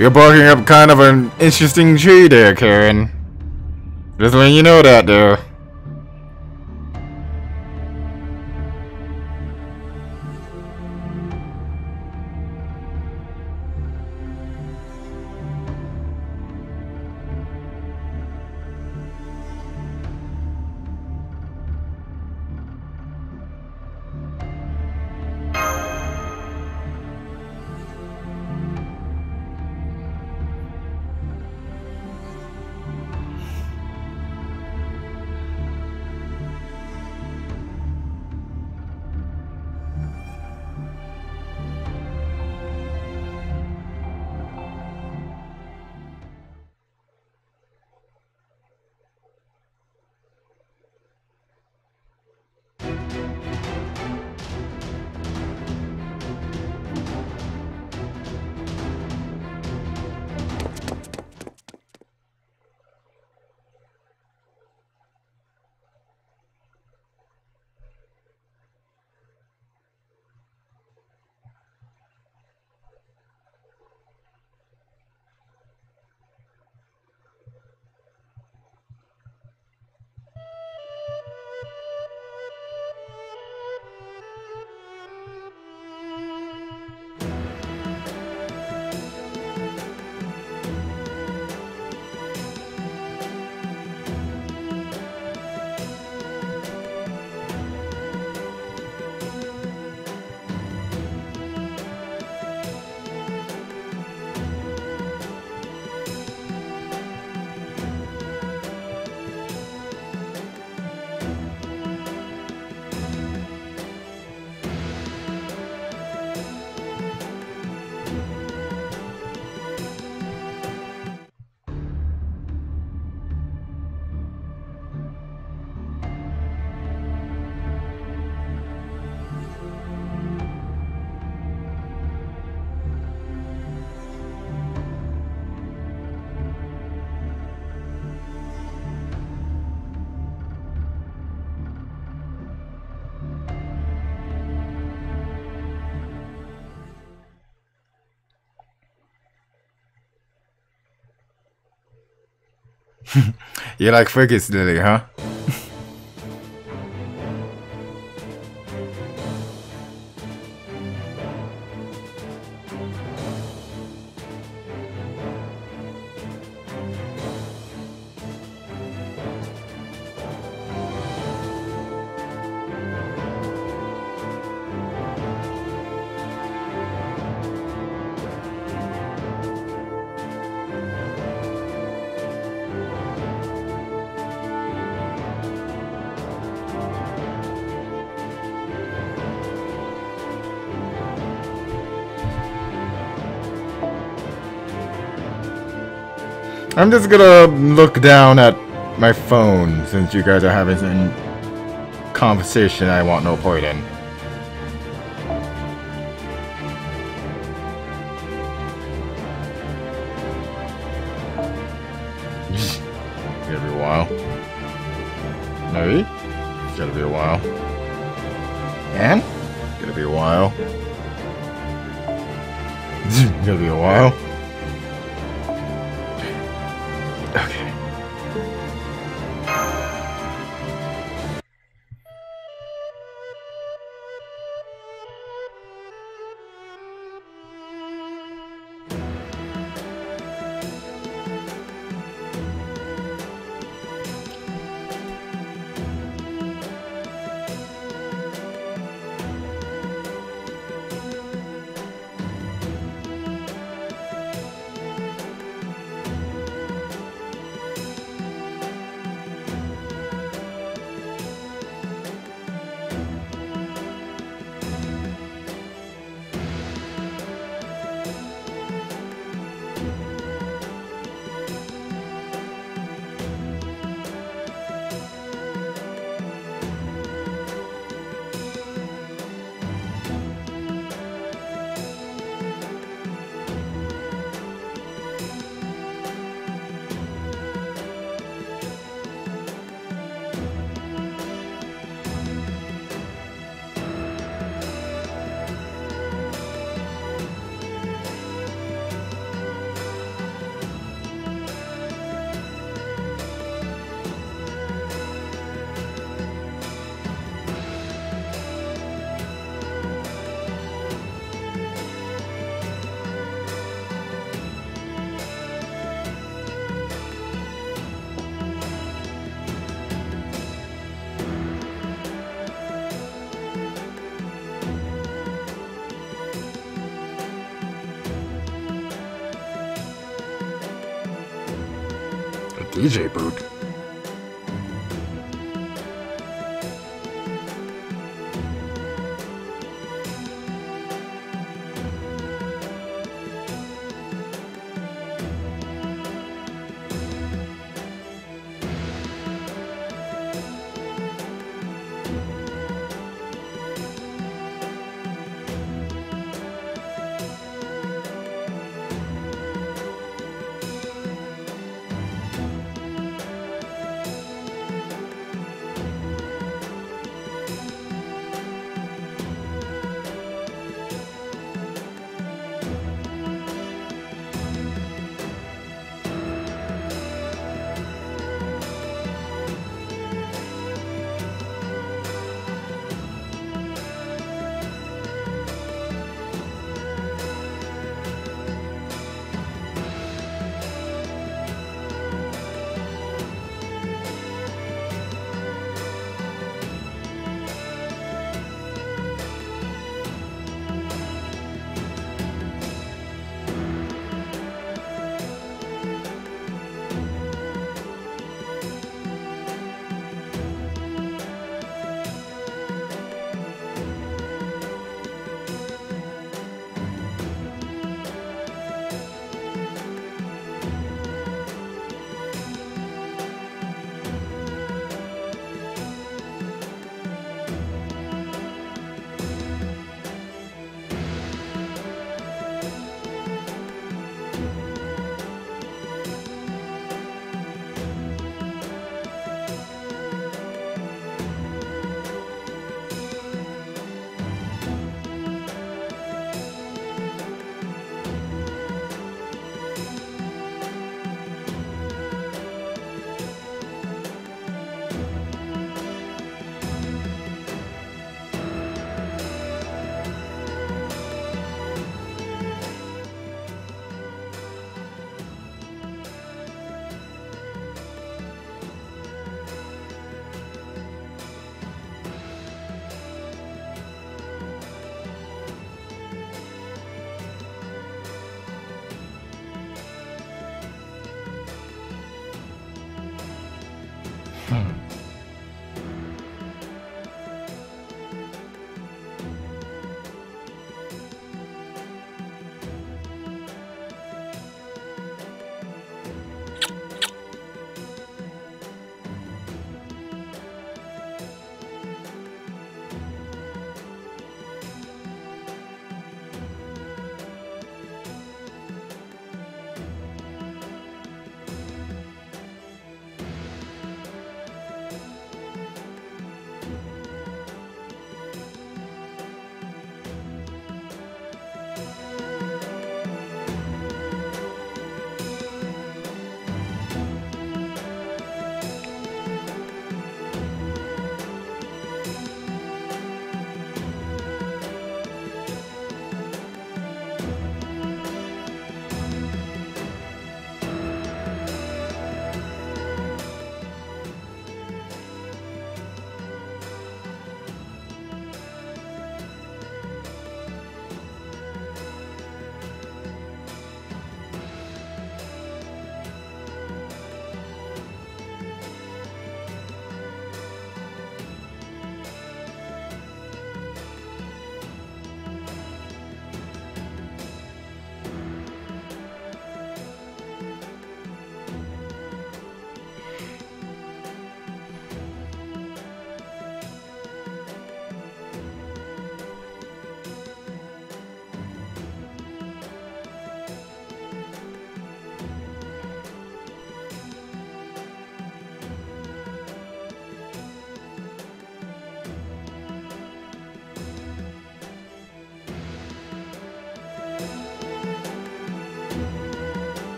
You're barking up kind of an interesting tree there, Karen. Just letting you know that there. You like Fergus Lily, huh? I'm just gonna look down at my phone since you guys are having some conversation I want no part in.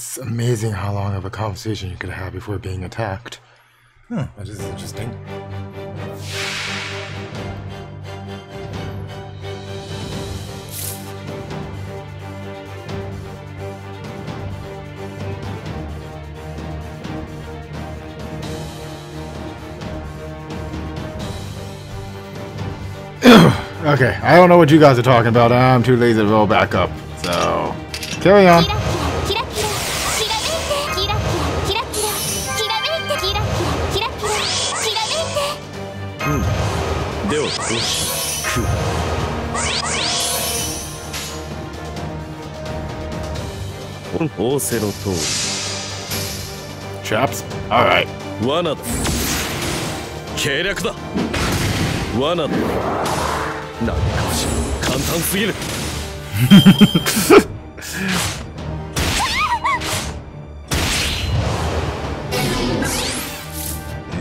It's amazing how long of a conversation you could have before being attacked. Hmm, that is interesting. okay, I don't know what you guys are talking about. I'm too lazy to roll back up. So, carry on. 仰せの通 Chaps? Alright. り罠だ計略だ罠だなんかし簡単すぎる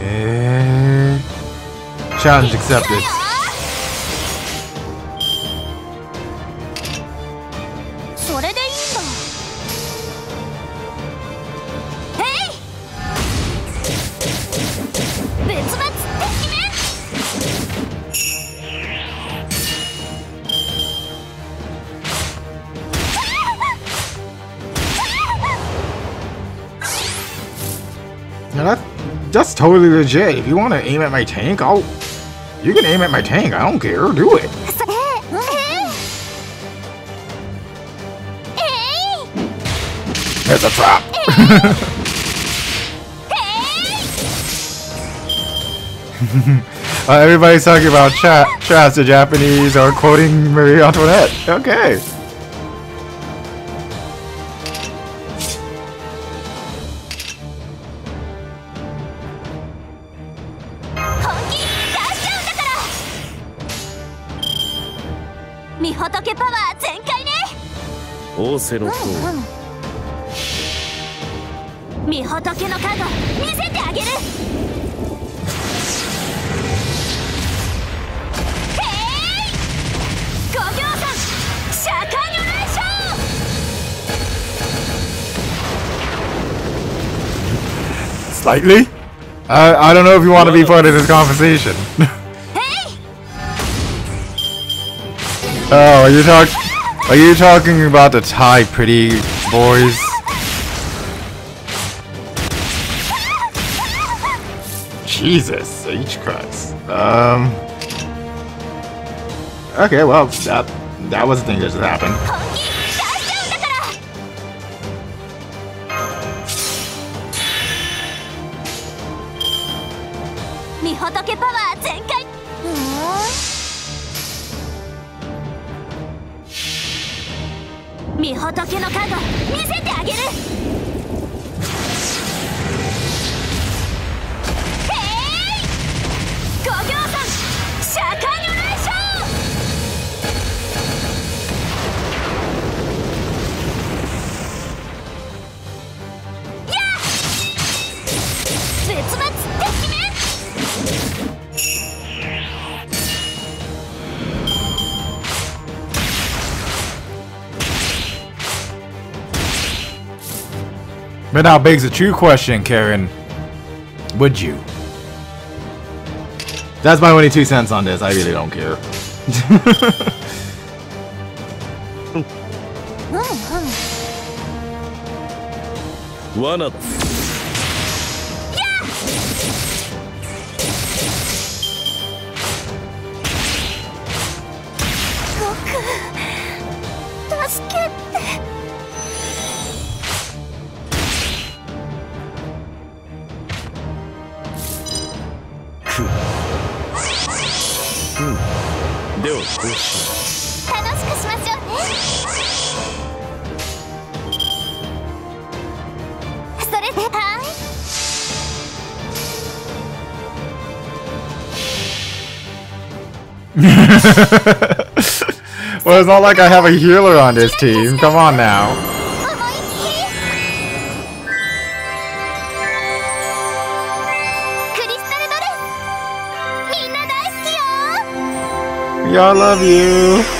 Eh, Challenge accepted. totally legit. If you want to aim at my tank, I'll... You can aim at my tank. I don't care. Do it. There's a trap. uh, everybody's talking about chat traps The Japanese or quoting Marie Antoinette. Okay. 仰せの通り御仏の加護見せてあげるへい五行山釈迦如来賞 Slightly? I, I don't know if you want to be part of this conversation. へい oh, are you talk? Are you talking about the Thai pretty boys? Jesus, H Christ. Um. Okay, well, that that was the thing that just happened. But now begs a true question, Karen. Would you? That's my only two cents on this. I really don't care. 罠だ it's not like I have a healer on this team. Come on now. Y'all love you.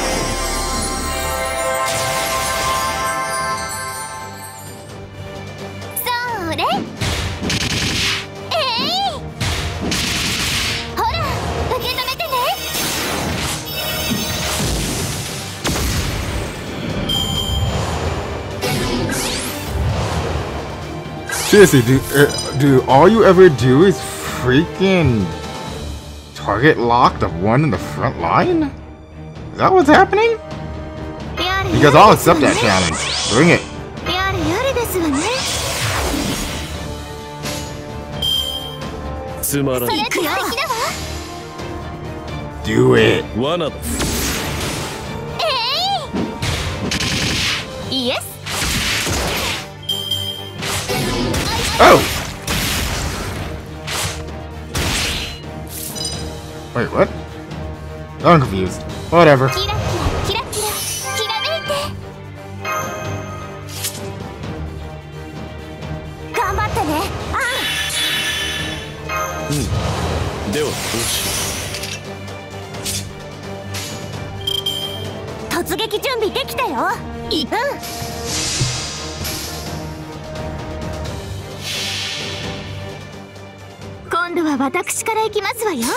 Seriously, do, uh, do all you ever do is freaking target lock the one in the front line? Is that what's happening? Because I'll accept that challenge. Bring it. Do it. One up. Yes. Oh! Wait, what? I'm confused. Whatever. Hmm. 突撃準備できたよ。うん。今度は私から行きますわよ。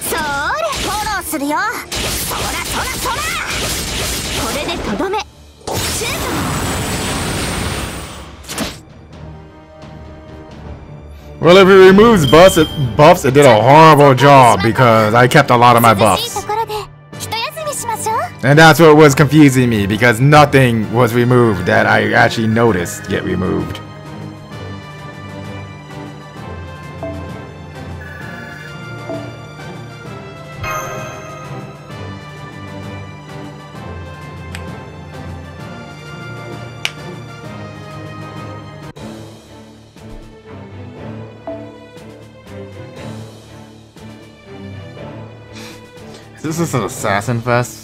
それフォローするよ。そらそらそら。これでとどめ。シュート Well, if he removes buffs it, buffs, it did a horrible job because I kept a lot of my buffs. And that's what was confusing me because nothing was removed that I actually noticed get removed. This is an assassin fest?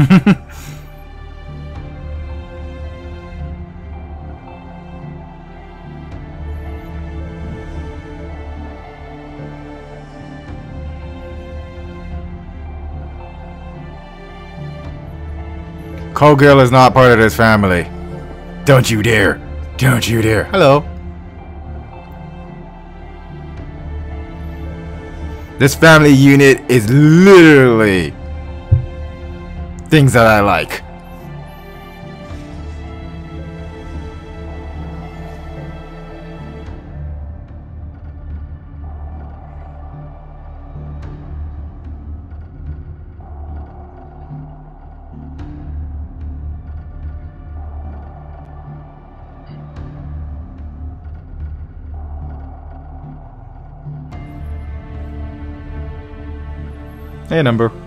Cole Girl is not part of this family. Don't you dare. Don't you dare. Hello. This family unit is literally things that I like. Hey, number.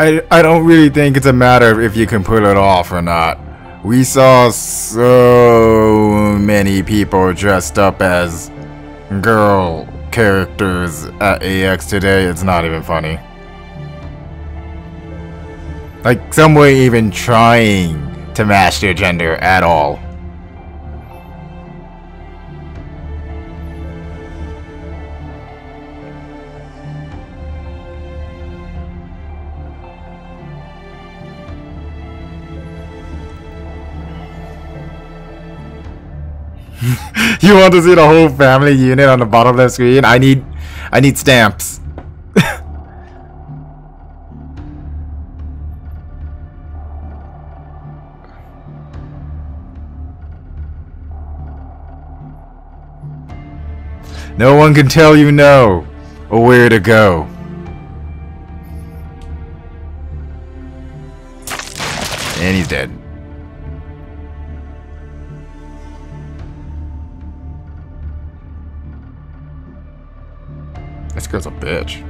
I I don't really think it's a matter of if you can pull it off or not. We saw so many people dressed up as girl characters at AX today, it's not even funny. Like, some were even trying to match their gender at all. you want to see the whole family unit on the bottom left screen? I need I need stamps. no one can tell you no or where to go. And he's dead. This girl's a bitch.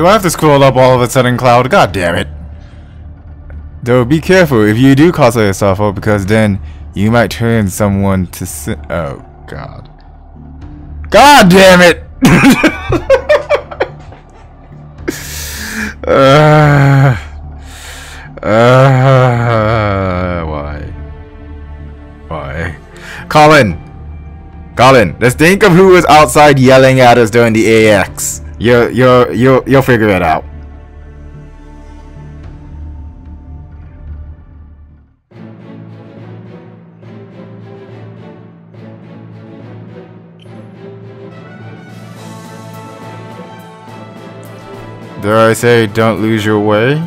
Do I have to scroll up all of a sudden, Cloud? God damn it. Though be careful if you do cosplay as Safo because then you might turn someone to sin. Oh god. God damn it! uh, uh, why? Why? Colin! Colin, let's think of who was outside yelling at us during the AX. You, you, you'll you'll figure it out. Dare I say, don't lose your way?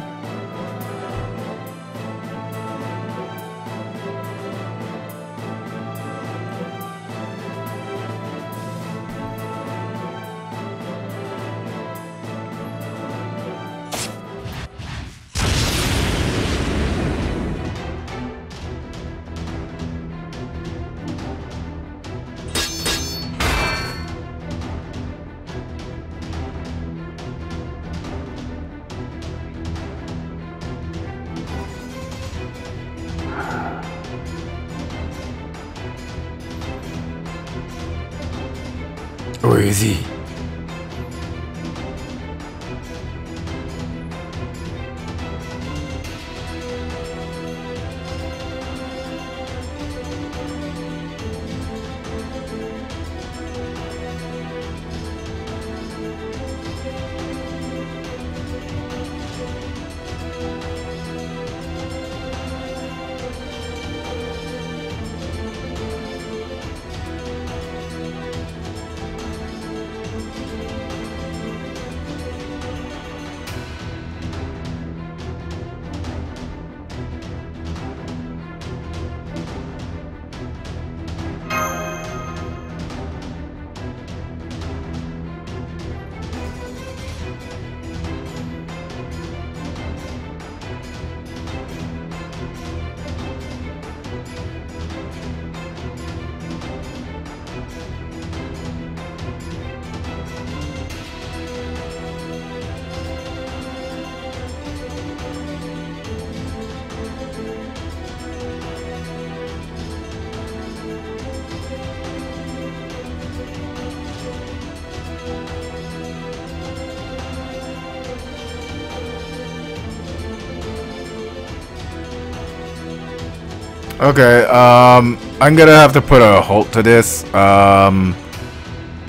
I'm gonna have to put a halt to this. Um,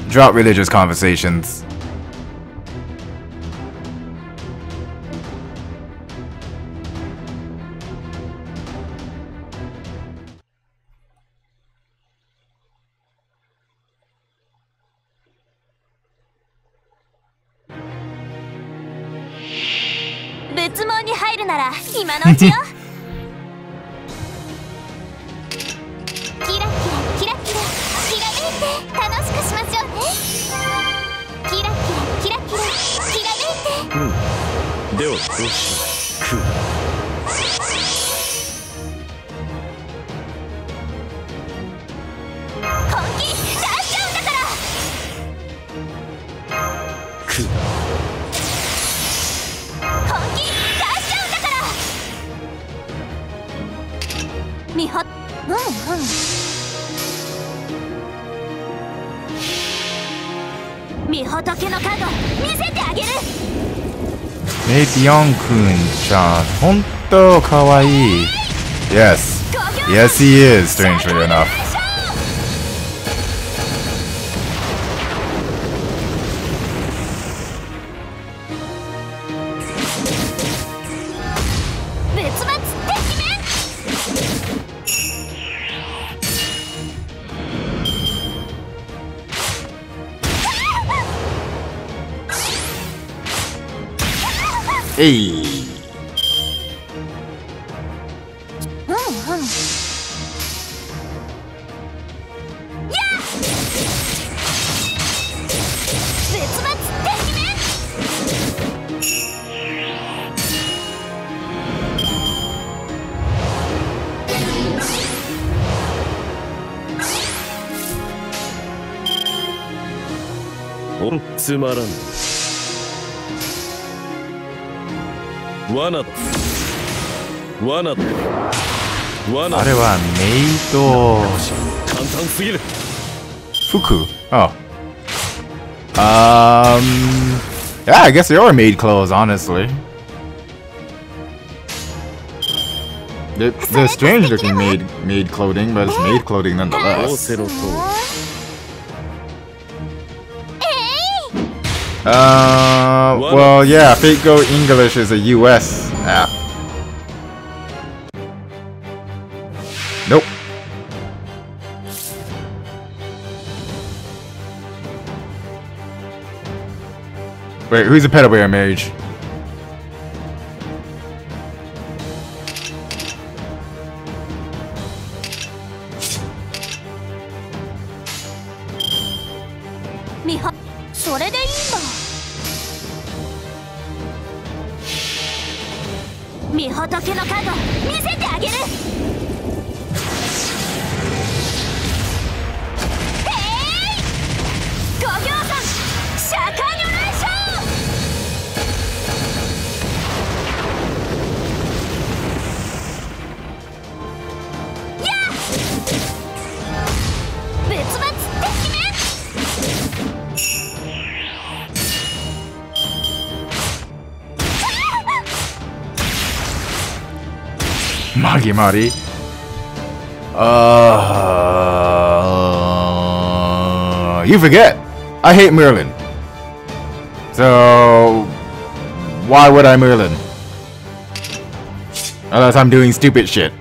drop religious conversations.「ヨンくんちゃん、ほんとかわいい。Yes. Yes, he is, strangely enough. え I guess they are maid clothes, honestly. They're, they're strange looking maid maid clothing, but it's maid clothing nonetheless. Uh, well, yeah, Fate Go English is a US app. Wait, who's a pedo bear mage? Mari. Uh, you forget. I hate Merlin. So, why would I Merlin? Unless I'm doing stupid shit.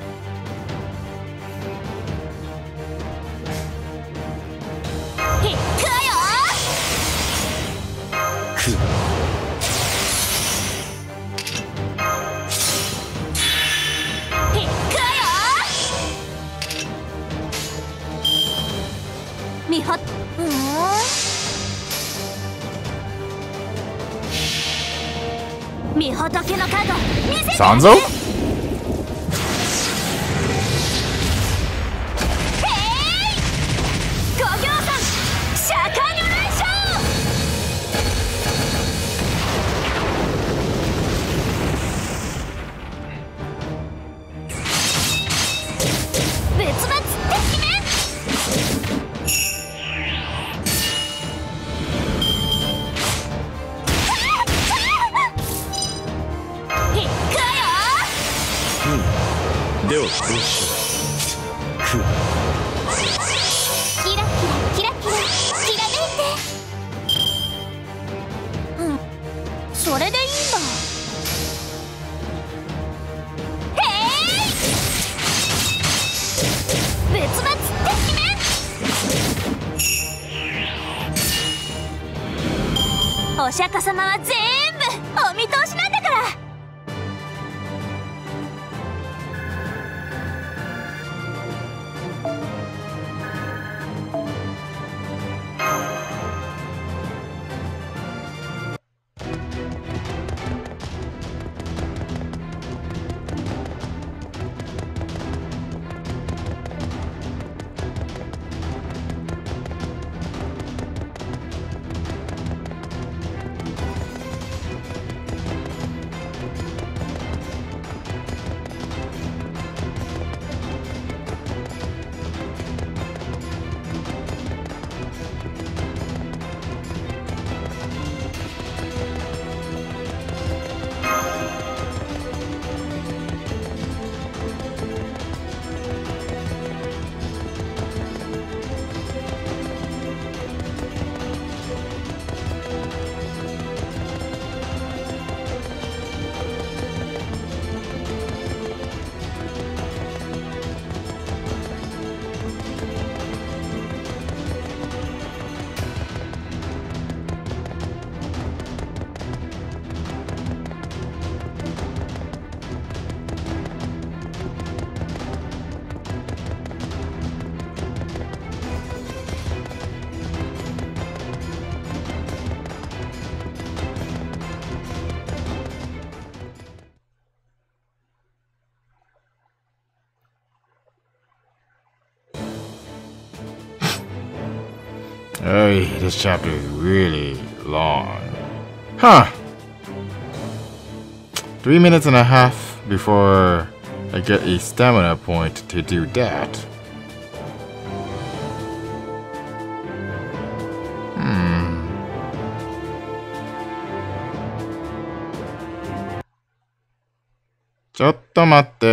chapter is really long. Huh. Three minutes and a half before I get a stamina point to do that. Hmm. ちょっと待って。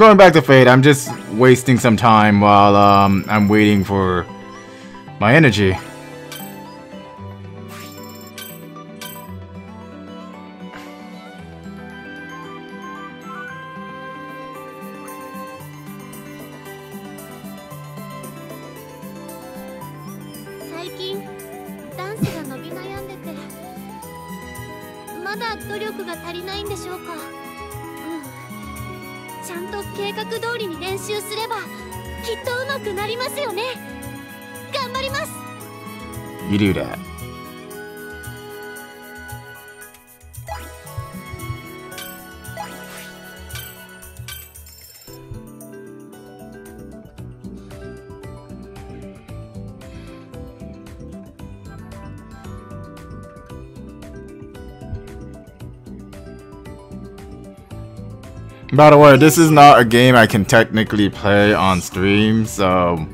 Going back to Fate. I'm just wasting some time while um, I'm waiting for my energy. By the way, this is not a game I can technically play on stream, so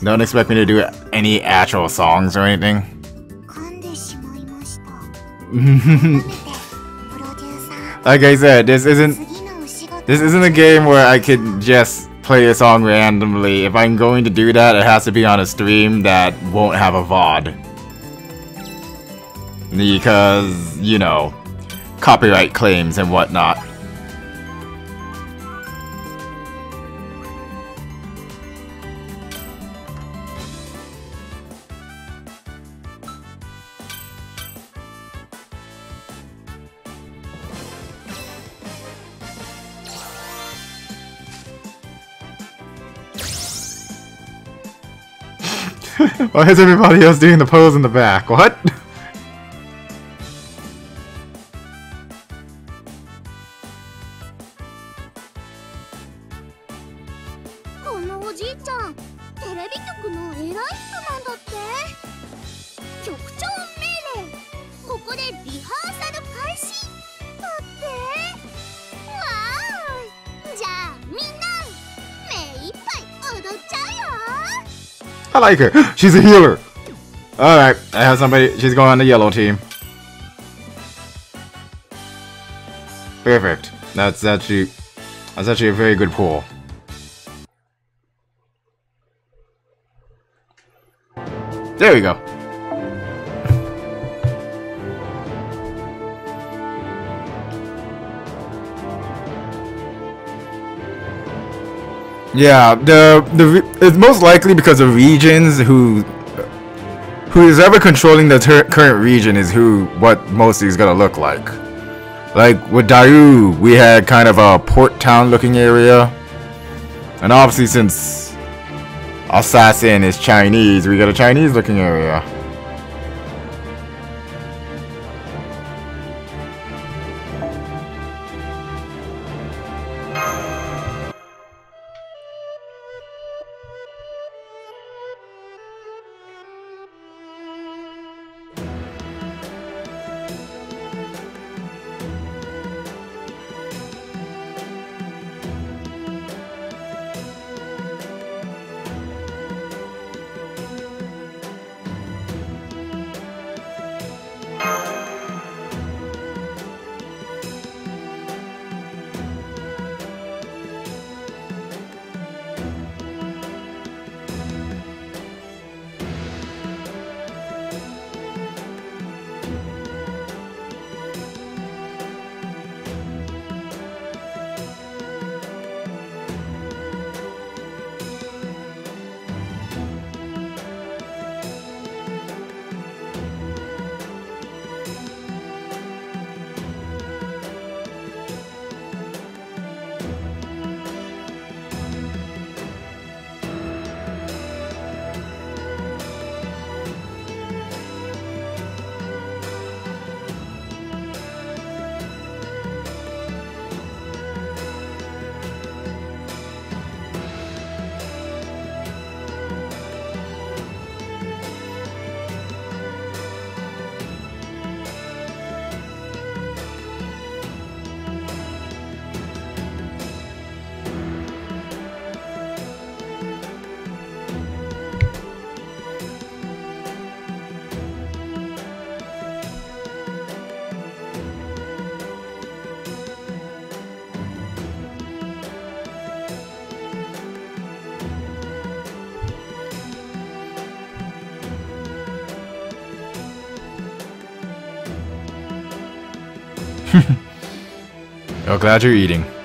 don't expect me to do any actual songs or anything. like I said, this isn't this isn't a game where I could just play a song randomly. If I'm going to do that, it has to be on a stream that won't have a VOD. Because, you know, copyright claims and whatnot. Why is everybody else doing the pose in the back? What? I like her. She's a healer. Alright, I have somebody. She's going on the yellow team. Perfect. That's actually that's actually a very good pull. There we go. Yeah, the the it's most likely because of regions who who is ever controlling the current region is who what mostly is gonna look like. Like with Daru, we had kind of a port town looking area, and obviously since Assassin is Chinese, we got a Chinese looking area. Glad you're eating.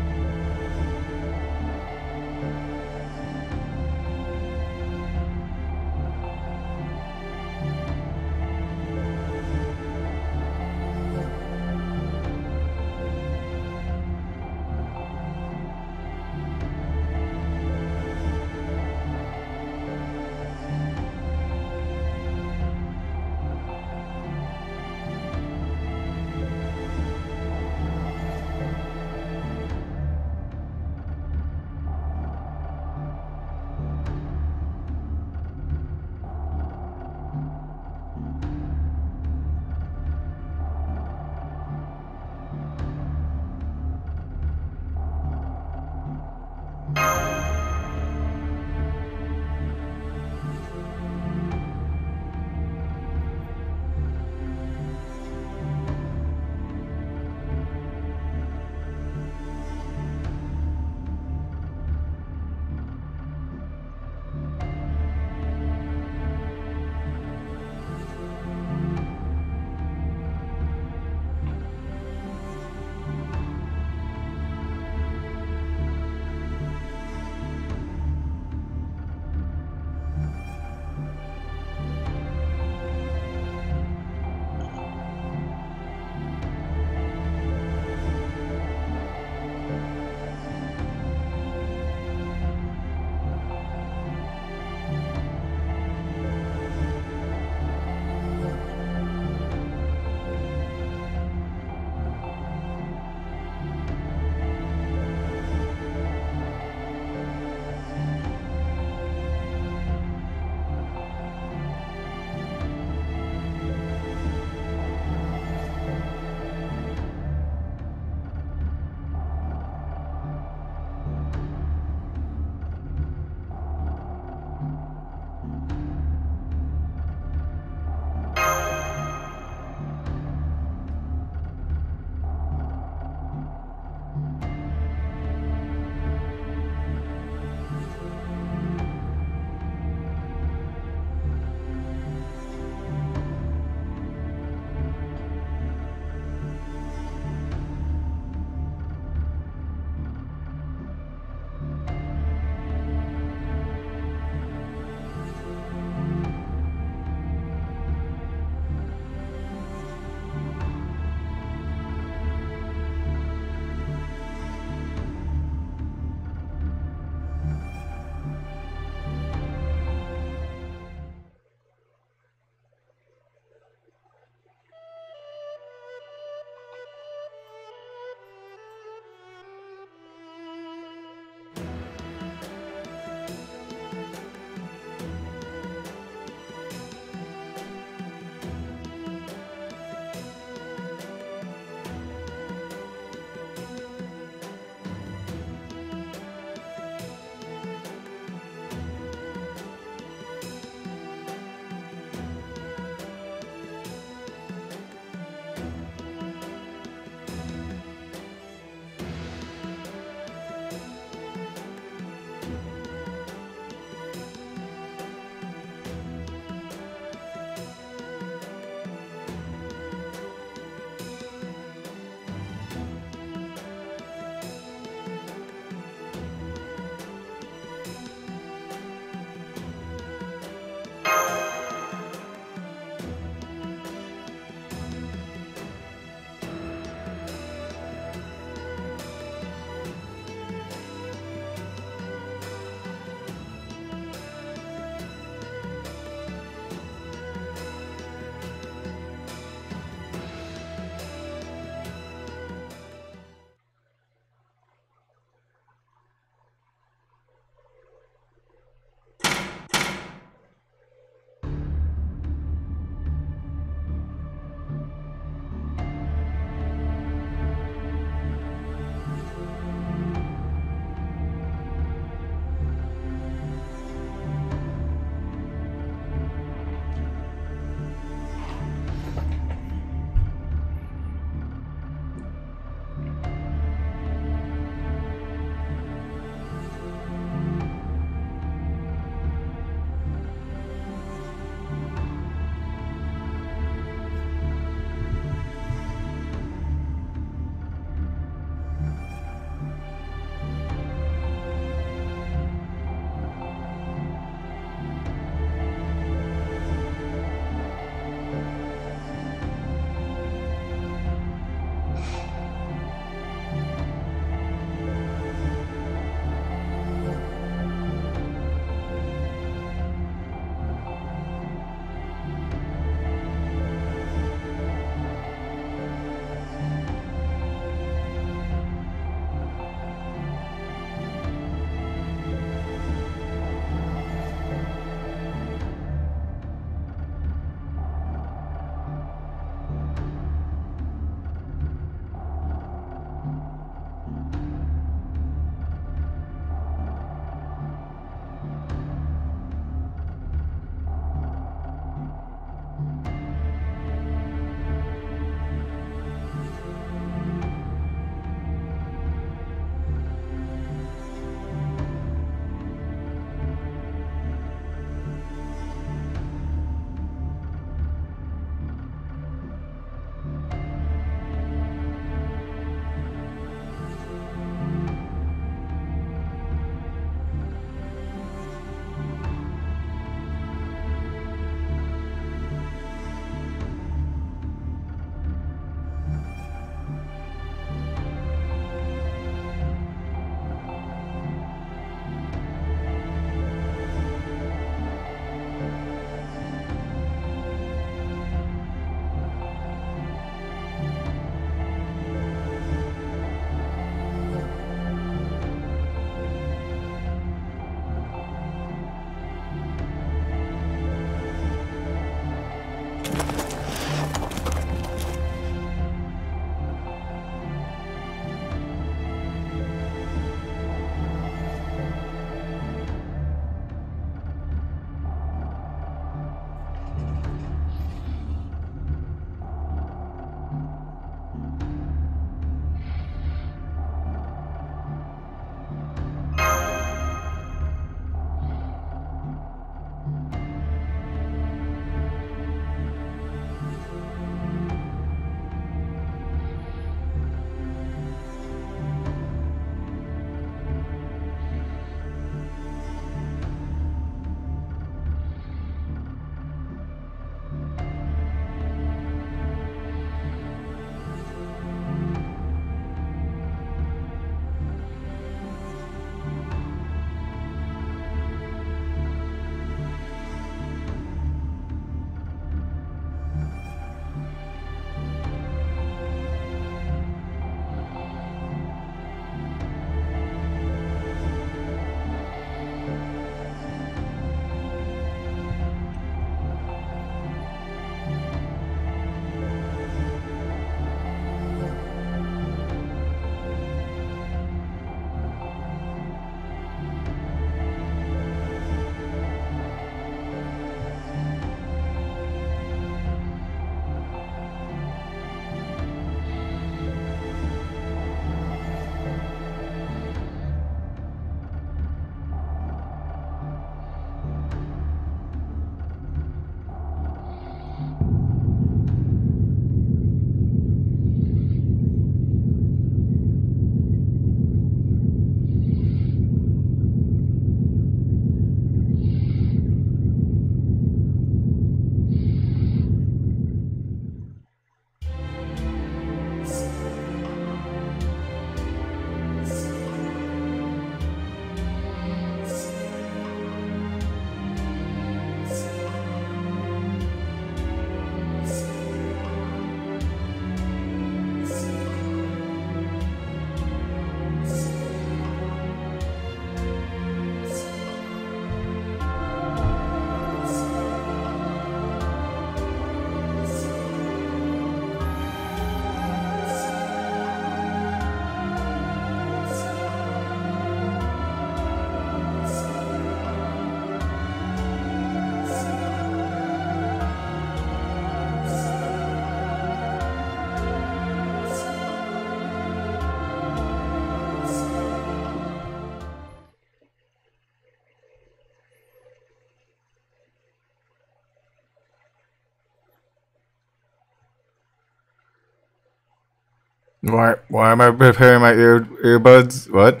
Why? Why am I preparing my ear earbuds? What?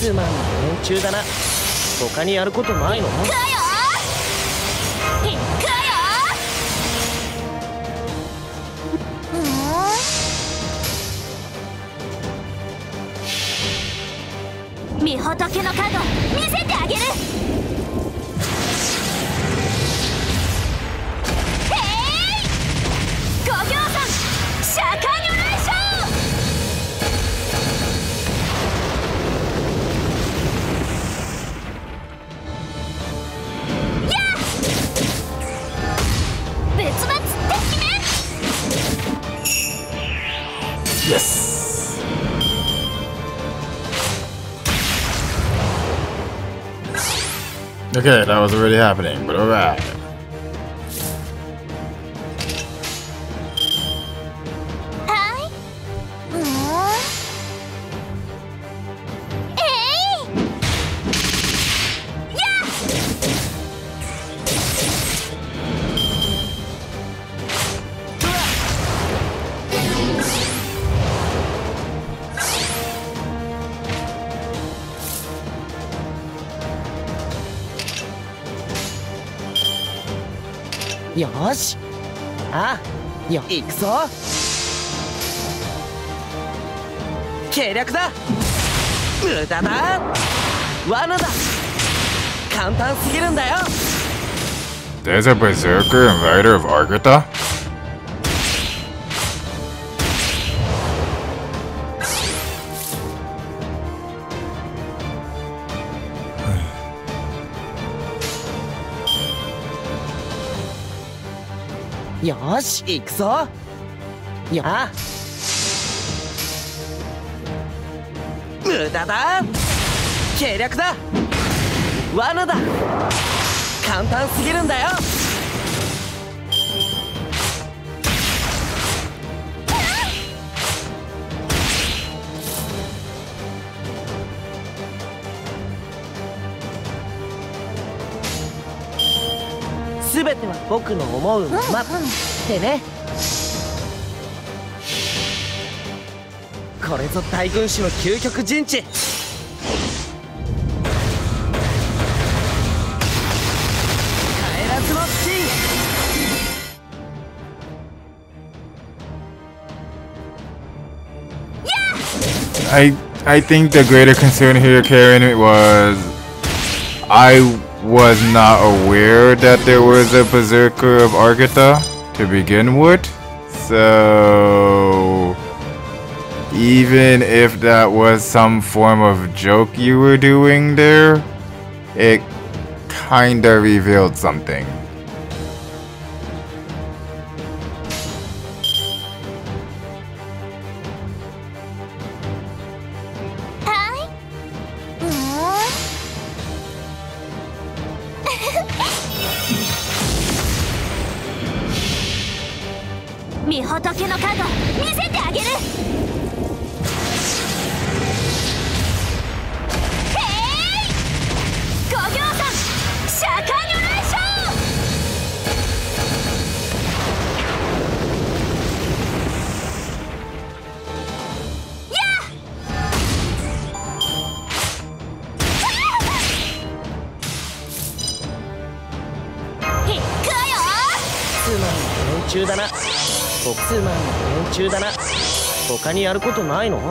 つまん連中だな。他にやることないの？That was already happening, よしああよ行くぞ計略だ無駄だ罠だ簡単すぎるんだよ There's a berserker and rider of Argata? よし行くぞ。よあ無駄だ。計略だ。罠だ。簡単すぎるんだよ。僕の思うままってねこれぞ大軍師の究極陣地帰らずの陣 I I think the greater concern here, Karen, was I was not aware that there was a berserker of Agartha to begin with. So even if that was some form of joke you were doing there, it kinda revealed something.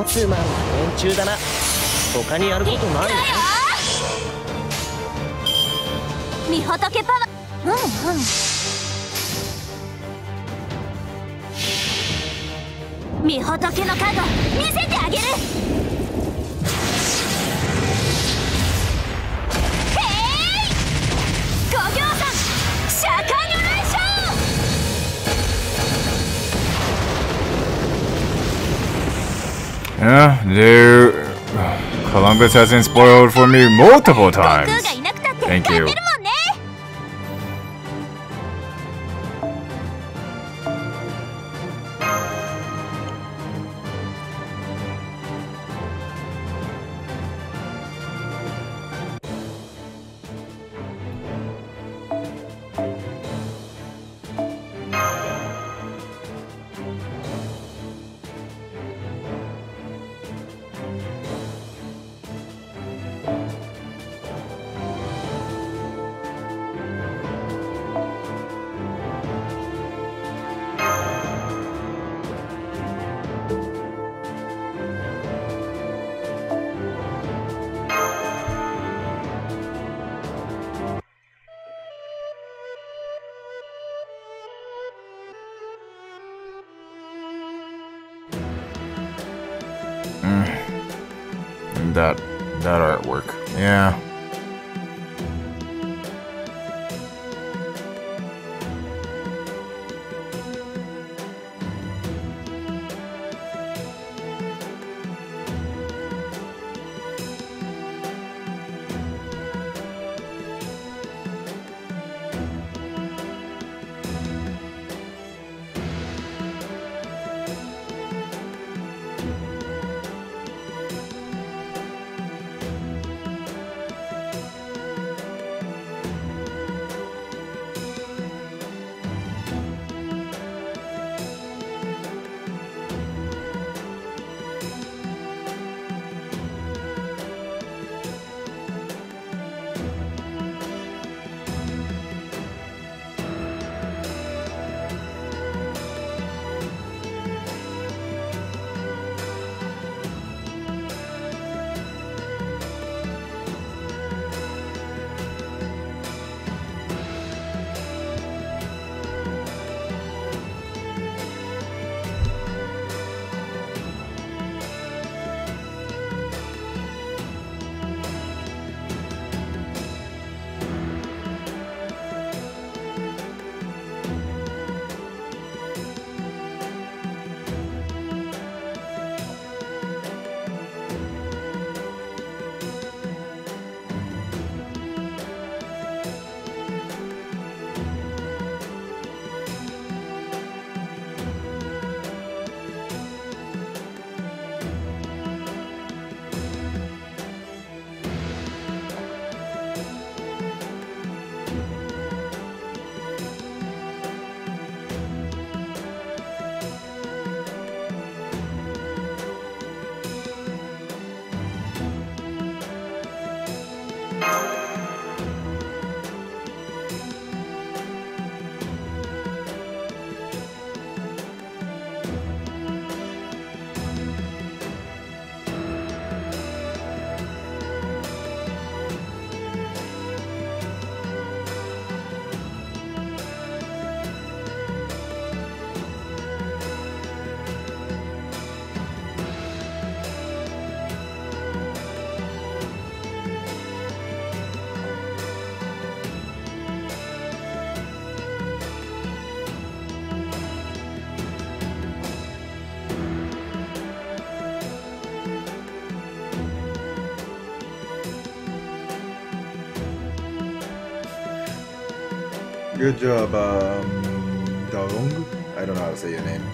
つまん。連中だな。他にやることないよ。This has been spoiled for me multiple times. Thank you. Good job, um, I don't know how to say your name.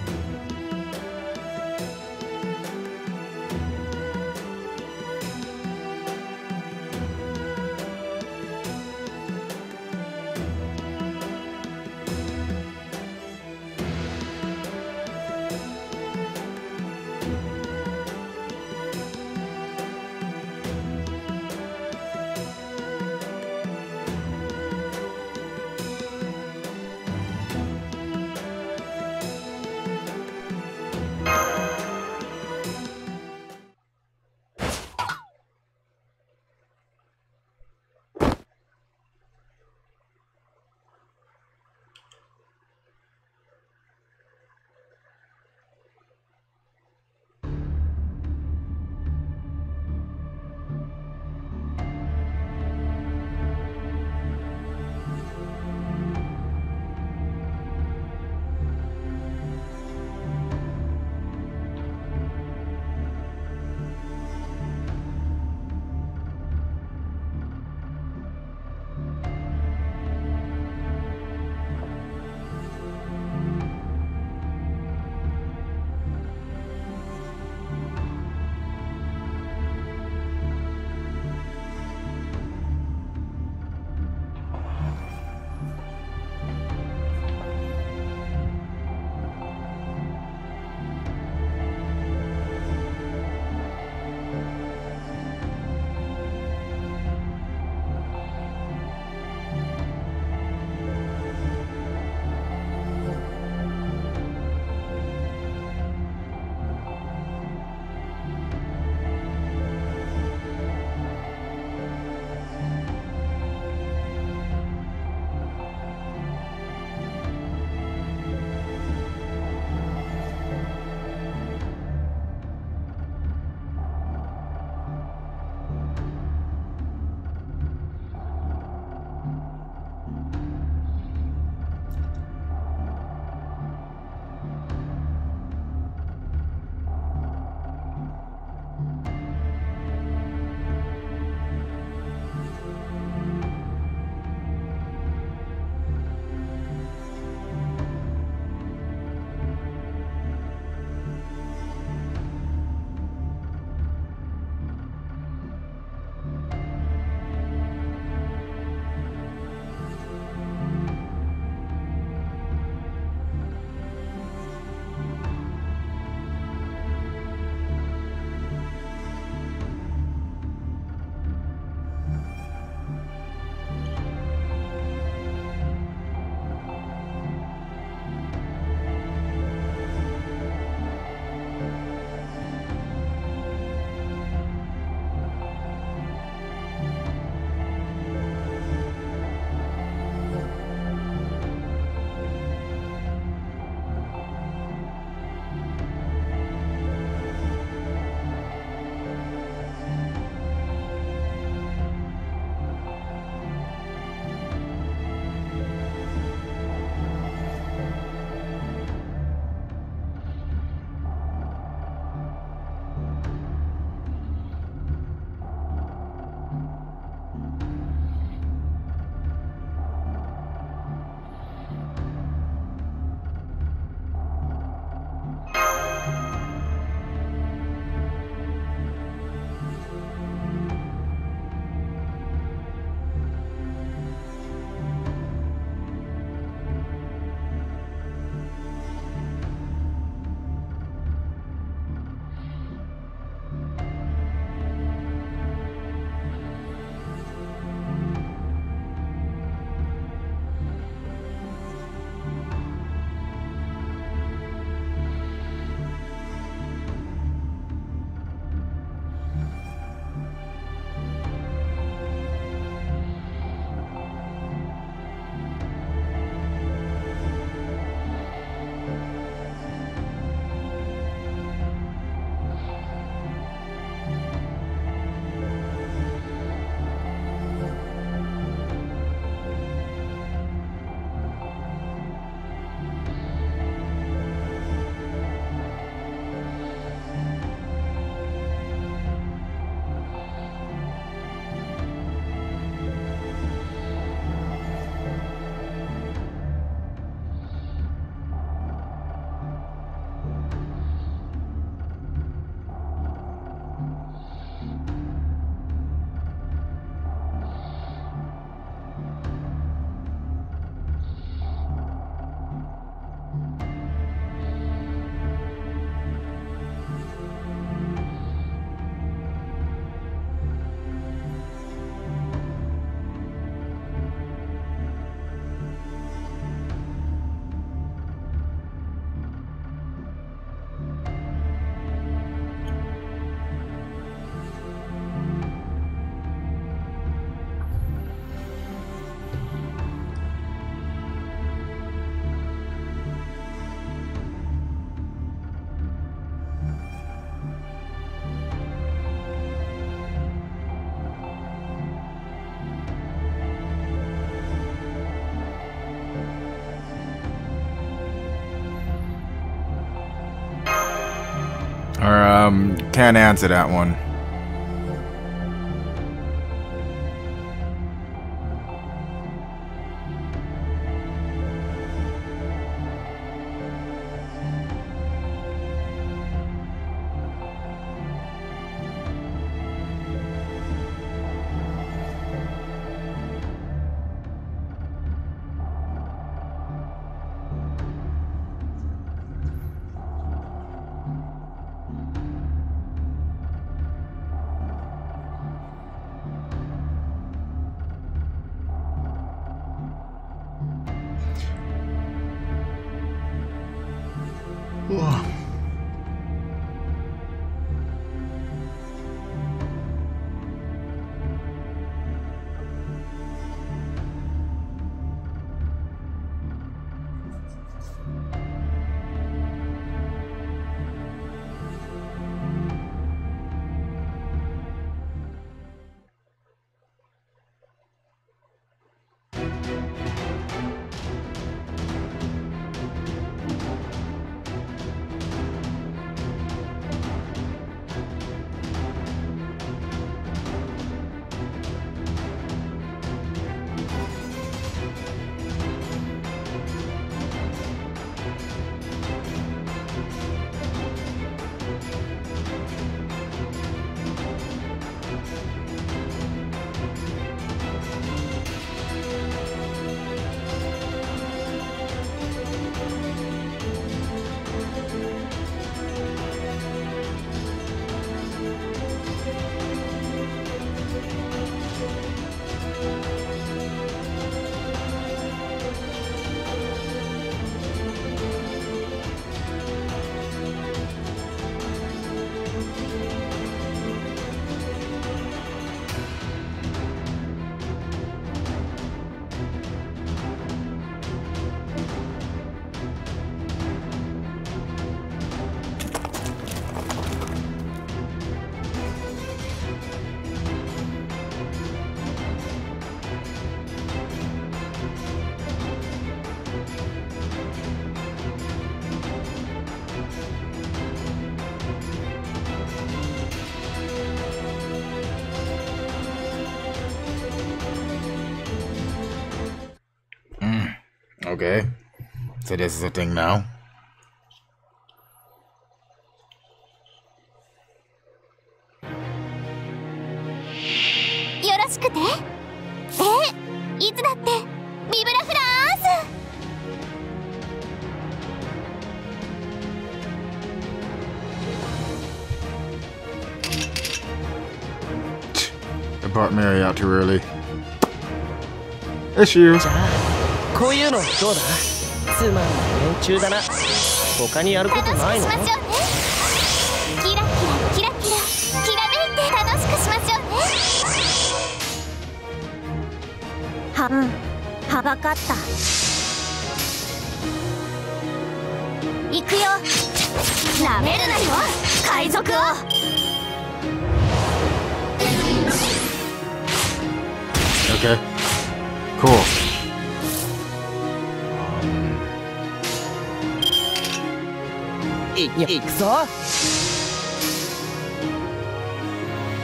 Can't answer that one. So this is a thing now. よろしくてえいつだってビブラフランス I brought Mary out too early. Issue. じゃあこういうのどうだ つまん。ない連中だな。他にやること楽ないの？しくしましょうねキラキラキラキラきらめいて楽しくしましょう。ねはうんはばかった。行くよ。なめるなよ。海賊を。Okay. Cool. いいくぞ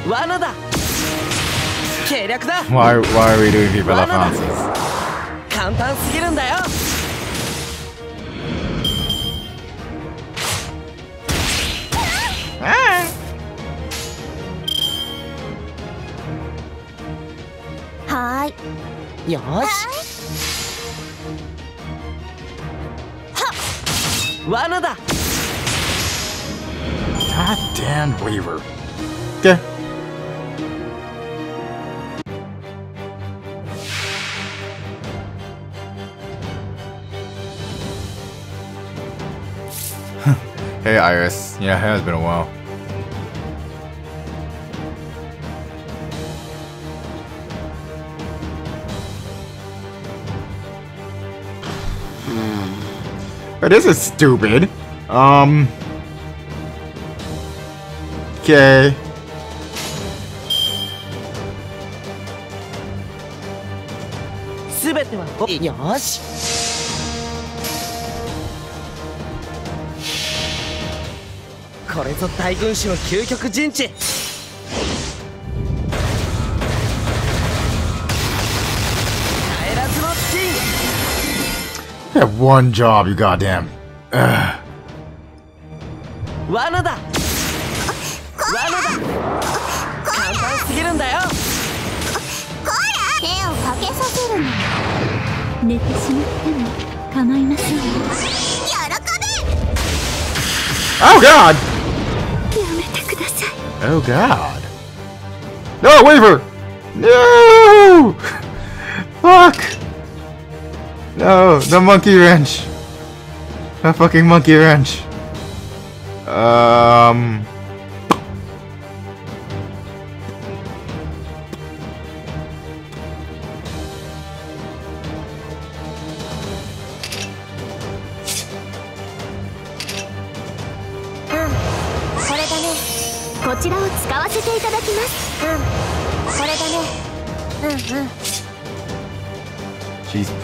罠だ計略だ Why why are we doing people Why not? offenses? 簡単すぎるんだよはーいよし罠だ God damn Waver. Okay. hey Iris. Yeah, it has been a while. But this is stupid. Um. Okay. That one job, you goddamn. Ugh. 罠だ Oh god! Oh god! No, Waver! No! Fuck! No, the monkey wrench! The fucking monkey wrench! Um...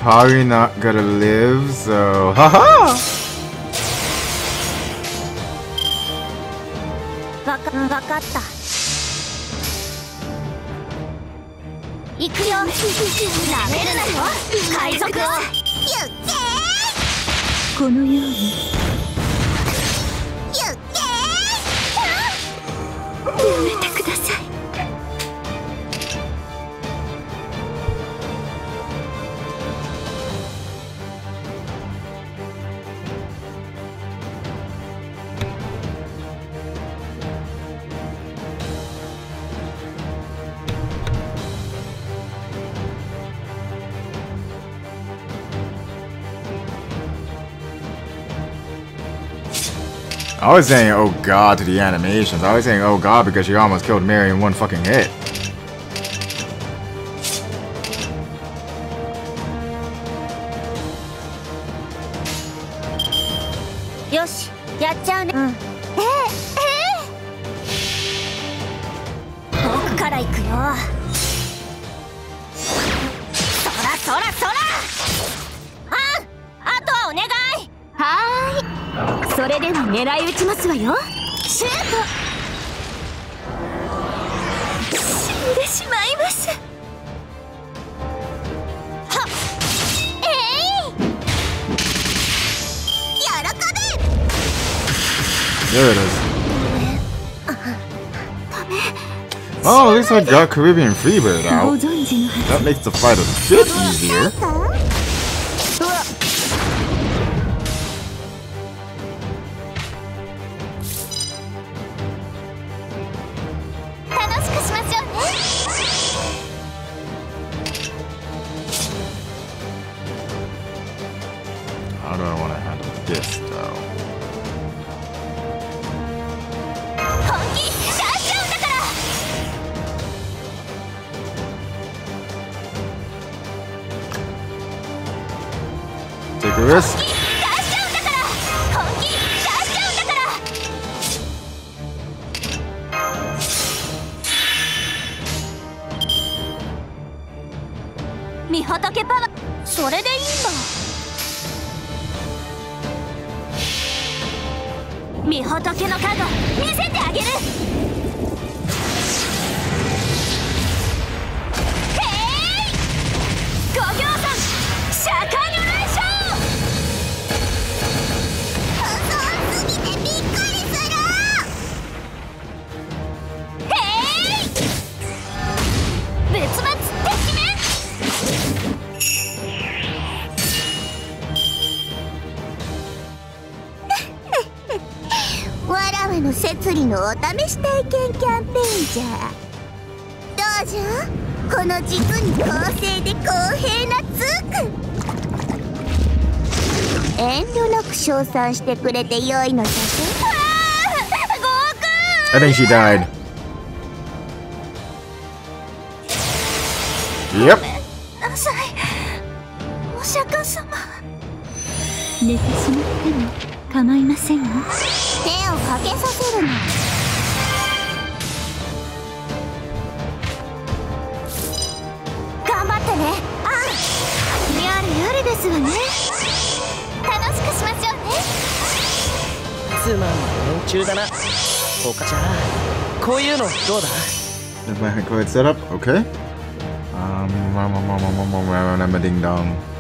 probably not gonna live, so haha! -huh. このように I was saying, oh god, to the animations. I was saying, oh god, because she almost killed Mary in one fucking hit. got Caribbean Free Bird out. That makes the fight a bit easier. 賛してくれて良いのさ。I think she died. こういうのどうだ Is my code set up? Okay. Um, ding dong. そ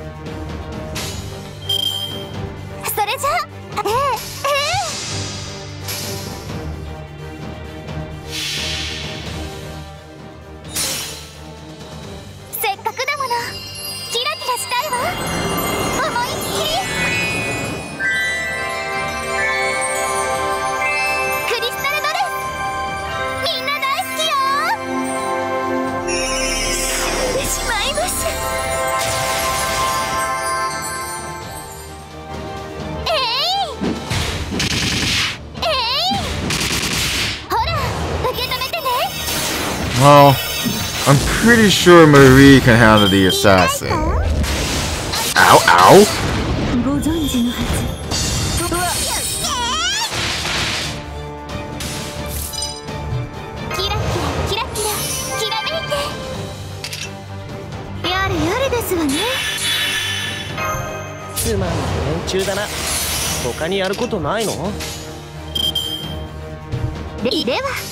pretty sure Marie can handle the assassin. Ow, ow! ご存知のはキラキラキラキラきらめいてやれやれですわねツーマンの連中だな他にやることないのででは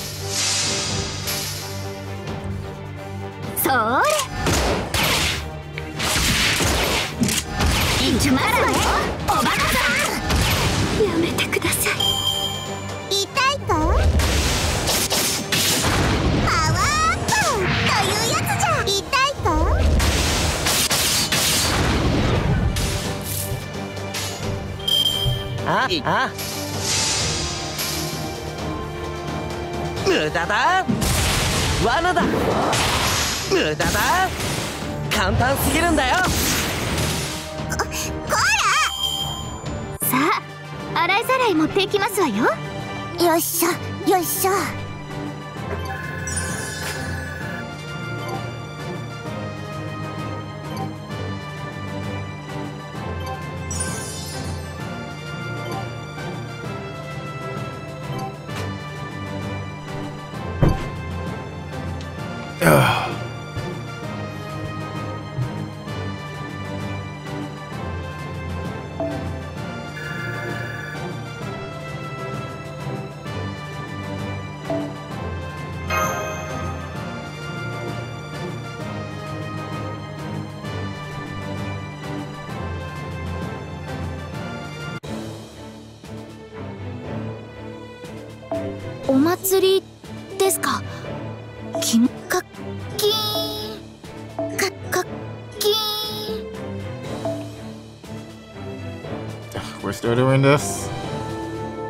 still doing this?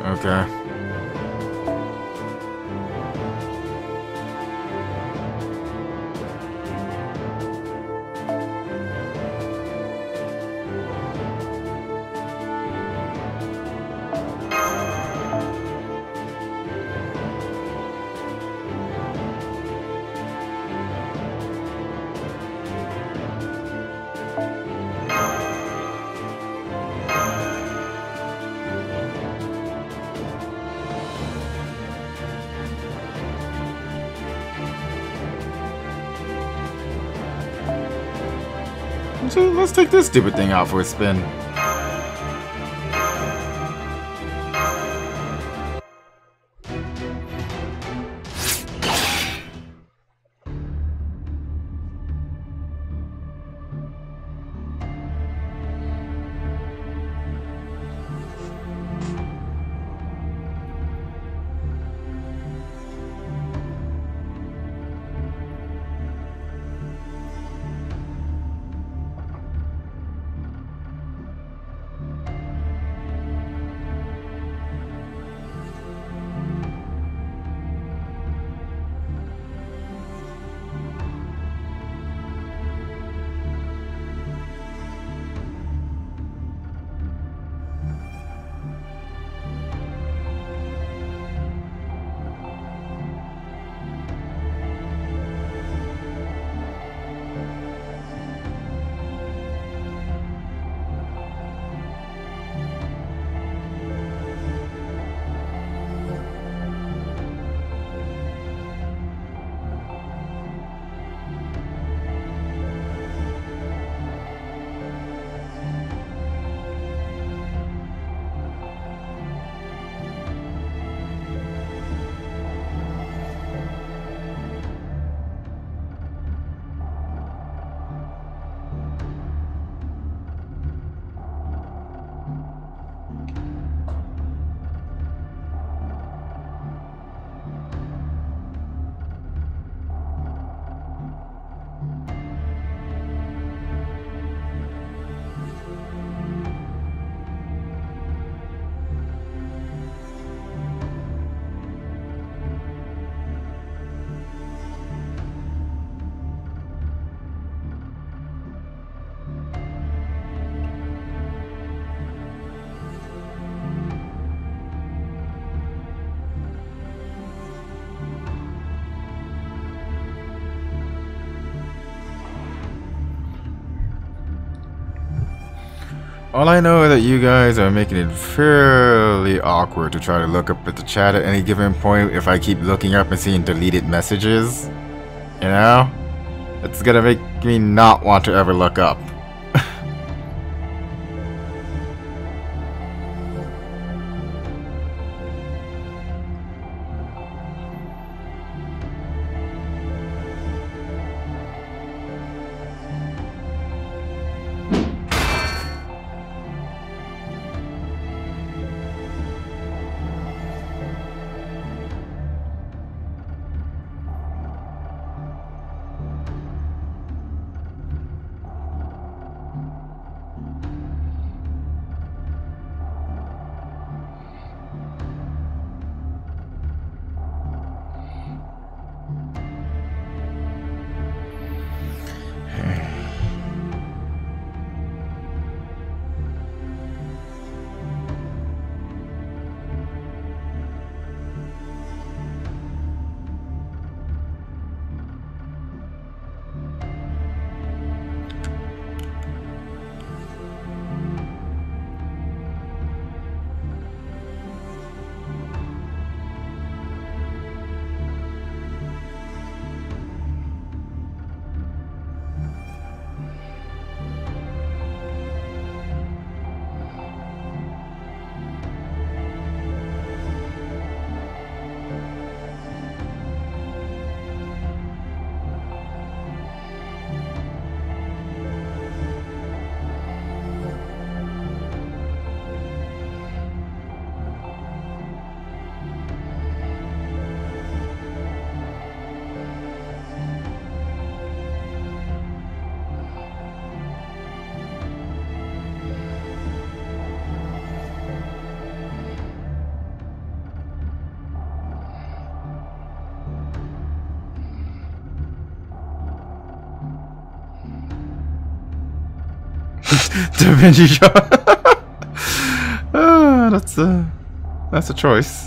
Okay. Let's take this stupid thing out for a spin. All I know is that you guys are making it fairly awkward to try to look up at the chat at any given point if I keep looking up and seeing deleted messages. You know? It's gonna make me not want to ever look up. Ah, that's a that's a choice.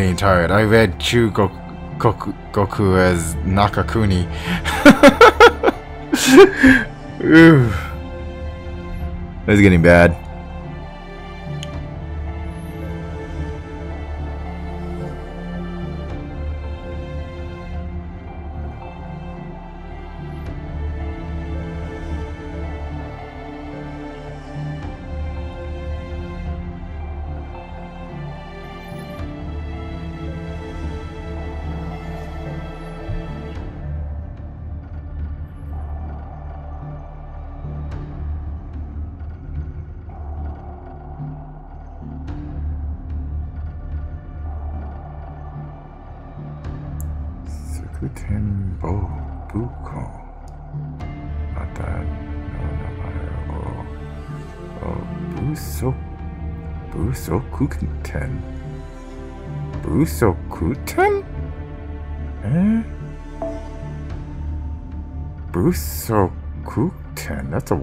Getting tired. I read Chu Goku, Goku, Goku as Nakakuni. That's getting bad.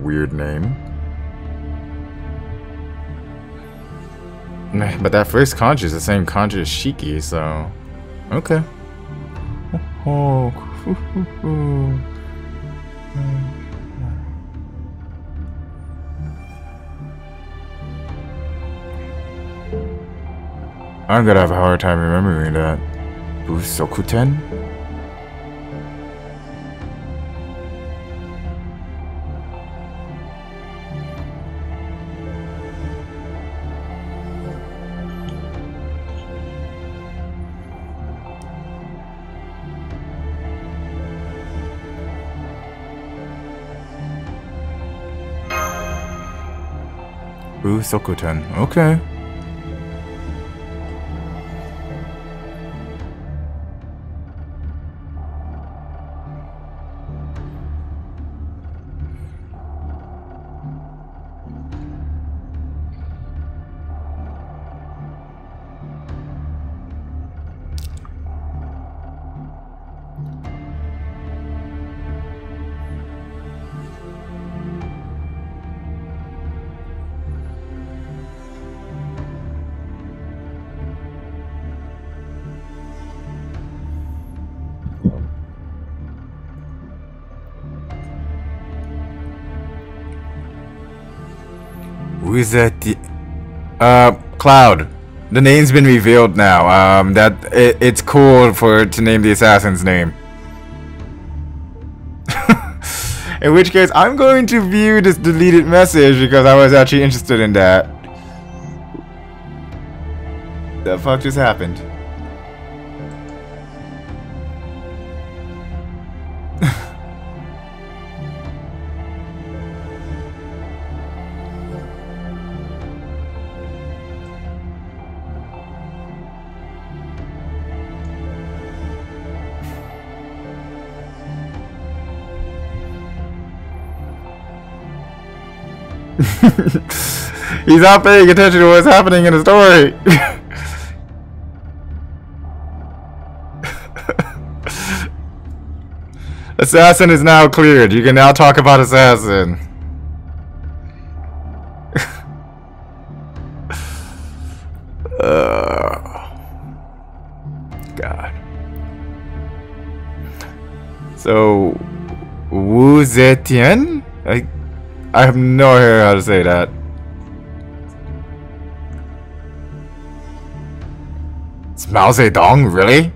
Weird name. But that first kanji is the same kanji as Shiki, so. Okay. Oh, I'm gonna have a hard time remembering that. Busokuten? Busokuten. Okay. Who's that? the- Uh, Cloud. The name's been revealed now. Um, that it, it's cool for to name the assassin's name. in which case, I'm going to view this deleted message because I was actually interested in that. The fuck just happened? He's not paying attention to what's happening in the story. Assassin is now cleared. You can now talk about Assassin. uh, God. So, Wu Zetian? I, I have no idea how to say that. Mao Zedong, really?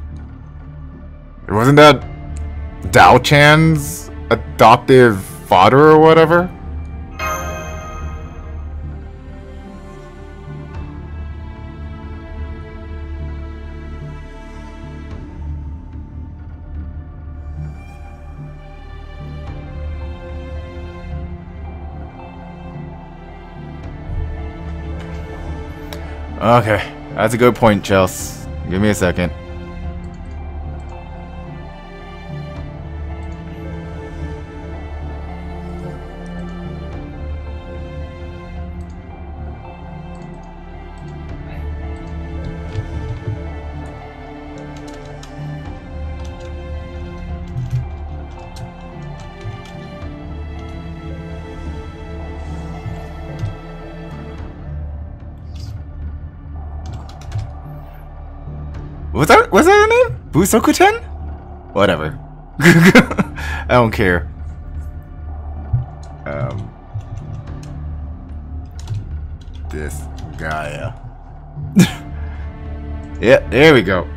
It wasn't that Dao Chan's adoptive father or whatever? Okay, that's a good point, Chels. Give me a second. Busokuten? Whatever. I don't care. Um this Gaia. yeah, there we go.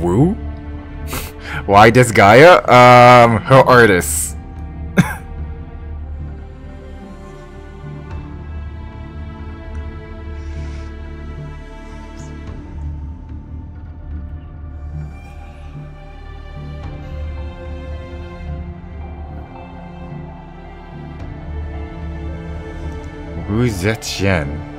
Wu? Why this Gaia? Um, her artist. Wu Zetian.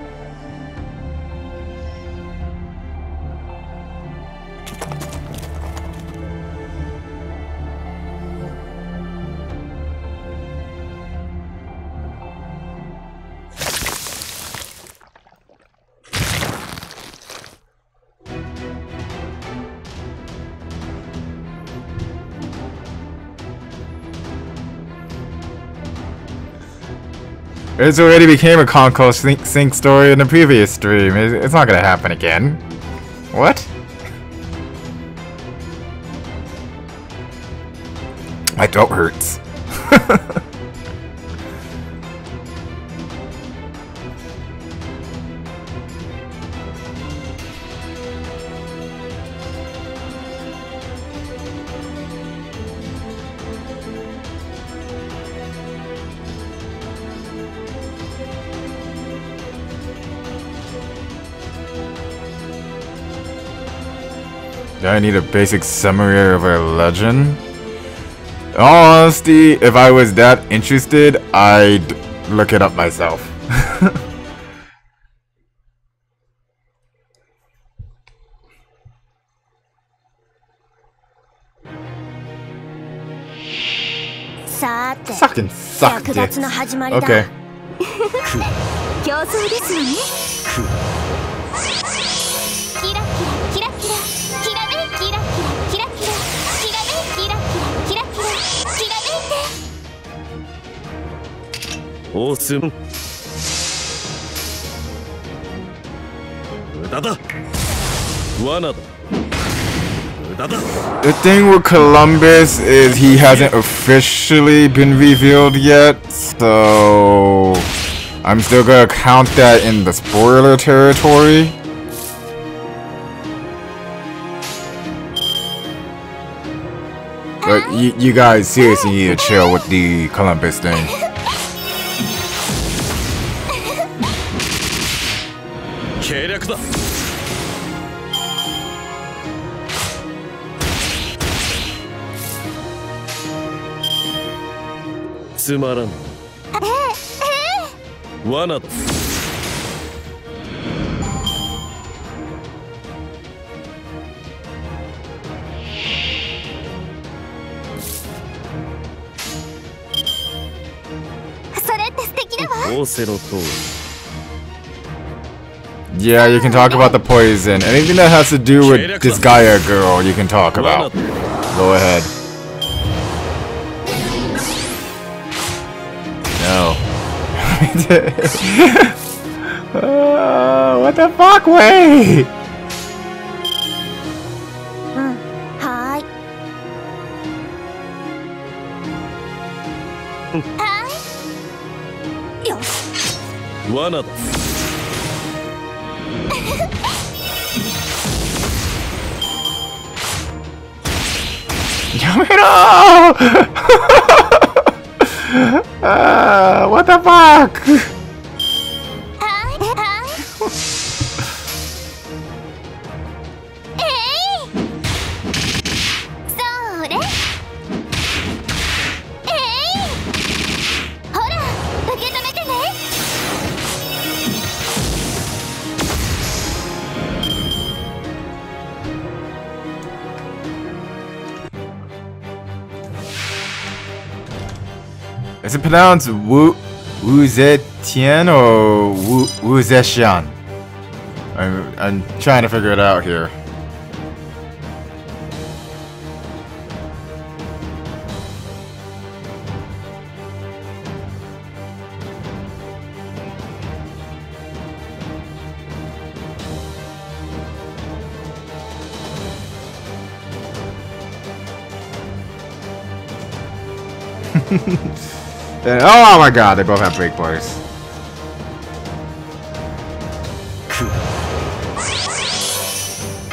It's already became a Conco sync, sync story in the previous stream. It's, it's not gonna happen again. What? My throat hurts. I need a basic summary of our legend? In all honesty, if I was that interested, I'd look it up myself. Sucking suck. Okay. オースン無駄だ罠だ無駄だ The thing with Columbus is he hasn't officially been revealed yet, so I'm still gonna count that in the spoiler territory. But you, you guys seriously need to chill with the Columbus thing. だ。つまらん。罠だ。それって素敵だわ。仰せの通り Yeah, you can talk about the poison. Anything that has to do with this Gaia girl, you can talk about. Go ahead. No. uh, what the fuck, way? Uh, hi. One Uh, what the fuck? Pronounced Wu Wu Zetian or Wu Wu Zetian? I'm I'm trying to figure it out here. And- oh my god, they both have big boys.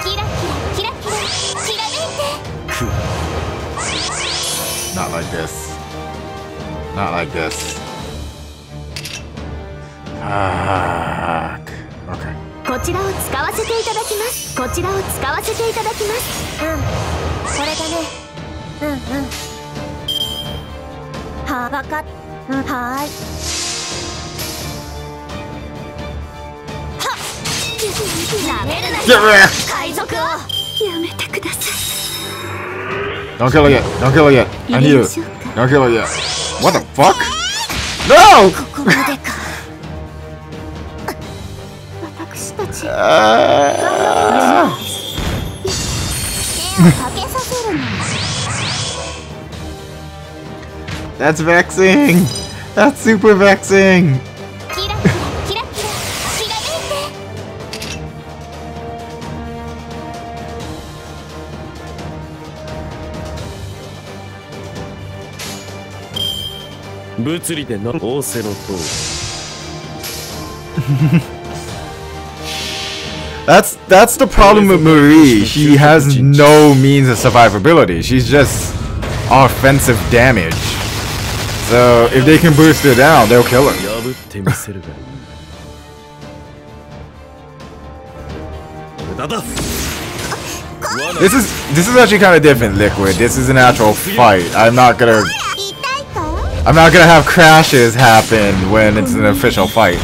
キラキラキラキラキラメンテ Not like this. Not like this. Fuck. Okay. こちらを使わせていただきますこちらを使わせていただきますうんこれだねうんうんはあわかっうんはーい なめるな Get wrecked! 海賊をやめてくださ Don't kill her yet. Don't kill her yet. I need it. Don't kill her yet. What the fuck? No! ここまでか私たちあ手をかけさせるの That's vexing. That's super vexing! that's that's the problem with Marie. She has no means of survivability. She's just offensive damage. So if they can boost it down, they'll kill her. This is this is actually kind of different, Liquid. This is an actual fight. I'm not gonna. I'm not gonna have crashes happen when it's an official fight.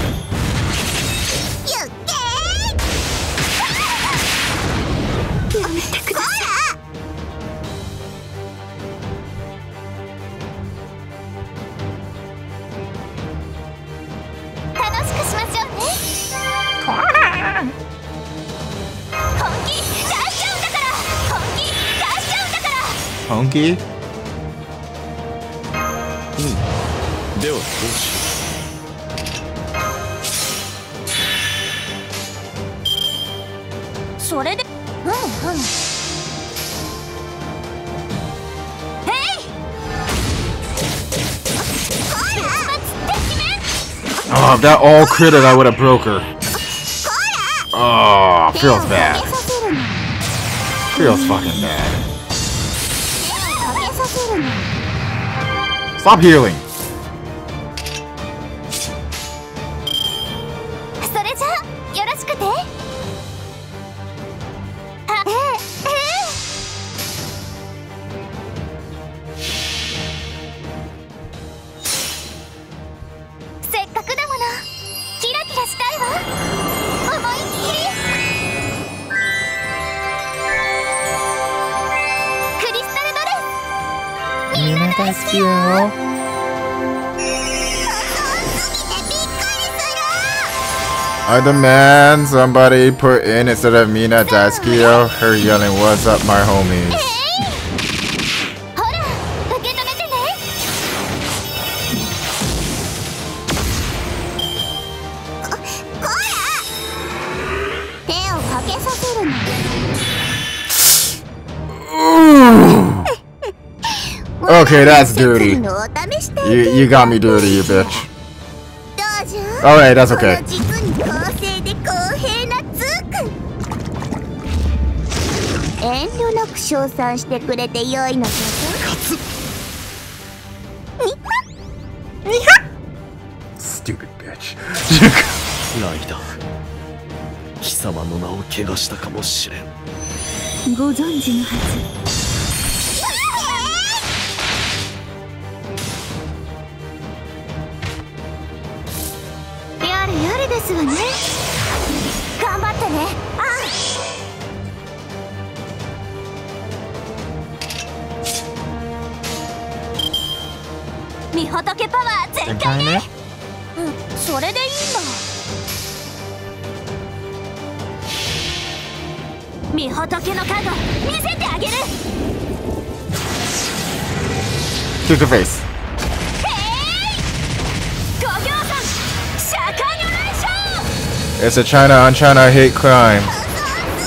all critted, I would have broke her. Oh, feels bad. Feels fucking bad. Stop healing. The man somebody put in instead of Mina Daskio. Her yelling, what's up my homies? okay, that's dirty. You, you got me dirty, you bitch. Alright, that's okay. 協してくれてよいのつにはには Stupid bitch 貴様の名を汚したかもしれん。ご存知のはず。to the face. It's a China on China hate crime.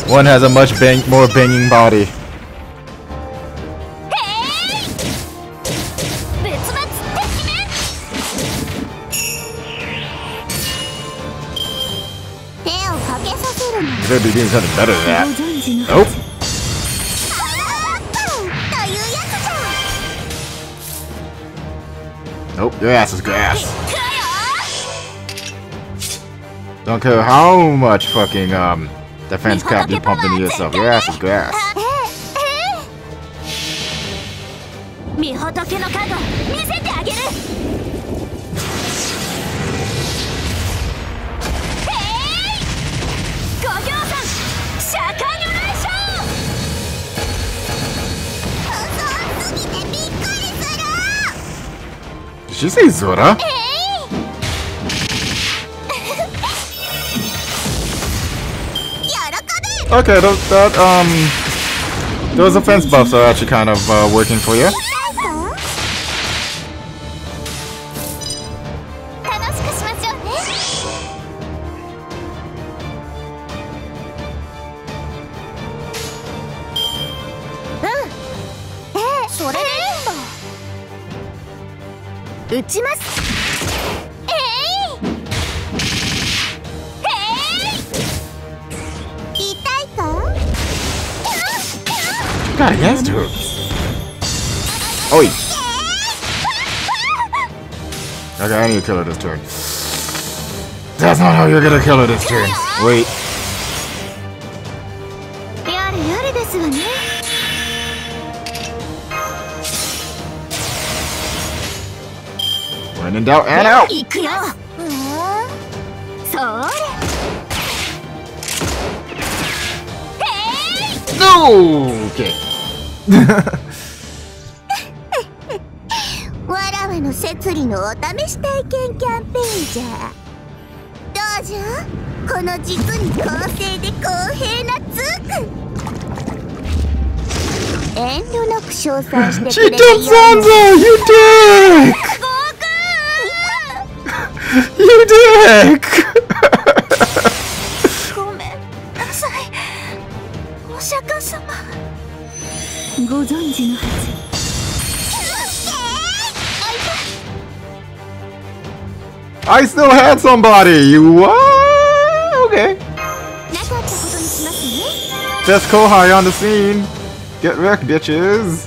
One has a much bang more banging body. Could be doing something better than that. Nope. Your ass is grass. Don't care how much fucking um defense cap you pump into yourself, your ass is grass. she say Zora? okay, that, that um, those offense buffs are actually kind of uh, working for you. kill her this turn. That's not how you're gonna kill her this turn. Wait. When in doubt, and out! No! Okay. わらわの摂理のお試しタイじゃどうじゃこの実に公正で公平なツーク遠慮なく称賛してくれるよ still had somebody! What? Okay. That's Kohai on the scene! Get wrecked, bitches!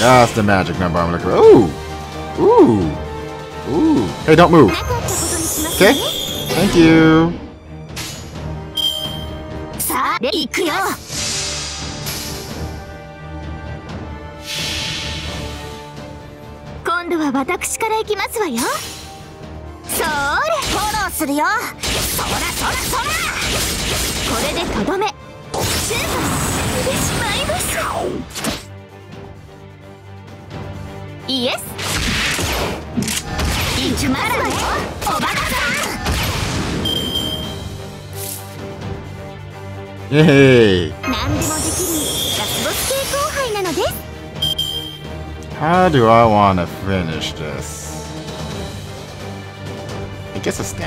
That's the magic number I'm looking for. Ooh! Ooh! Ooh! Hey, don't move! Okay? Thank you!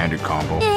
Standard combo.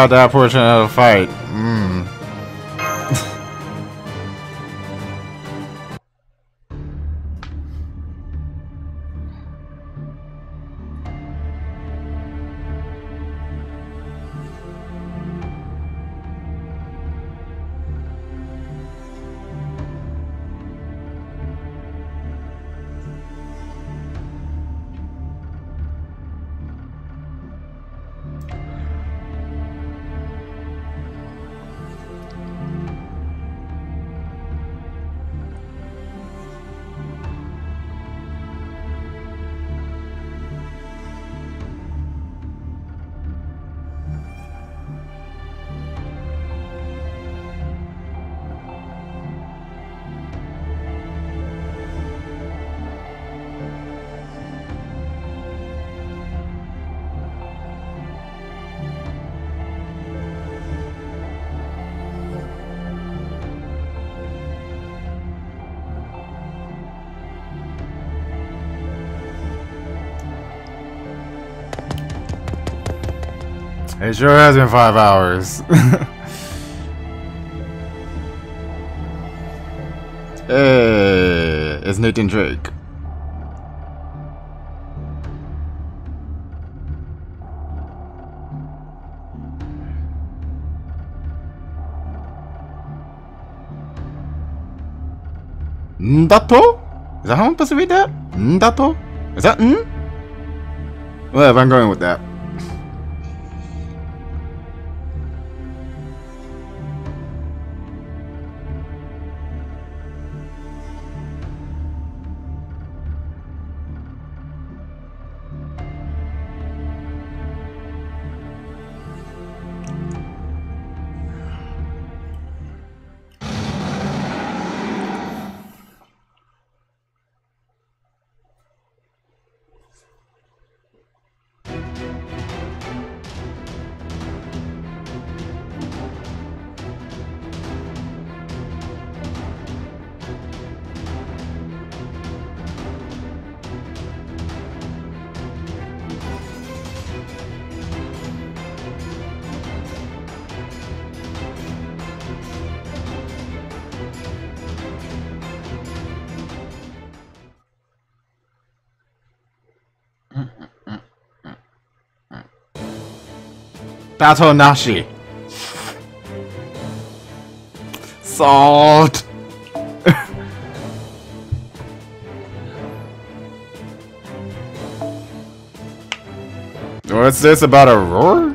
out that portion of the uh, fight. It sure has been five hours. hey, it's Nathan Drake. Ndato? Is that how I'm supposed to read that? Ndato? Is that mm? Whatever, I'm going with that. Battle Nashi. Salt. What's this about a roar?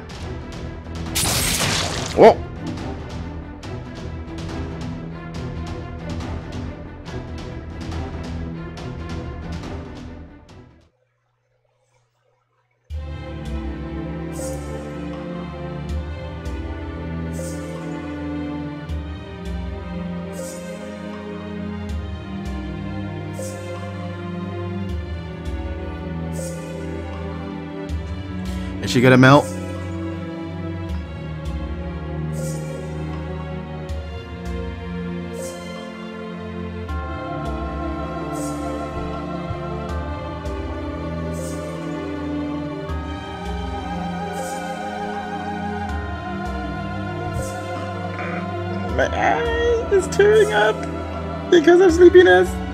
She gonna melt? My eye is tearing up because of sleepiness.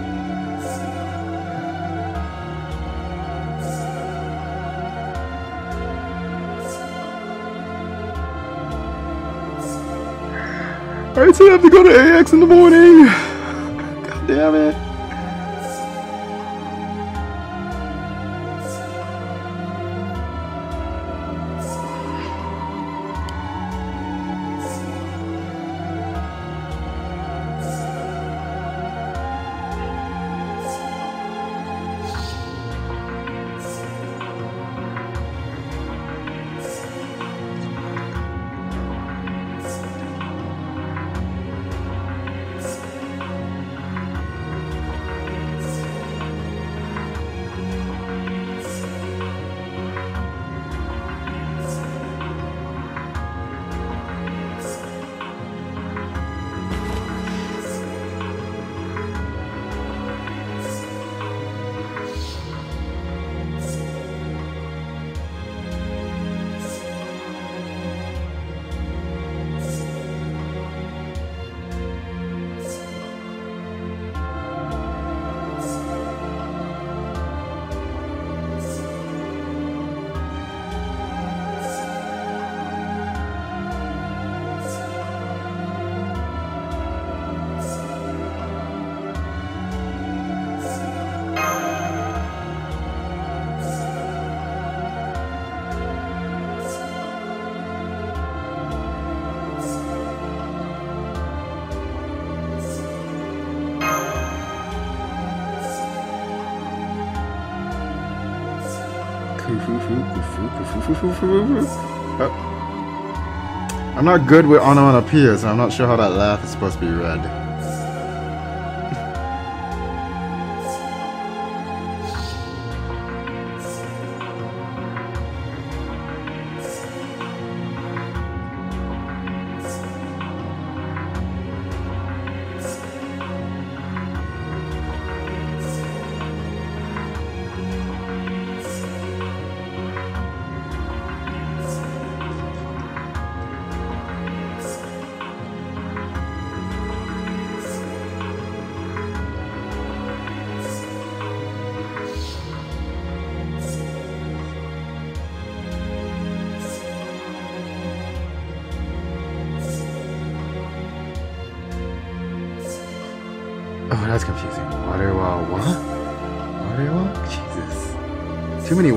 I still have to go to AX in the morning. Oh. I'm not good with onomatopoeia, so I'm not sure how that laugh is supposed to be read.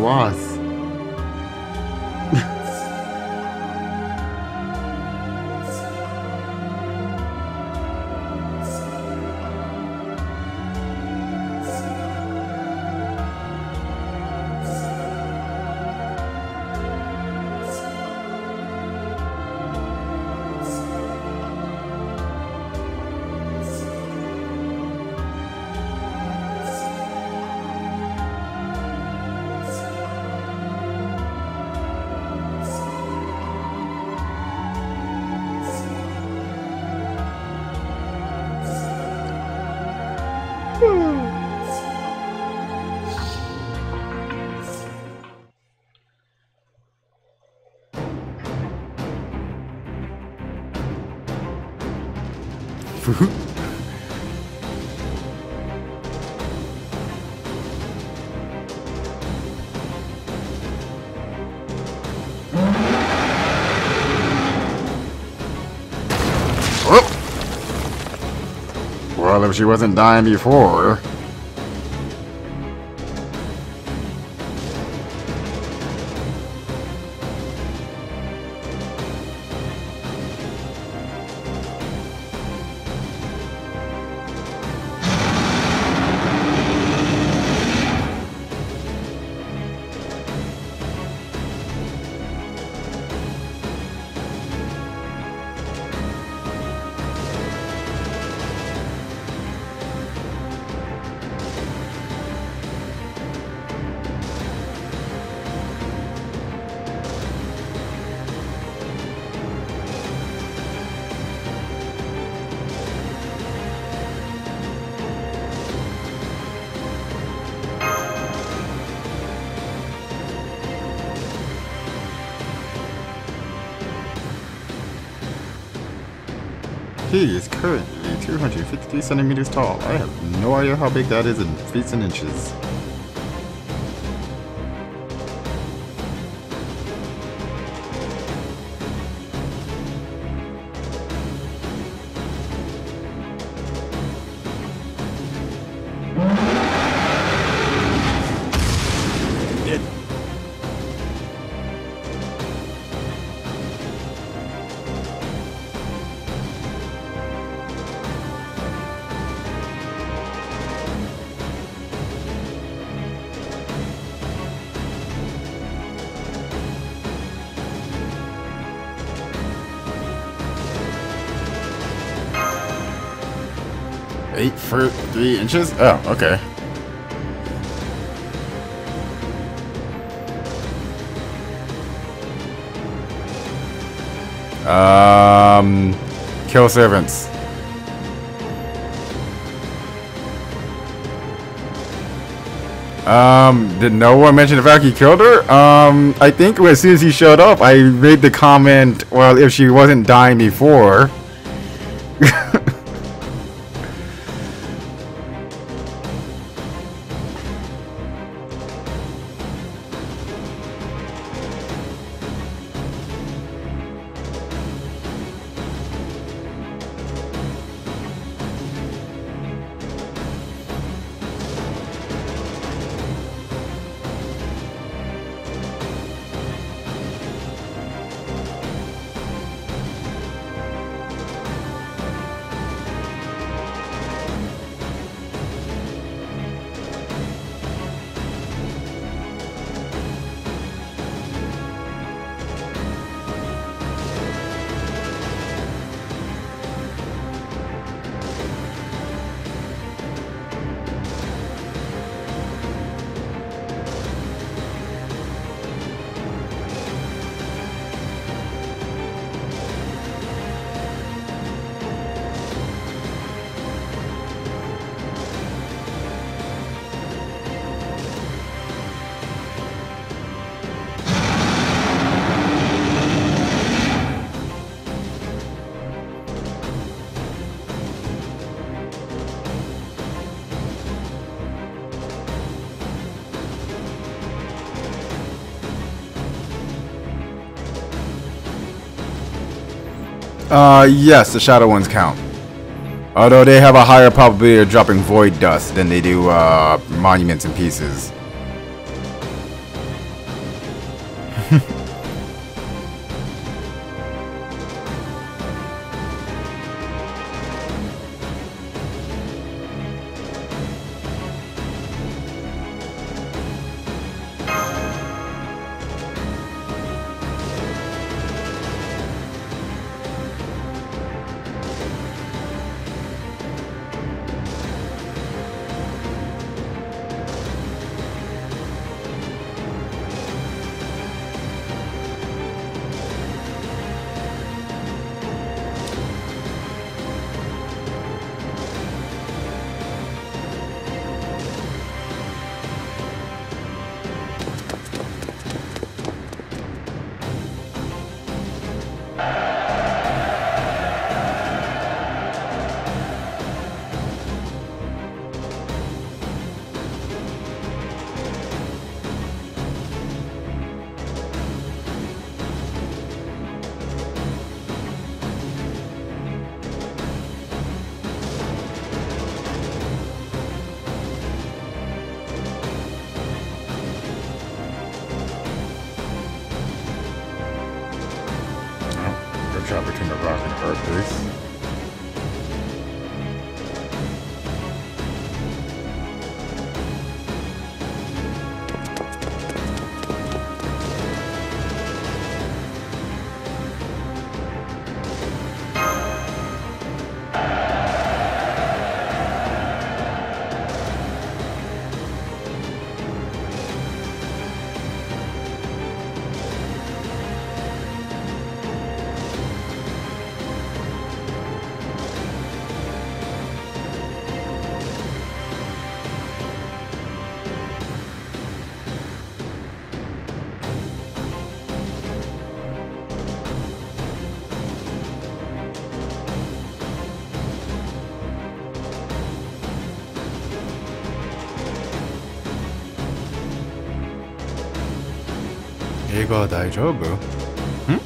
Was. She wasn't dying before. 253 tall. I have no idea how big that is in feet and inches. Inches? Oh, okay. Um, kill servants. Um, did no one mention the fact he killed her? Um, I think as soon as he showed up, I made the comment, well, if she wasn't dying before. Uh, yes, the shadow ones count. Although they have a higher probability of dropping void dust than they do uh, monuments and pieces. 이거 다이조부? 응?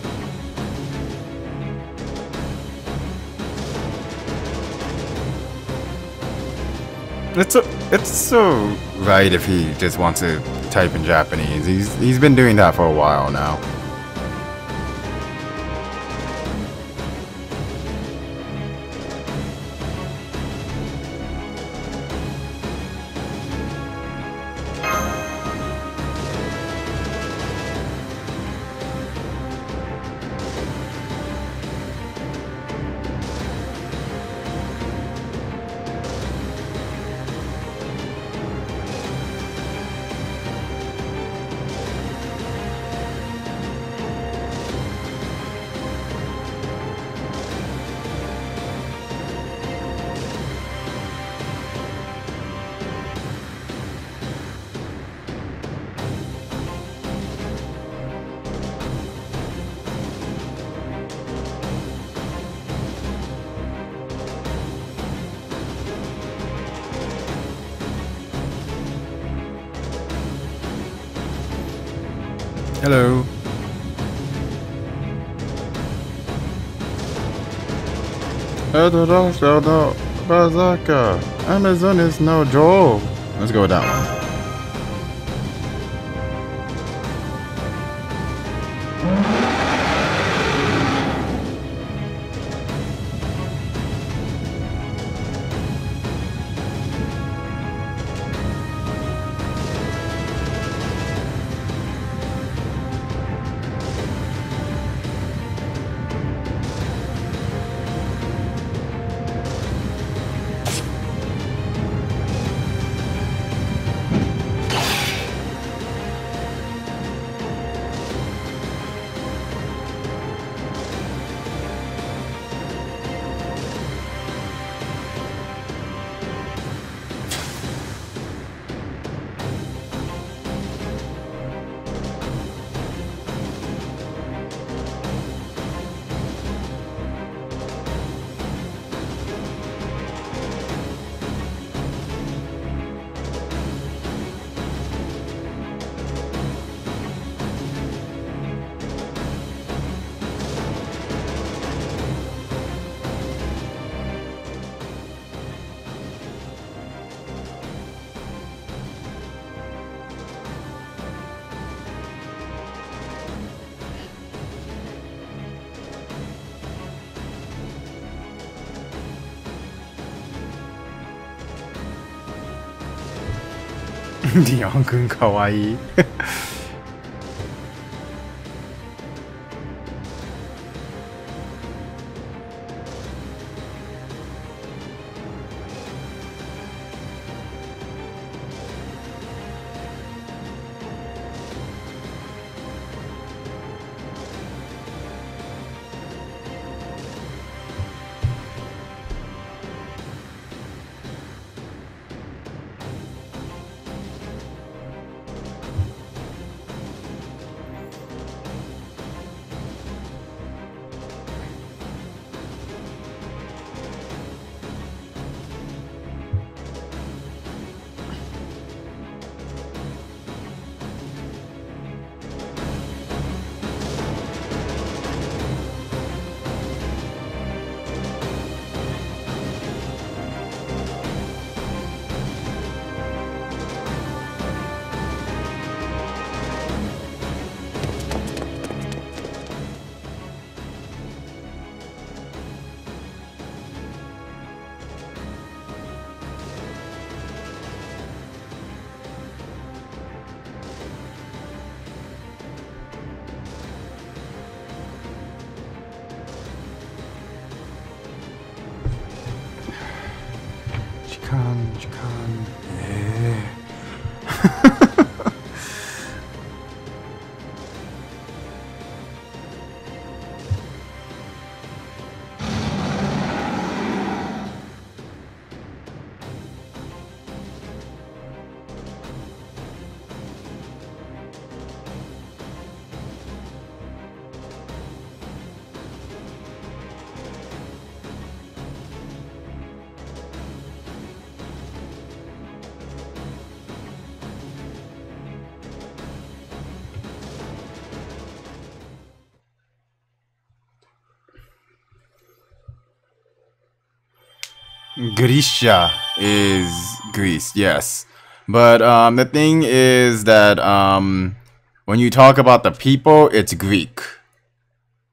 It's a, it's so right if he just wants to type in Japanese. He's he's been doing that for a while now. Amazon is no Joel. Let's go with that one. ディアン君かわいい。Grisha is Greece, yes. But um, the thing is that um, when you talk about the people, it's Greek.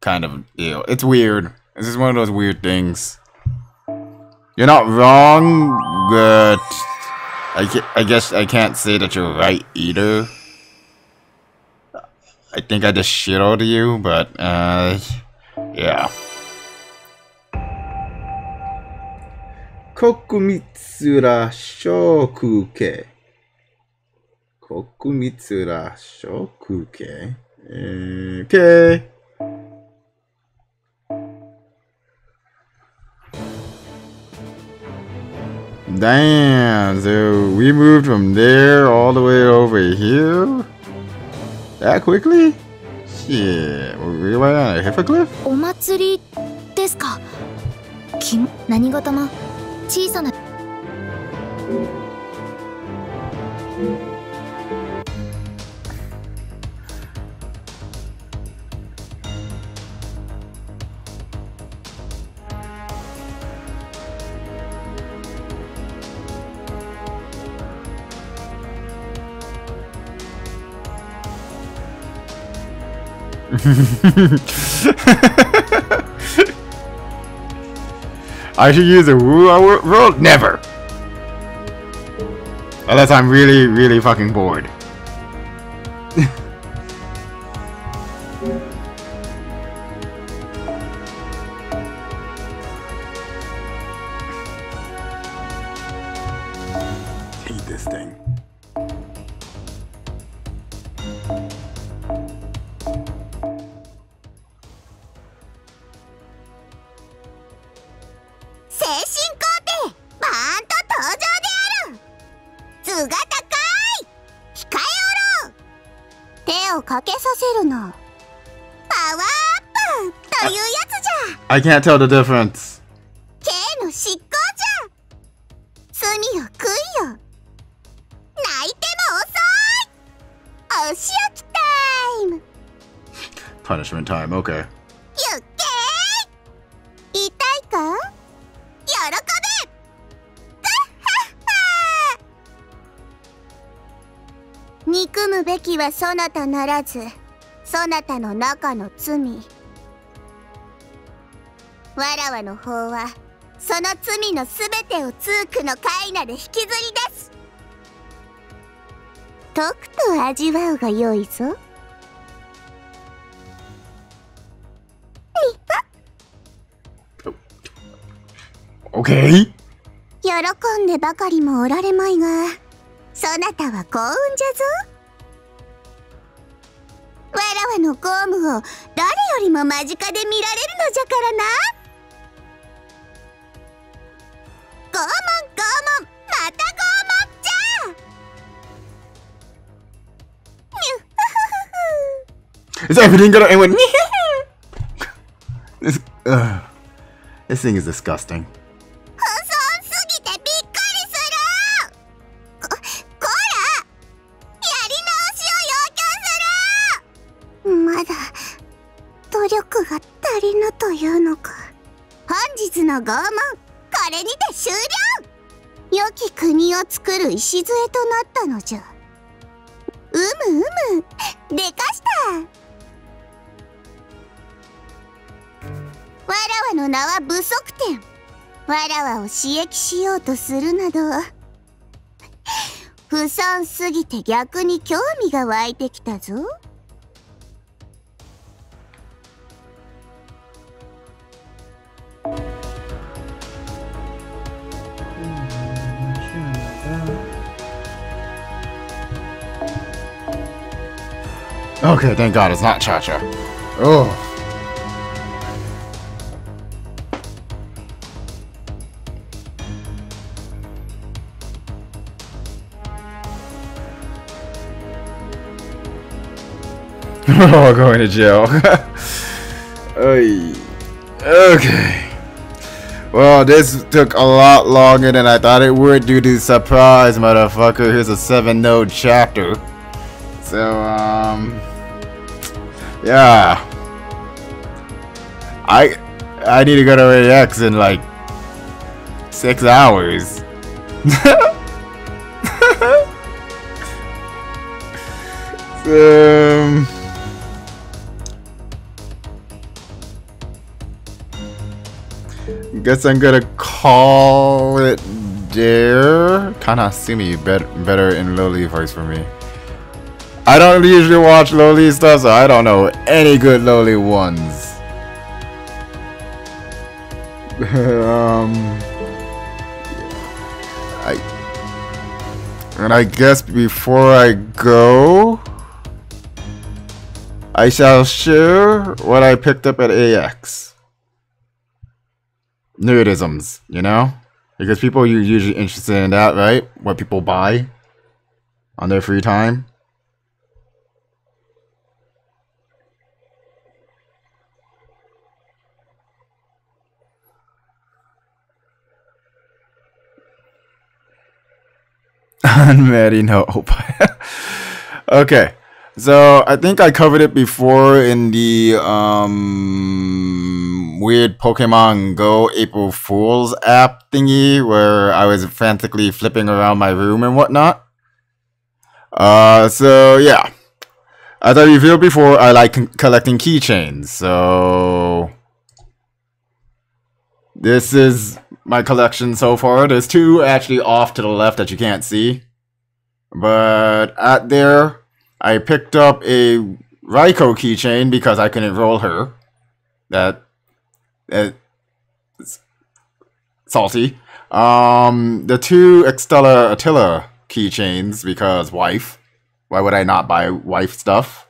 Kind of deal. It's weird. This is one of those weird things. You're not wrong, but I, I guess I can't say that you're right either. I think I just shitted you, but uh, yeah. 国光ら小空家。国光ら小空家。えー、系。Damn, so we moved from there all the way over here? That quickly? Shit, were we right on a hippoglyph? お祭りですかき何事も小さな。I should use a woo roll? Never! Unless I'm really, really fucking bored. Can't tell the difference. K の執行じゃ罪を食いよ。泣いても遅い。お仕置きタイム。Punishment time, okay. ゆっけー。痛いか？喜べ。ガッハッハ憎むべきはそなたならず。そなたの中の罪わらわの方はその罪のすべてをツークのカイナで引きずり出す。とくと味わうが良いぞ。Okay. 喜んでばかりもおられまいがそなたは幸運じゃぞ。わらわの公務を誰よりも間近で見られるのじゃからな拷問また拷問じゃニュッフフフフフフフフを作る礎となったのじゃ。うむうむ。でかした。わらわの名は不足点わらわを刺激しようとするなど。不損すぎて逆に興味が湧いてきたぞ。Okay, thank God it's not Cha Cha. Oh. oh, going to jail. Okay. Well, this took a lot longer than I thought it would due to surprise, motherfucker. Here's a seven node chapter. So, um, yeah. I I need to go to AX in like six hours. um, guess I'm gonna call it there. Kana Asumi better better in loli voice for me. I don't usually watch loli stuff, so I don't know any good loli ones. um, I and I guess before I go, I shall share what I picked up at AX. Nerdisms, you know, because people are usually interested in that, right? What people buy on their free time. Unmarried hope. okay. So I think I covered it before in the um weird Pokemon Go April Fool's app thingy where I was frantically flipping around my room and whatnot. Uh so yeah. As I revealed before, I like collecting keychains. So this is my collection so far. There's two actually off to the left that you can't see. But at there, I picked up a Raikou keychain because I can enroll her. That, that salty. Um, the two Extella Attila keychains because wife. Why would I not buy wife stuff?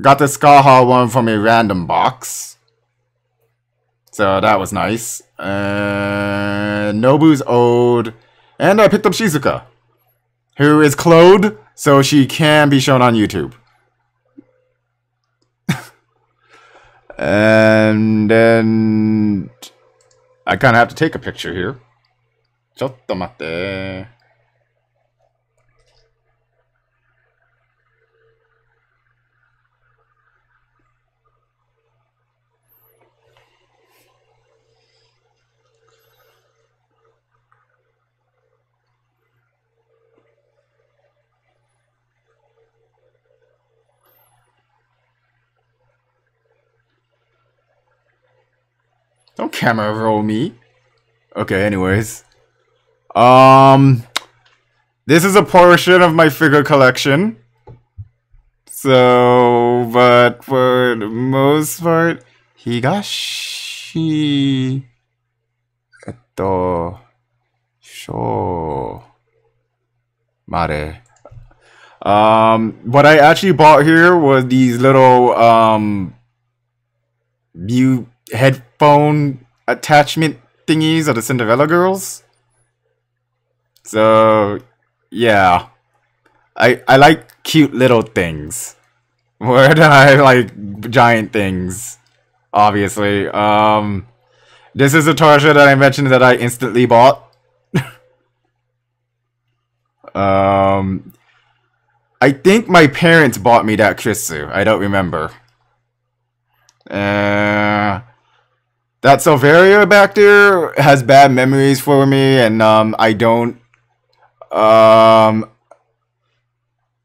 Got the Scathach one from a random box. So that was nice. And Nobu's Ode. And I picked up Shizuka Who is clothed so she can be shown on YouTube. and then I kind of have to take a picture here. ちょっと待って。 Don't camera roll me. Okay, anyways. Um, this is a portion of my figure collection. So, but for the most part, Higashi. Eto. Sho. Mare. Um, what I actually bought here was these little, um, view head headphone attachment thingies of the Cinderella girls. So, yeah. I I like cute little things more than I like giant things. Obviously. Um this is a Tarsha that I mentioned that I instantly bought. um I think my parents bought me that Krisu. I don't remember. Uh that Selvaria back there has bad memories for me and um I don't um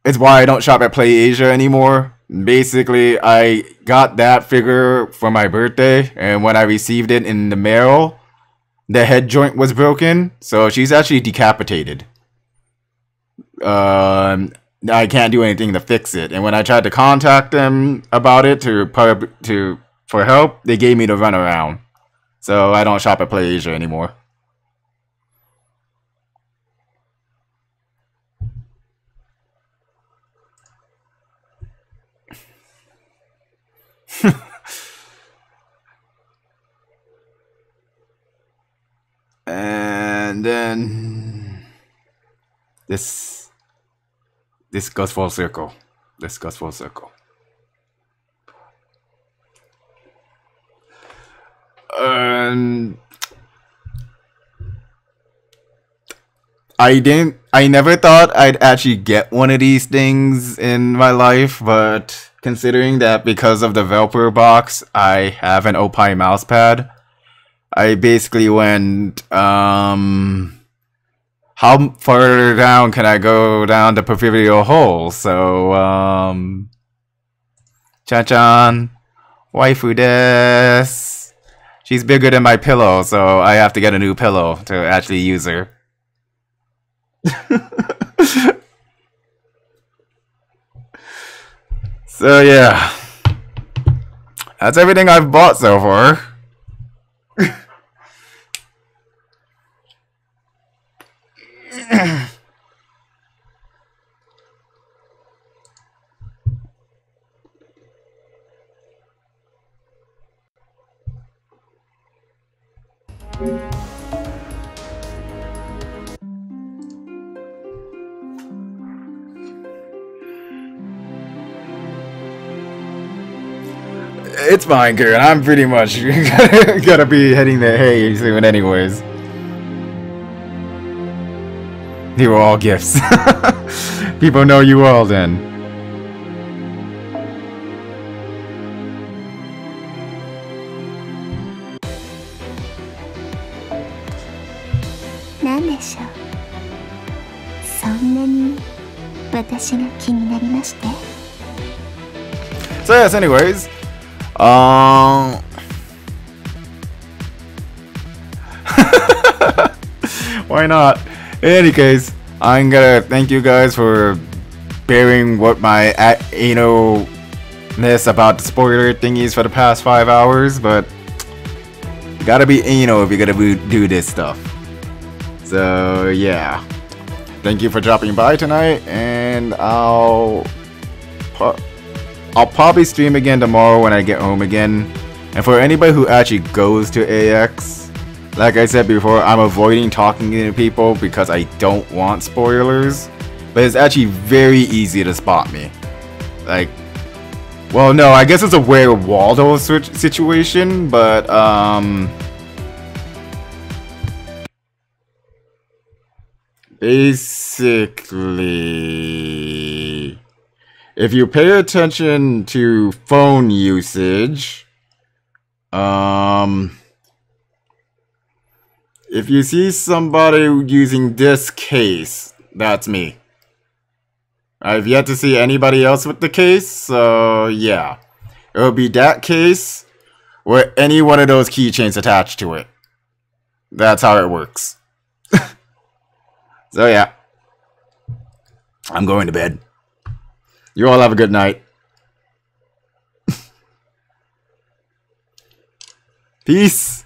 it's why I don't shop at Play Asia anymore. Basically, I got that figure for my birthday, and when I received it in the mail, the head joint was broken, so she's actually decapitated. Um, I can't do anything to fix it, and when I tried to contact them about it to pub to for help, they gave me the runaround. So I don't shop at PlayAsia anymore. and then this this goes full circle. This goes full circle. And I didn't I never thought I'd actually get one of these things in my life, but considering that because of the Velper box, I have an Opie mouse pad. I basically went, um, how far down can I go down the proverbial hole? So, um, cha-chan, waifu des. She's bigger than my pillow, so I have to get a new pillow to actually use her. so yeah, that's everything I've bought so far. it's Minecraft, and I'm pretty much gonna be heading the hay soon anyways. They were all gifts. People know you all then. So yes, anyways, um, why not? In any case, I'm gonna thank you guys for bearing what my anal-ness about the spoiler thingies for the past five hours, but you gotta be anal if you're gonna do this stuff. So yeah, thank you for dropping by tonight, and I'll. I'll probably stream again tomorrow when I get home again. And for anybody who actually goes to AX, like I said before, I'm avoiding talking to people because I don't want spoilers. But it's actually very easy to spot me. Like, well, no, I guess it's a Where Waldo situation, but, um... Basically if you pay attention to phone usage, um, if you see somebody using this case, that's me. I've yet to see anybody else with the case, so yeah. It'll be that case with any one of those keychains attached to it. That's how it works. so yeah. I'm going to bed. You all have a good night. Peace.